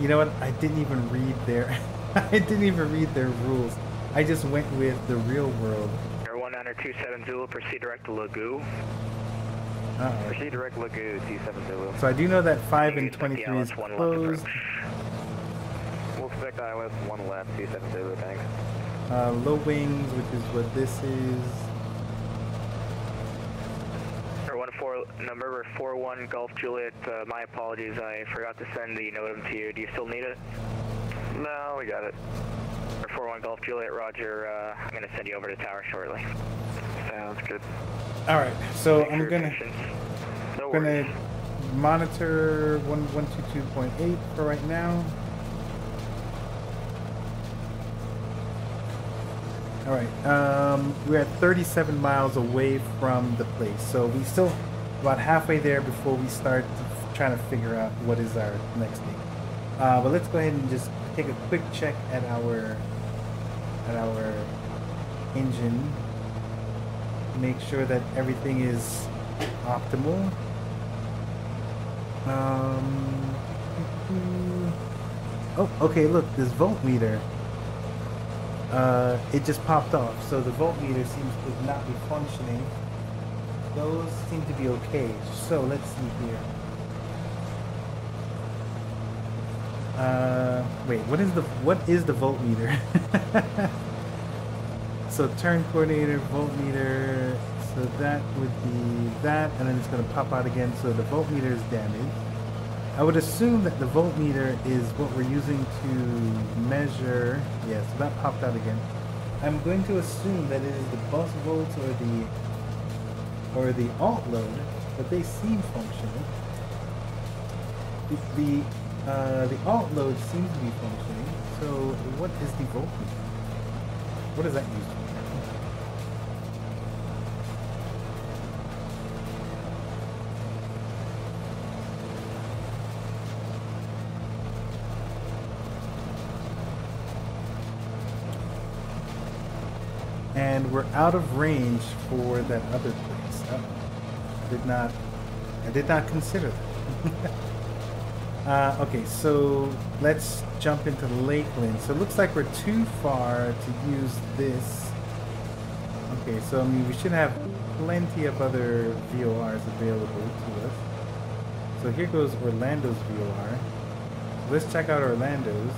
You know what? I didn't even read their I didn't even read their rules. I just went with the real world. Air 1927 Zulu, proceed direct to Lagoo. Uh -oh. Proceed direct Lagoo, T7 Zulu. So I do know that 5 and 23 is closed. We'll expect ILS 1 left, T7 Zulu, thanks. Uh, low wings, which is what this is. Four number four one Golf Juliet. Uh, my apologies, I forgot to send the NOTAM to you. Do you still need it? No, we got it. Four one Golf Juliet, Roger. Uh, I'm gonna send you over to tower shortly. Sounds good. All right, so I'm gonna no gonna monitor one one two two point eight for right now. All right. Um, we're at 37 miles away from the place, so we still about halfway there before we start trying to figure out what is our next thing. Uh, but let's go ahead and just take a quick check at our at our engine. Make sure that everything is optimal. Um, oh, okay. Look, this voltmeter. Uh, it just popped off, so the voltmeter seems to not be functioning. Those seem to be okay. So let's see here. Uh, wait, what is the what is the voltmeter? so turn coordinator, voltmeter. So that would be that, and then it's going to pop out again. So the voltmeter is damaged. I would assume that the voltmeter is what we're using to measure. Yeah, so that popped out again. I'm going to assume that it is the bus volts or the or the alt load, but they seem functional. The, the uh, the alt load seems to be functioning. So what is the voltmeter? What does that use? And we're out of range for that other place. -oh. Did not, I did not consider that. Uh, okay, so let's jump into Lakeland. So it looks like we're too far to use this. Okay, so I mean, we should have plenty of other VORs available to us. So here goes Orlando's VOR. Let's check out Orlando's.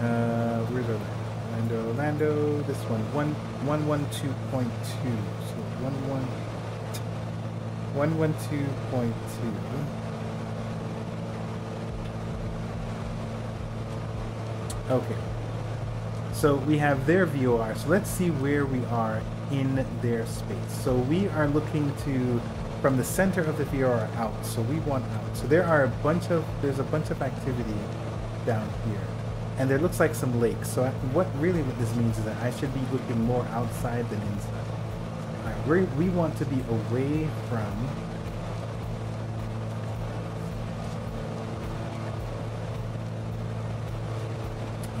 Uh, where's Orlando? Orlando, Orlando, this one, one, one, one, two point two. One, one, one, one, two point two. Okay. So we have their VOR. So let's see where we are in their space. So we are looking to from the center of the VOR out. So we want out. So there are a bunch of there's a bunch of activity down here. And there looks like some lakes. So what really what this means is that I should be looking more outside than inside. We we want to be away from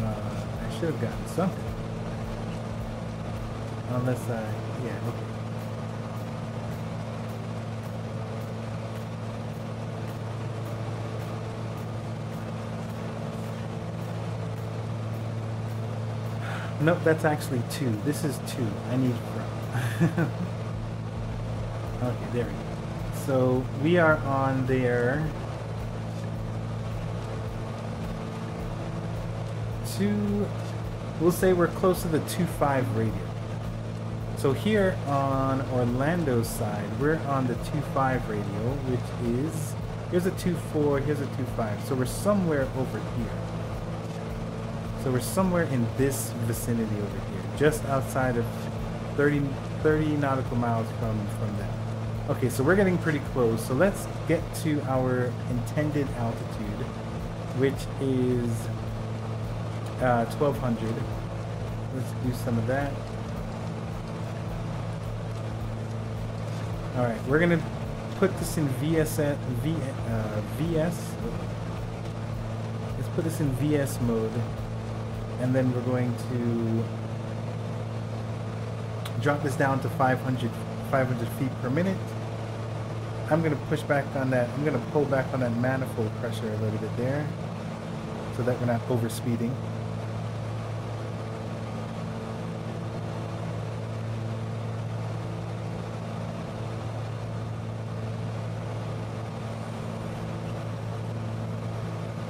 uh, I should have gotten something. Unless I, yeah, okay. Nope, that's actually two. This is two. I need from. okay, there we go. So we are on there. Two we'll say we're close to the 2.5 radio. So here on Orlando's side, we're on the 2.5 radio, which is, here's a 2.4, here's a 2.5. So we're somewhere over here. So we're somewhere in this vicinity over here, just outside of 30, 30 nautical miles from, from that. Okay, so we're getting pretty close. So let's get to our intended altitude, which is uh, 1200. Let's do some of that. All right, we're gonna put this in VS, v, uh, VS. Let's put this in VS mode, and then we're going to drop this down to 500, 500 feet per minute. I'm gonna push back on that. I'm gonna pull back on that manifold pressure a little bit there, so that we're not overspeeding.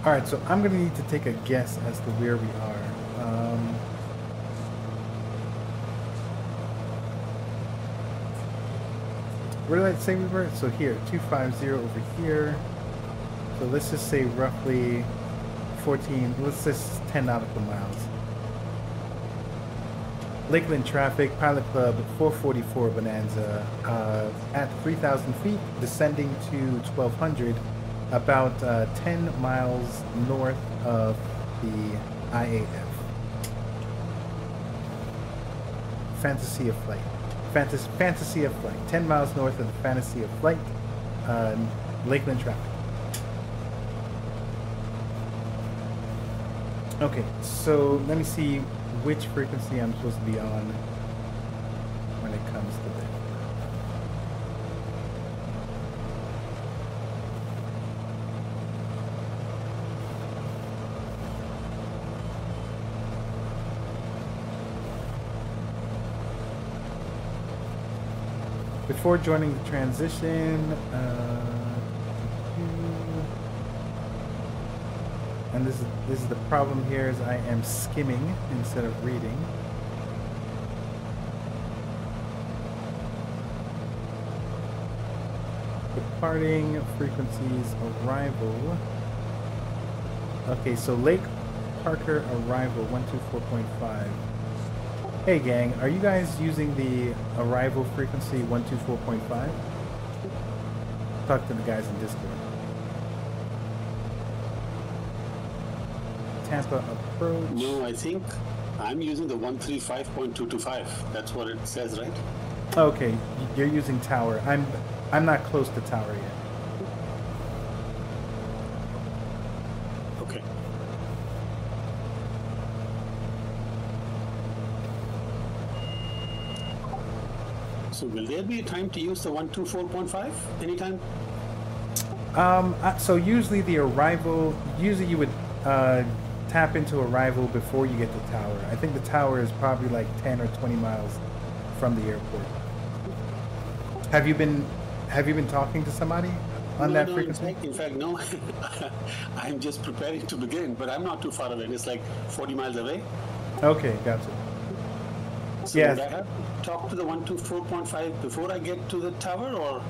All right, so I'm going to need to take a guess as to where we are. Um, where did I say we were? So here, 250 over here. So let's just say roughly 14, let's just 10 nautical miles. Lakeland traffic, Pilot Club, 444 Bonanza, uh, at 3,000 feet, descending to 1200 about uh, 10 miles north of the IAF. Fantasy of Flight. Fantasy, Fantasy of Flight. 10 miles north of the Fantasy of Flight, uh, Lakeland traffic. Okay, so let me see which frequency I'm supposed to be on when it comes to this. Before joining the transition, uh, and this is this is the problem here is I am skimming instead of reading. Departing frequencies arrival. Okay, so Lake Parker arrival 124.5. Hey gang, are you guys using the arrival frequency 124.5? Talk to the guys in Discord. Tampa approach. No, I think I'm using the 135.225. That's what it says, right? Okay, you're using tower. I'm I'm not close to tower yet. Okay. So will there be a time to use the 124.5 anytime? Um, so usually the arrival, usually you would uh, tap into arrival before you get to tower. I think the tower is probably like 10 or 20 miles from the airport. Have you been have you been talking to somebody on no, that no, frequency? In fact, in fact, no. I'm just preparing to begin, but I'm not too far away. It's like 40 miles away. Okay, gotcha. So yes. I have to talk to the 124.5 before I get to the tower or?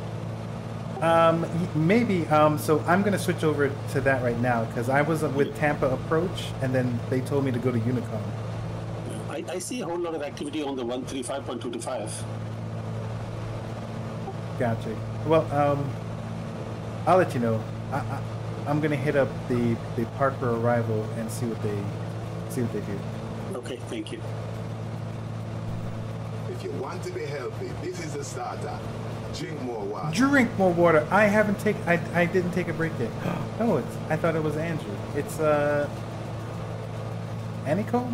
Um, maybe. Um, so I'm gonna switch over to that right now because I was with Tampa Approach, and then they told me to go to Unicom. I, I see a whole lot of activity on the 135.225. Gotcha. Well, um, I'll let you know. I, I, I'm gonna hit up the the Parker arrival and see what they see what they do. Okay, thank you. If you want to be healthy, this is the starter. Drink more water. Drink more water. I haven't taken. I I didn't take a break yet. Oh, it's. I thought it was Andrew. It's uh. aKneecoal.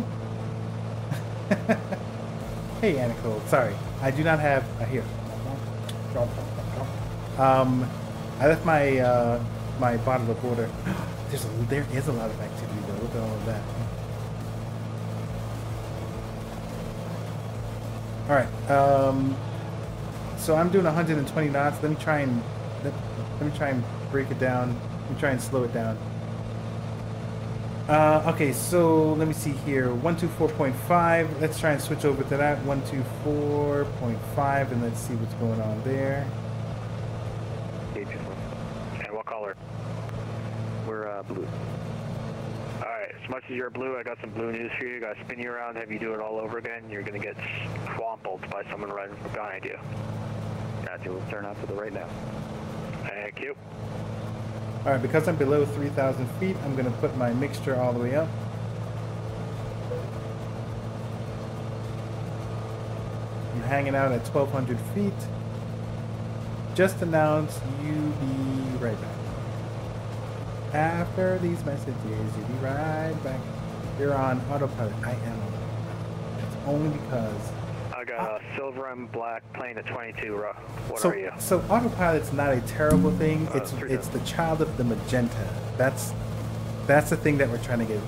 hey, aKneecoal. Sorry, I do not have. Uh, here. Um, I left my uh my bottle of water. There's a there is a lot of activity though. Look at all of that. All right. Um, so I'm doing 120 knots. Let me try and let, let me try and break it down. Let me try and slow it down. Uh, okay, so let me see here. 124.5. Let's try and switch over to that. 124.5, and let's see what's going on there. And what color? We're uh, blue. Alright, as much as you're blue, I got some blue news for you. I Gotta spin you around, have you do it all over again. You're gonna get swampled by someone running behind you. Gotcha, we'll turn out to the right now. Thank you. All right, because I'm below 3,000 feet, I'm going to put my mixture all the way up. I'm hanging out at 1,200 feet. Just announce you be right back. After these messages, you'll be right back. You're on autopilot. I am. It's only because I got a silver and black plane at 22. Ro- What so, are you? So autopilot's not a terrible thing. Uh, It's it's the child of the magenta. That's that's the thing that we're trying to get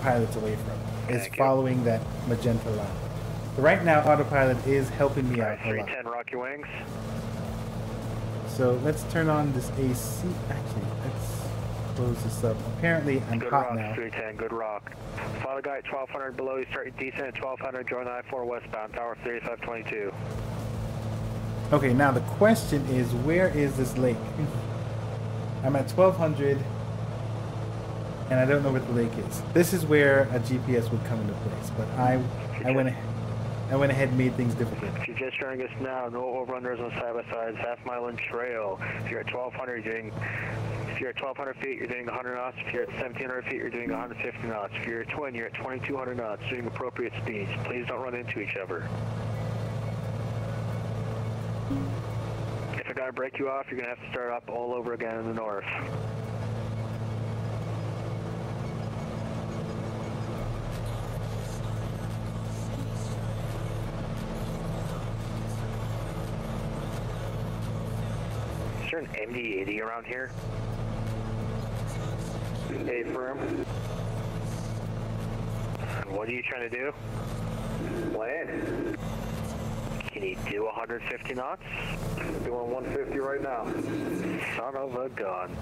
pilots away from. Is Thank you. following that magenta line. Right now autopilot is helping me out a lot. 310 Rocky Wings. So let's turn on this AC. Actually, close this up. Apparently I'm Good hot rock, now. 310, good rock. Follow the guy at 1200 below, you start your descent at 1200, join the I-4 westbound, tower 3522. Okay, now the question is, where is this lake? I'm at 1200, and I don't know where the lake is. This is where a GPS would come into place, but I, I went, I went ahead and made things difficult. If you're just joining us now, no overrunners on side-by-sides, half mile and trail. If you're at 1200, you're doing if you're at 1,200 feet, you're doing 100 knots. If you're at 1,700 feet, you're doing 150 knots. If you're at twin, you're at 2,200 knots, doing appropriate speeds. Please don't run into each other. If I gotta break you off, you're gonna have to start up all over again in the north. Is there an MD-80 around here? A firm. What are you trying to do? Land. Can you do 150 knots? Doing 150 right now. Son of a gun.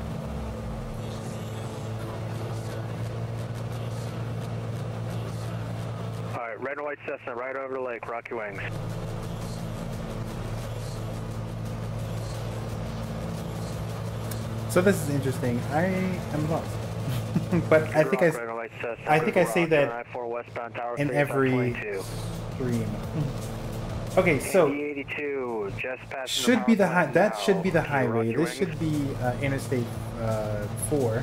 Alright, red and white Cessna right over the lake, Rocky Wings. So this is interesting. I am lost. but I think I, I think I say that in every stream. Okay, so should be the high. That should be the highway. This should be uh, Interstate uh, Four.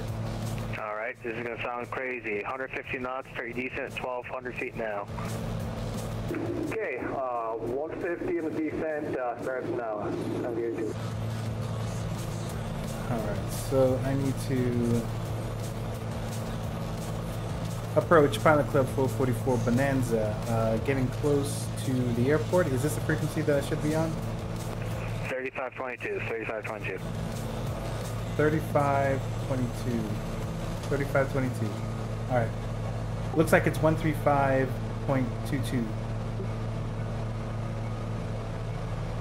All right, this is gonna sound crazy. 150 knots, pretty decent. 1,200 feet now. Okay, uh, 150 in the descent uh, starts now. Alright, so I need to approach Pilot Club 444 Bonanza, uh, getting close to the airport. Is this the frequency that I should be on? 3522, 3522. 3522. 3522. Alright. Looks like it's 135.22.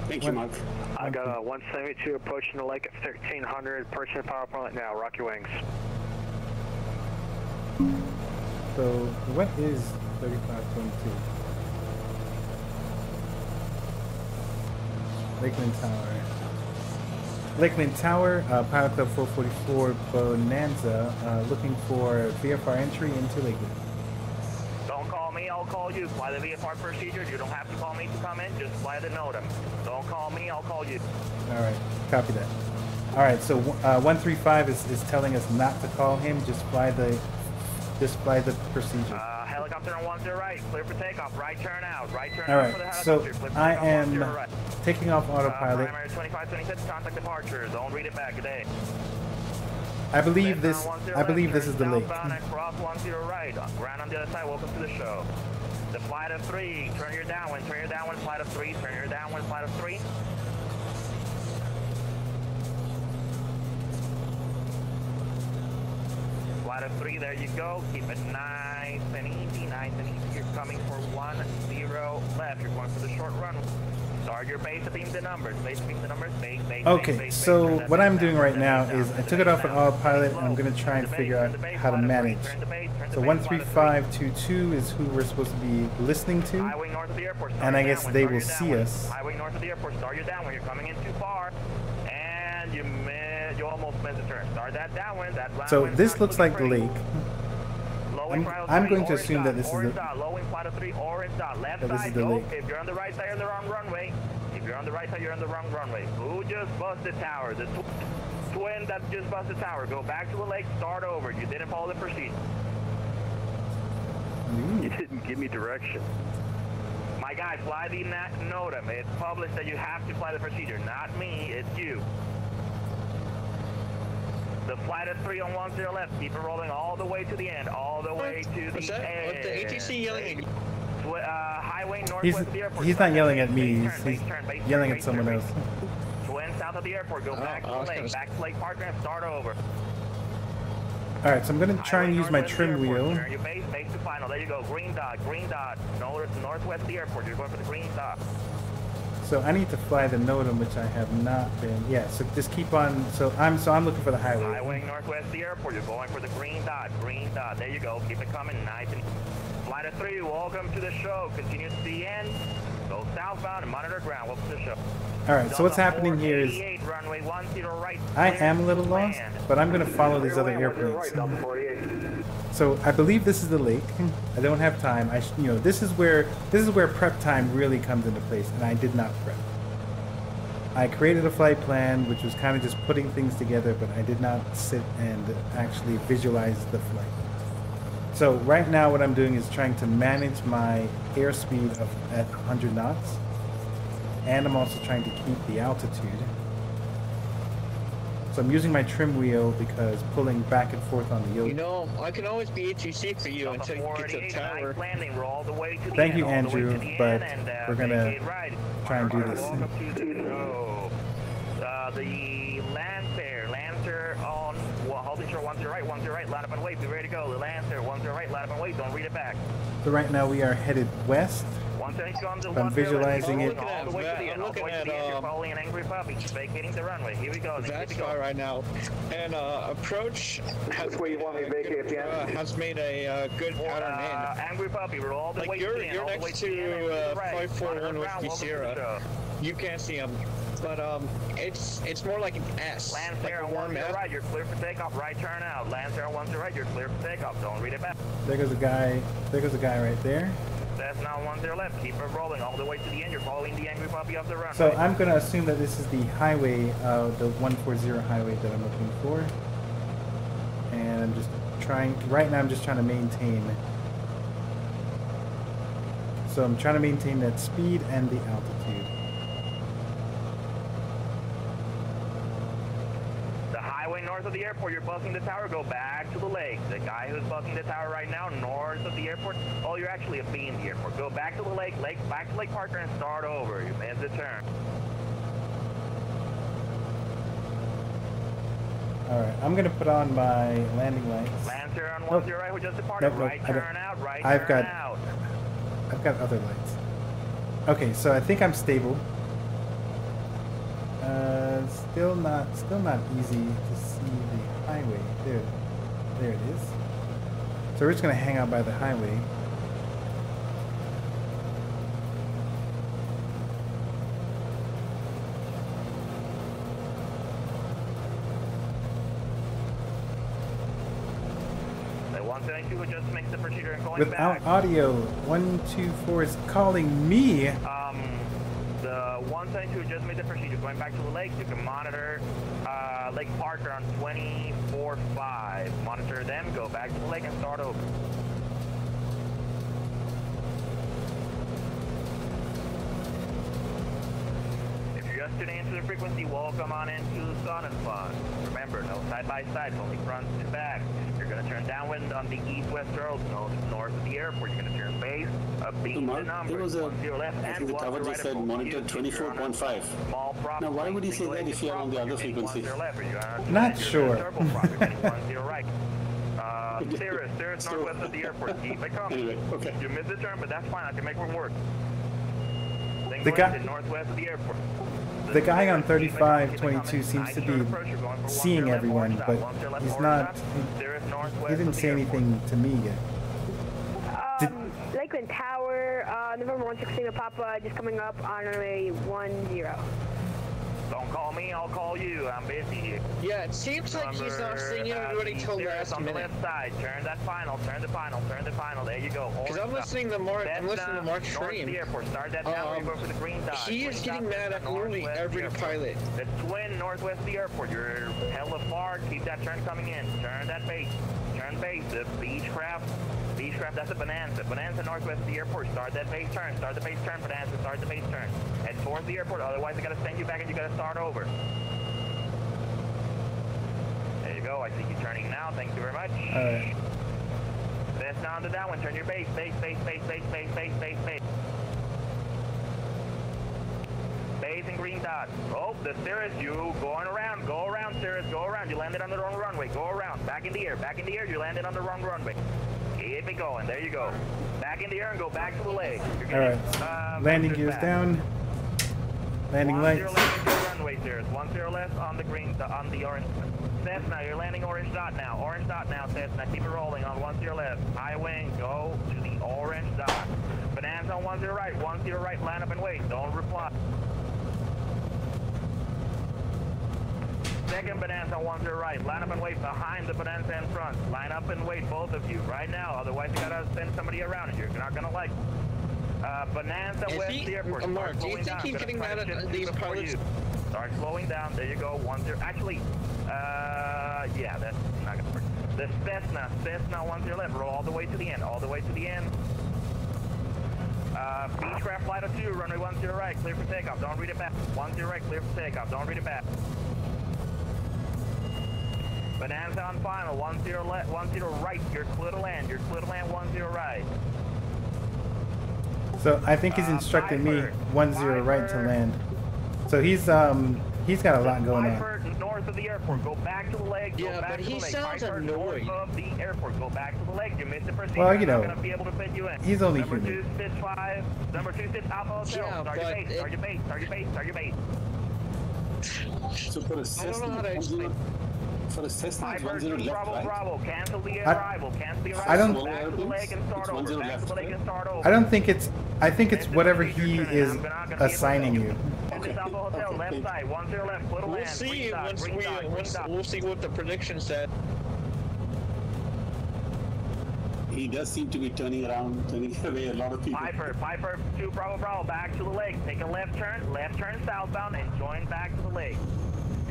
Thank you, Mike. I got a 172 approaching the lake at 1300, approaching the power plant now, Rocky Wings. So, what is 3522? Lakeland Tower. Lakeland Tower, uh, Pilot Club 444 Bonanza, uh, looking for VFR entry into Lakeland. Don't call me, I'll call you. Fly the VFR procedure. You don't have to call me to come in, just fly the NOTAM. Don't call me, I'll call you. Alright, copy that. Alright, so uh, 135 is, is telling us not to call him, just fly the just fly the procedure. Uh, helicopter on 10 right, clear for takeoff, right turn out, right turn All out for the so helicopter. Clear for I am right. taking off Uh, autopilot. primary 2526, contact departure. Don't read it back today. I believe this. I believe this is the lake. Southbound and cross 10 right. Ground on the other side, welcome to the show. The flight of three, turn your downwind, turn your downwind, flight of three, turn out of three, there you go. Keep it nice and easy, nice and easy. You're coming for one, zero, left. You're going for the short run. Start your base beam the numbers. Base beam the numbers. Base, base, okay, base, so what I'm doing right now is I took it off an autopilot and I'm going to try and figure out how to manage. So 13522 is who we're supposed to be listening to. And I guess they will see us. North of the airport. Start you down you're coming in 2 So this looks like the lake. Hmm. I'm, I'm going to assume that this is the. dot, low wind flight of three, orange dot, left That this is the lake. If you're on the right side, you're on the wrong runway. If you're on the right side, you're on the wrong runway. Who just busted the tower? The tw- twin that just busted the tower. Go back to the lake, start over. You didn't follow the procedure. Hmm. You didn't give me direction. My guy, fly the NOTAM. It's published that you have to fly the procedure. Not me, it's you. The flight of three on one zero left. Keep it rolling all the way to the end. All the way to the What's that? end. What the ATC yelling at Tw- uh, highway northwest He's of the airport. he's not yelling at me. base He's, turn, he's base turn, yelling turn, at someone base else. Twin south of the airport. Go Oh, back to I the was lake. Back to Lake Parker and start over. All right, so I'm going to try and use my Northwest of the trim airport. wheel. Turn your base, base to final. There you go. Green dot, green dot. North, northwest of the airport. You're going for the green dot. So I need to fly the NOTAM, which I have not been. Yeah, so just keep on. So I'm so I'm looking for the highway. Highway northwest the airport. You're going for the green dot, green dot. There you go. Keep it coming. Nice and Flight of three, welcome to the show. Continue to the end. Go southbound and monitor ground. Welcome to the show. All right, so what's happening here is runway 10 right. I am a little lost, but I'm going to follow these other airplanes. So I believe this is the lake. Hmm. I don't have time. I sh- you know this is where this is where prep time really comes into place, and I did not prep. I created a flight plan, which was kind of just putting things together, but I did not sit and actually visualize the flight. So right now, what I'm doing is trying to manage my airspeed of at 100 knots, and I'm also trying to keep the altitude. So I'm using my trim wheel because pulling back and forth on the yoke. You know, I can always be ATC for you until you get to the tower. Landing, we're all the way to the Thank end, you, all the Andrew, to but end, and, uh, we're gonna right. try and do Alright, this. walk up to the, uh, the Lancer, Lancer on, well, holding short, one to the right, one to the right, line up and wait, be ready to go. The Lancer, one to the right, line up and wait, don't read it back. So right now we are headed west. 172 on I'm visualizing it. the way to the end, all the way to the end, you're following an angry puppy, vacating the runway. Here we go. That's here we go. far right now. And uh, approach has, where you want me to vacate at the end. uh, has made a uh, good pattern Uh, in. angry puppy, we're all the Like way you're to the end, you're all next to the end, to and uh, the right. 541 Whiskey ground, welcome to the Sierra. You can't see him, but um, it's it's more like an S, Land like there a on one warm to the S. right, you're clear for takeoff, right turn out. Land there on one to right, you're clear for takeoff, don't read it back. There goes a guy. There goes a guy right there. That's now one to left, keep it rolling all the way to the end, you're following the angry puppy up the runway. So I'm gonna assume that this is the highway, uh, the 140 highway that I'm looking for. And I'm just trying. Right now, I'm just trying to maintain. So I'm trying to maintain that speed and the altitude. The highway north of the airport, you're buzzing the tower, go back to the lake. The guy who's buzzing the tower right now, north of the airport, oh, you're actually a B in the airport. Go back to the lake, lake, back to Lake Parker and start over. You missed the turn. All right, I'm gonna put on my landing lights. Lancer on Nope. one zero right, we just departed. Nope, nope, right turn out, right I've turn got- out. I've got other lights. Okay, so I think I'm stable. Uh, still not, still not easy to the highway. There, there it is. So we're just gonna hang out by the highway. The 172 who just makes the procedure going Without back. audio, one two four is calling me. Um, the 172 who just made the procedure going back to the lake, you can monitor Lake Parker on 24.5. Monitor them, go back to the lake and start over. If you're just tuning into the frequency, welcome on into the SUN 'n FUN. Remember, no side by sides, only front and back. You're gonna turn downwind on the east-west road, no north of the airport. You're turn base, a beat so was a, I think the tower just said monitor 24.5. Now why would he say that if you're on the other frequency? Not sure. Uh, Cirrus, Cirrus, northwest of the airport. Keep it coming. Anyway, okay. You missed the turn, but that's fine. I can make one work. Then the guy northwest of the airport. The guy on 3522 seems to be seeing everyone, but he's not. He, he didn't say anything to me yet. Did, Lakeland Tower, uh, November 116 Papa, just coming up on runway 10. Don't call me, I'll call you. I'm busy. Yeah, it seems like he's not seeing Number, everybody till Cirrus last on the left side. Turn that final. Turn the final. Turn the final. There you go. Because I'm listening to Mark. I'm listening to Mark north of Train. the airport. Start that now. Um, you go for the green dot. he is Green getting mad at nearly every airport. pilot. The twin northwest of the airport. You're hella far. Keep that turn coming in. Turn that base. Turn base. The Beechcraft. That's a Bonanza. Bonanza northwest of the airport. Start that base turn. Start the base turn. Bonanza. Start the base turn. Head towards the airport. Otherwise, I gotta send you back and you gotta start over. There you go. I see you turning now. Thank you very much. All right. That's down to that one. Turn your base, base, base, base, base, base, base, base, base. Base and green dot. Oh, the Cirrus, you going around. Go around, Cirrus. Go around. You landed on the wrong runway. Go around. Back in the air. Back in the air. You landed on the wrong runway. Keep it going. There you go. Back in the air and go back to the leg. You're All uh, Landing gears back. down. Landing One zero lights. left runway. One zero left on the green, on the orange. Cessna, you're landing orange dot now. Orange dot now, Cessna. Keep it rolling on one zero left. High wing, go to the orange dot. Bonanza on one zero right. One zero right. Line up and wait. Don't reply. Second Bonanza on one zero right. Line up and wait behind the Bonanza in front. Line up and wait, both of you, right now. Otherwise, you gotta send somebody around and you're not gonna like. Uh, Bonanza Is West he- the airport. uh, Mark, do you think down. he's getting mad at these pilots? you. Start slowing down. There you go. One zero. Actually, uh, yeah, that's not gonna work. The Cessna, Cessna one zero left. Roll all the way to the end. All the way to the end. Uh, Beechcraft Flight of 02, runway 10 right, clear for takeoff. Don't read it back. 10 right, clear for takeoff. Don't read it back. Bonanza on final, one zero left, one zero right. You're clear to land. You're clear to land, one zero right. So I think he's instructed uh, me one zero right to land. So he's um he's got a lot going on. north of the airport. Go back to the leg. Yeah, but he sounds annoyed. North of the airport. Go back to the leg. You missed the procedure. Well, you know, I'm not gonna be able to fit you in. He's only number human. two six five. Number two six Alpha Hotel. Yeah, start your base. It... Start your base. Start your base. Start your base. So for a Cessna, for a Cessna, it's one zero left, Bravo, right? Bravo. Cancel the arrival. Cancel the arrival. I don't. Back to the leg and start over. Back to the leg and start over. I don't think it's. I think it's whatever he is assigning you. Okay. Hotel, left side, one zero left, we'll land, see stop, once we stop, once, we'll see what the prediction said. He does seem to be turning around, turning away a lot of people. Piper, Piper, two Bravo Bravo, back to the lake. Take a left turn, left turn southbound, and join back to the lake.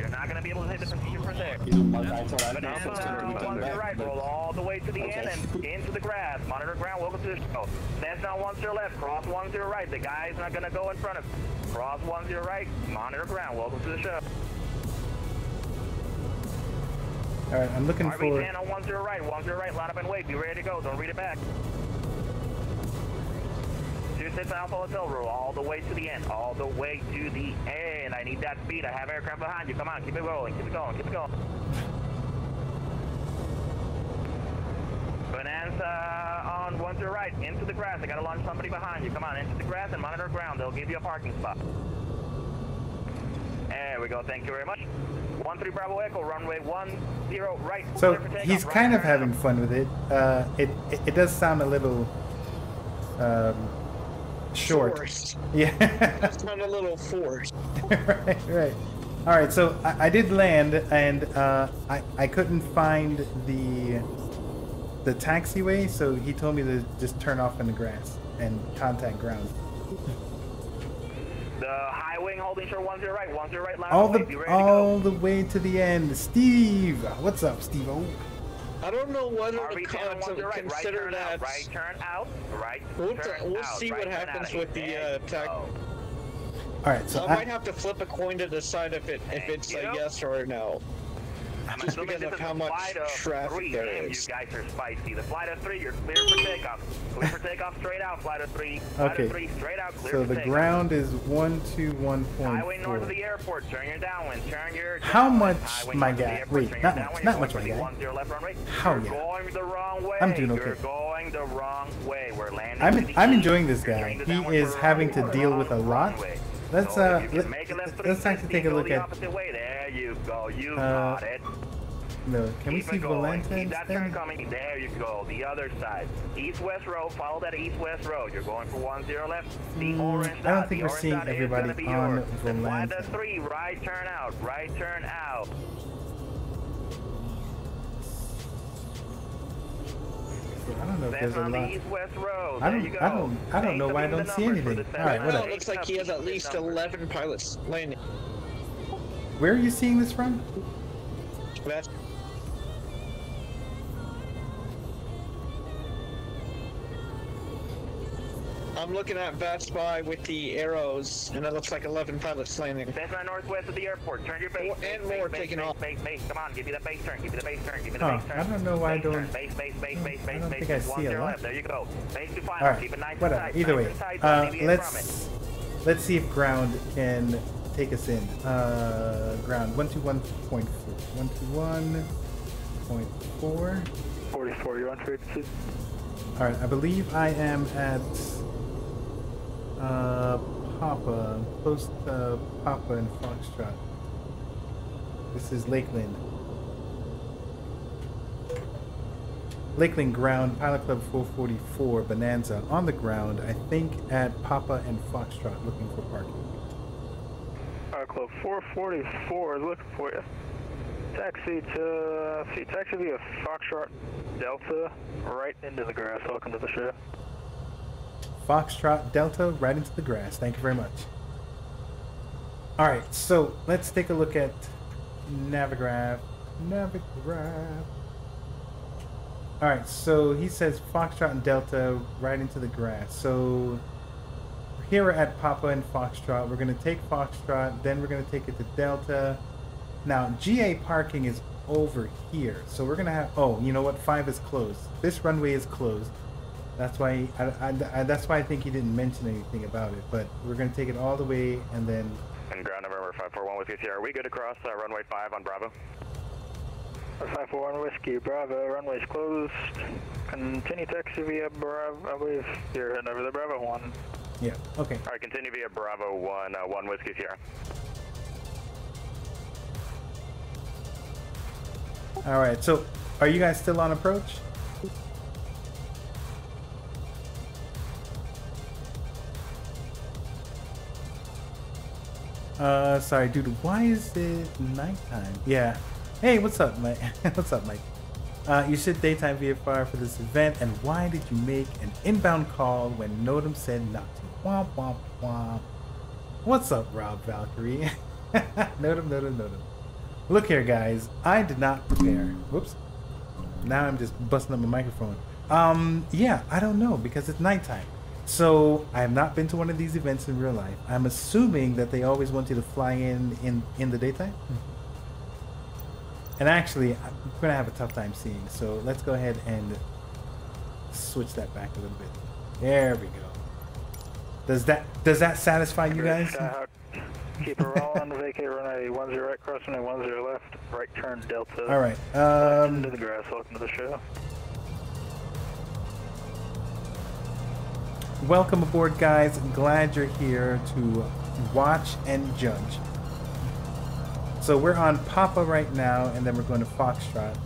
You're not going to be able to hit the procedure from there. You know, Mark, I thought I'd Banana, be to one turn back. your right, roll all the way to the Okay. end and into the grass. Monitor ground, welcome to the show. Stance down one zero left, cross one zero right. The guy's not going to go in front of you. Cross one zero right, monitor ground, welcome to the show. All right, I'm looking RV for. 10 on one zero right, one zero right, line up and wait. Be ready to go. Don't read it back. Two six Alpha Hotel roll all the way to the end, all the way to the end. I need that speed. I have aircraft behind you. Come on, keep it rolling, keep it going, keep it going. Bonanza on one zero right, into the grass. I gotta launch somebody behind you. Come on, into the grass and monitor ground. They'll give you a parking spot. There we go. Thank you very much. One three Bravo Echo, runway one zero right. So clear for takeoff, he's kind of having fun with it. Uh, it, it it does sound a little um, short. Forced. Yeah. It's not a little forced. right, right. All right, so I, I did land, and uh, I I couldn't find the the taxiway, so he told me to just turn off in the grass and contact ground. The high wing holding short one zero right, one zero right. Line All up, wait, be the to all the way to the end. Steve, what's up, Steve? Oh, I don't know whether to RV 10 on con- one zero right, right consider turn that. out, right turn out, right We'll, turn we'll out, see right what happens out. with the There uh, tech. all right. So I might have to flip a coin to decide if it if it's you. a yes or a no. I'm Just because of how much flight of traffic three. there Damn, is. you guys are spicy. The flight of three, you're clear for takeoff. Clear for takeoff, straight out. Flight of three. Flight Okay. of three, straight out. Clear so for the takeoff. ground is one two one point Highway north of the airport. Turn your downwind. Turn your. How much, Highway my north of the guy? airport, Wait, turn not your much, not You're much, my guy. One zero left runway. How You're yeah? going the wrong way. I'm doing You're okay. going the wrong way. We're landing. I'm I'm enjoying this guy. He is having to deal with a lot. runway. Let's So uh let, can make a left let's actually take a look at. There you go. You Uh, got it. no. Can we see it going. Keep that turn coming. There you go. The other side. East-west road. Follow that east-west road. You're going for one zero left. The Mm, orange I don't dot. think the we're seeing everybody on yours. Then fly Volanta. the three. Right turn out. Right turn out. I don't know if there's a lot. east-west road. I don't you. I don't I don't know why I don't see numbers anything. All right. Well, whatever. it looks like he has at least 11 pilots landing. Where are you seeing this from? That's I'm looking at VATSpy with the arrows, and it looks like 11 pilots landing. Cessna northwest of the airport. Turn your base. More- base, and base, more base, taking base, off. Base, base, Come on, give me the base turn. Give me the base turn. Give me the Huh, base turn. I don't know why I don't- turn, Base, base, base, base, I base, don't base. think I see a lot. There you go. Base to final. right, Keep it nice and whatever. tight. Either way, and tight. uh, Don't deviate from it. let's let's see if ground can take us in. Uh, ground one two one point four. One two one point four. 44, you're on frequency. All right, I believe I am at uh, Papa, close to Papa and Foxtrot. This is Lakeland. Lakeland ground, Pilot Club 444, Bonanza on the ground, I think at Papa and Foxtrot looking for parking. Our Club 444 is looking for you. Taxi to, see, taxi via Foxtrot Delta right into the grass. Welcome to the show. Foxtrot Delta right into the grass. Thank you very much. All right, so let's take a look at Navigraph. Navigraph. All right, so he says Foxtrot and Delta right into the grass. So here we're at Papa and Foxtrot. We're gonna take Foxtrot, then we're gonna take it to Delta, Now, GA parking is over here. So we're going to have... Oh, you know what? 5 is closed. This runway is closed. That's why I, I, I, that's why I think he didn't mention anything about it. But we're going to take it all the way and then... And ground number 541 with Sierra. Are we good across uh, runway 5 on Bravo? 541 Whiskey Bravo, runway's closed. Continue taxi via Bravo, I believe you're heading over the Bravo 1. Yeah, okay. Alright, continue via Bravo 1, uh, 1 Whiskey Sierra. Alright, so are you guys still on approach? Uh, sorry, dude, why is it nighttime? Yeah. Hey, what's up, Mike? what's up, Mike? Uh, you should daytime VFR for this event, and why did you make an inbound call when NOTAM said not to? Womp, womp, womp. What's up, Rob Valkyrie? NOTAM, NOTAM, NOTAM. Look here, guys. I did not prepare. Whoops. Now I'm just busting up my microphone. Um, yeah, I don't know because it's nighttime. So I have not been to one of these events in real life. I'm assuming that they always want you to fly in in in the daytime. And actually, I'm gonna have a tough time seeing. So let's go ahead and switch that back a little bit. There we go. Does that does that satisfy you guys? Keep it rolling. vacate runway 10 right, cross runway 10 left, right turn Delta. All right. Um, into the grass. Welcome to the show. Welcome aboard, guys. Glad you're here to watch and judge. So we're on Papa right now, and then we're going to Foxtrot.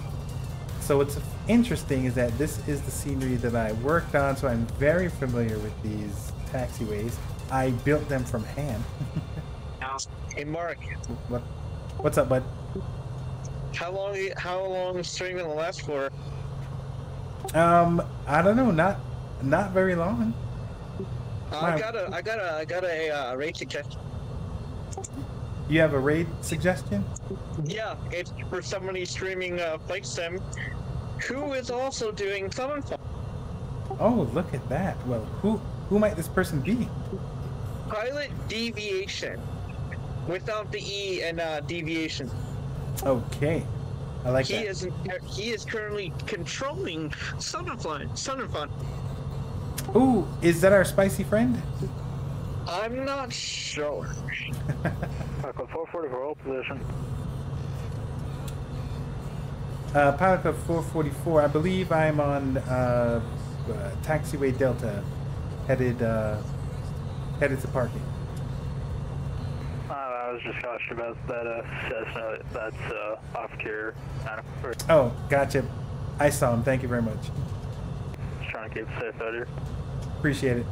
So what's interesting is that this is the scenery that I worked on, so I'm very familiar with these taxiways. I built them from hand. hey, Mark. What? What's up, bud? How long? How long is streaming last for? Um, I don't know. Not, not very long. Uh, I got a, I got a, I got a uh, raid suggestion. You have a raid suggestion? Yeah, it's for somebody streaming uh, Flight Sim, who is also doing Summon. Oh, look at that. Well, who, who might this person be? Pilot Deviation, without the E and uh, deviation. Okay, I like he that. Is, he is currently controlling SUN 'n FUN. Summon Fun. Ooh, is that our spicy friend? I'm not sure. Pilot 444, hold position. Uh, Pilot 444, I believe I'm on uh, uh, Taxiway Delta, headed uh, headed to parking. Uh, I was just cautious about that uh, Cessna that's uh, off carrier. Oh, gotcha. I saw him. Thank you very much. Just trying to keep safe out here. Appreciate it.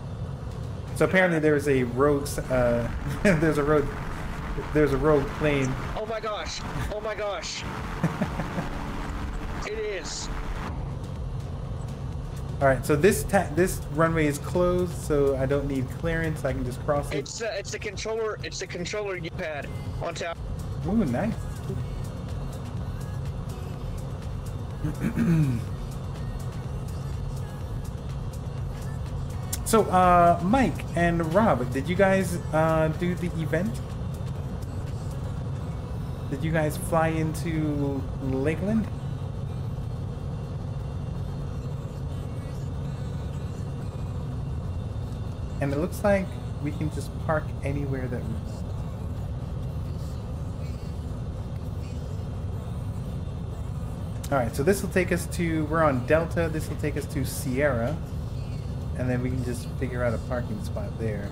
So apparently there's a rogue. Uh, there's a rogue. There's a rogue plane. Oh my gosh! Oh my gosh! it is. All right. So this this runway is closed, so I don't need clearance. I can just cross it. It's uh, it's the controller. It's the controller you had on top. Ooh, nice. So, uh, Mike and Rob, did you guys uh, do the event? Did you guys fly into Lakeland? And it looks like we can just park anywhere that we want. Alright, so this will take us to, we're on Delta, this will take us to Sierra and then we can just figure out a parking spot there.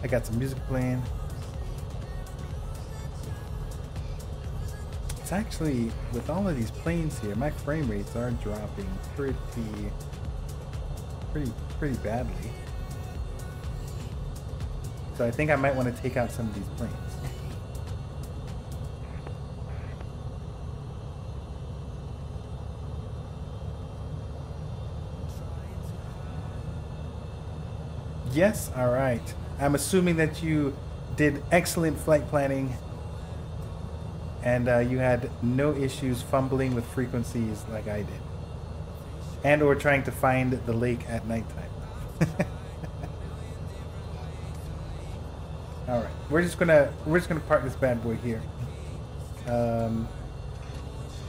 I got some music playing. It's actually, with all of these planes here, my frame rates are dropping pretty, pretty, pretty badly. So I think I might want to take out some of these planes. Yes? All right. I'm assuming that you did excellent flight planning and uh, you had no issues fumbling with frequencies like I did. And or trying to find the lake at nighttime. All right, we're just gonna we're just gonna park this bad boy here. Um,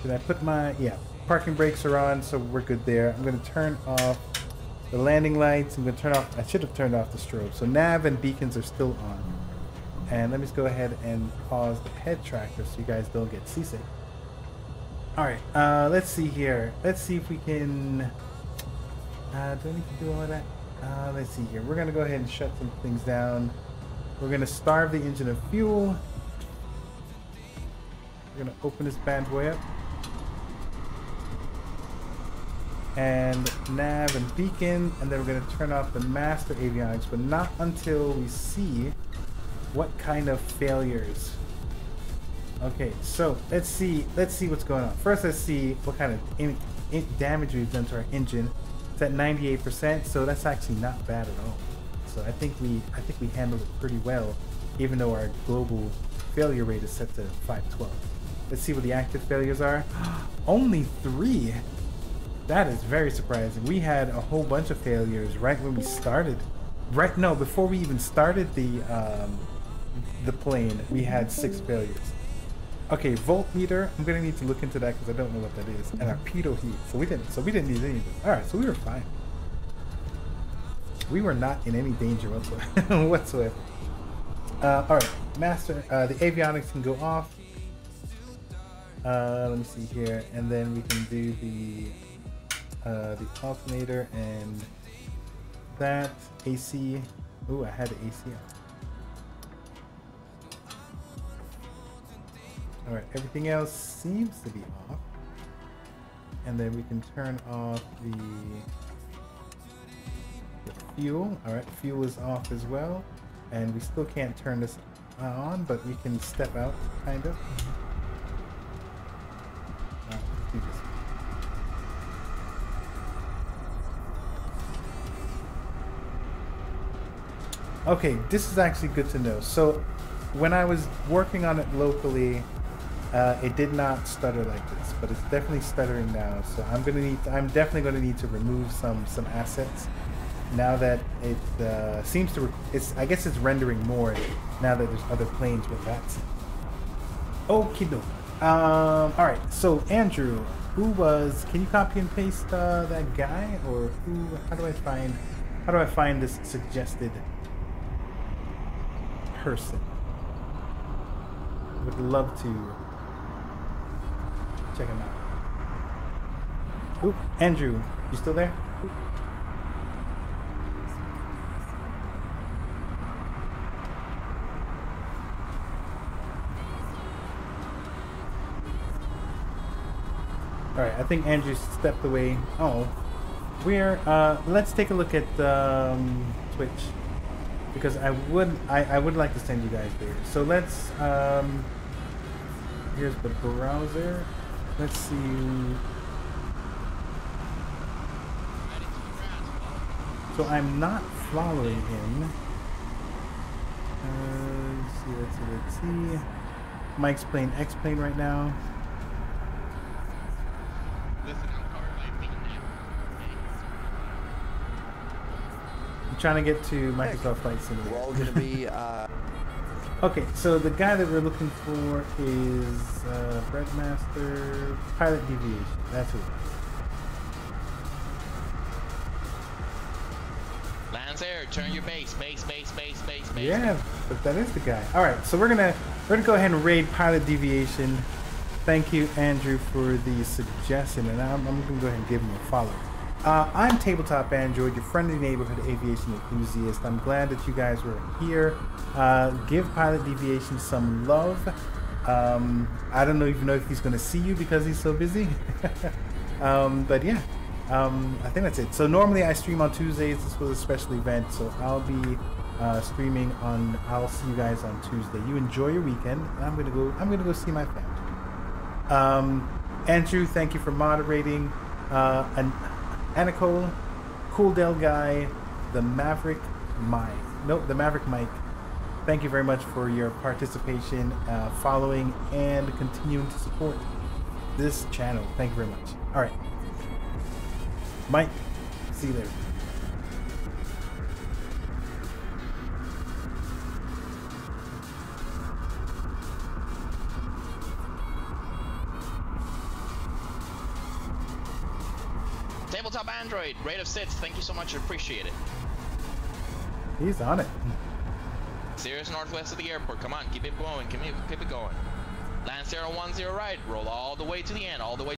should I put my yeah parking brakes are on, so we're good there. I'm gonna turn off the landing lights. I'm gonna turn off. I should have turned off the strobe. So nav and beacons are still on. And let me just go ahead and pause the head tracker so you guys don't get seasick. All right, uh, let's see here. Let's see if we can. Uh, do I need to do all of that? Uh, let's see here. We're gonna go ahead and shut some things down. We're gonna starve the engine of fuel. We're gonna open this bad boy up. And nav and beacon, and then we're gonna turn off the master avionics, but not until we see what kind of failures. Okay, so let's see. Let's see what's going on. First, let's see what kind of in, in damage we've done to our engine. It's at 98%, so that's actually not bad at all. So I think we I think we handled it pretty well, even though our global failure rate is set to 512. Let's see what the active failures are. Only three. That is very surprising. We had a whole bunch of failures right when we started. Right, no, before we even started the um, the plane, we had six failures. Okay, voltmeter. I'm gonna need to look into that because I don't know what that is. And our pitot heat. So we didn't. So we didn't need any of this. All right. So we were fine. We were not in any danger whatsoever. whatsoever. Uh, all right, master. Uh, the avionics can go off. Uh, let me see here, and then we can do the uh, the alternator and that AC. Oh, I had the AC on. All right, everything else seems to be off. And then we can turn off the, the fuel. All right, fuel is off as well. And we still can't turn this on, but we can step out, kind of. Uh, okay, this is actually good to know. So when I was working on it locally, uh, it did not stutter like this, but it's definitely stuttering now. So I'm gonna need. To, I'm definitely gonna need to remove some some assets now that it uh, seems to. It's. I guess it's rendering more now that there's other planes with that. Okay, no. Um. All right. So Andrew, who was? Can you copy and paste uh, that guy, or who? How do I find? How do I find this suggested person? Would love to check him out. Oop, Andrew, you still there? Alright, I think Andrew stepped away. Oh, we're, uh, let's take a look at, um, Twitch. Because I would, I, I would like to send you guys there. So let's, um, here's the browser. Let's see. So I'm not following him. Uh, let's see, let's see, let's see. Mike's playing X-Plane right now. I'm trying to get to Microsoft Flight Simulator. We're all gonna be uh Okay, so the guy that we're looking for is uh, Breadmaster Pilot Deviation. That's who. Lancair, turn your base, base, base, base, base, base. Yeah, but that is the guy. All right, so we're gonna we're gonna go ahead and raid Pilot Deviation. Thank you, Andrew, for the suggestion, and I'm, I'm gonna go ahead and give him a follow. Uh, I'm Tabletop Android, your friendly neighborhood aviation enthusiast. I'm glad that you guys were here. Uh, give Pilot Deviation some love. Um, I don't know even know if he's going to see you because he's so busy. um, but yeah, um, I think that's it. So normally I stream on Tuesdays. This was a special event, so I'll be uh, streaming on. I'll see you guys on Tuesday. You enjoy your weekend, and I'm gonna go. I'm gonna go see my family. Um, Andrew, thank you for moderating. Uh, and aKneecoal, Cool Del Guy, the Maverick Mike. Nope, the Maverick Mike. Thank you very much for your participation, uh, following, and continuing to support this channel. Thank you very much. All right. Mike, see you later. Android, rate of sits. Thank you so much. Appreciate it. He's on it. Cirrus northwest of the airport. Come on, keep it going. Keep it, keep it going. Land 010 right. Roll all the way to the end. All the way.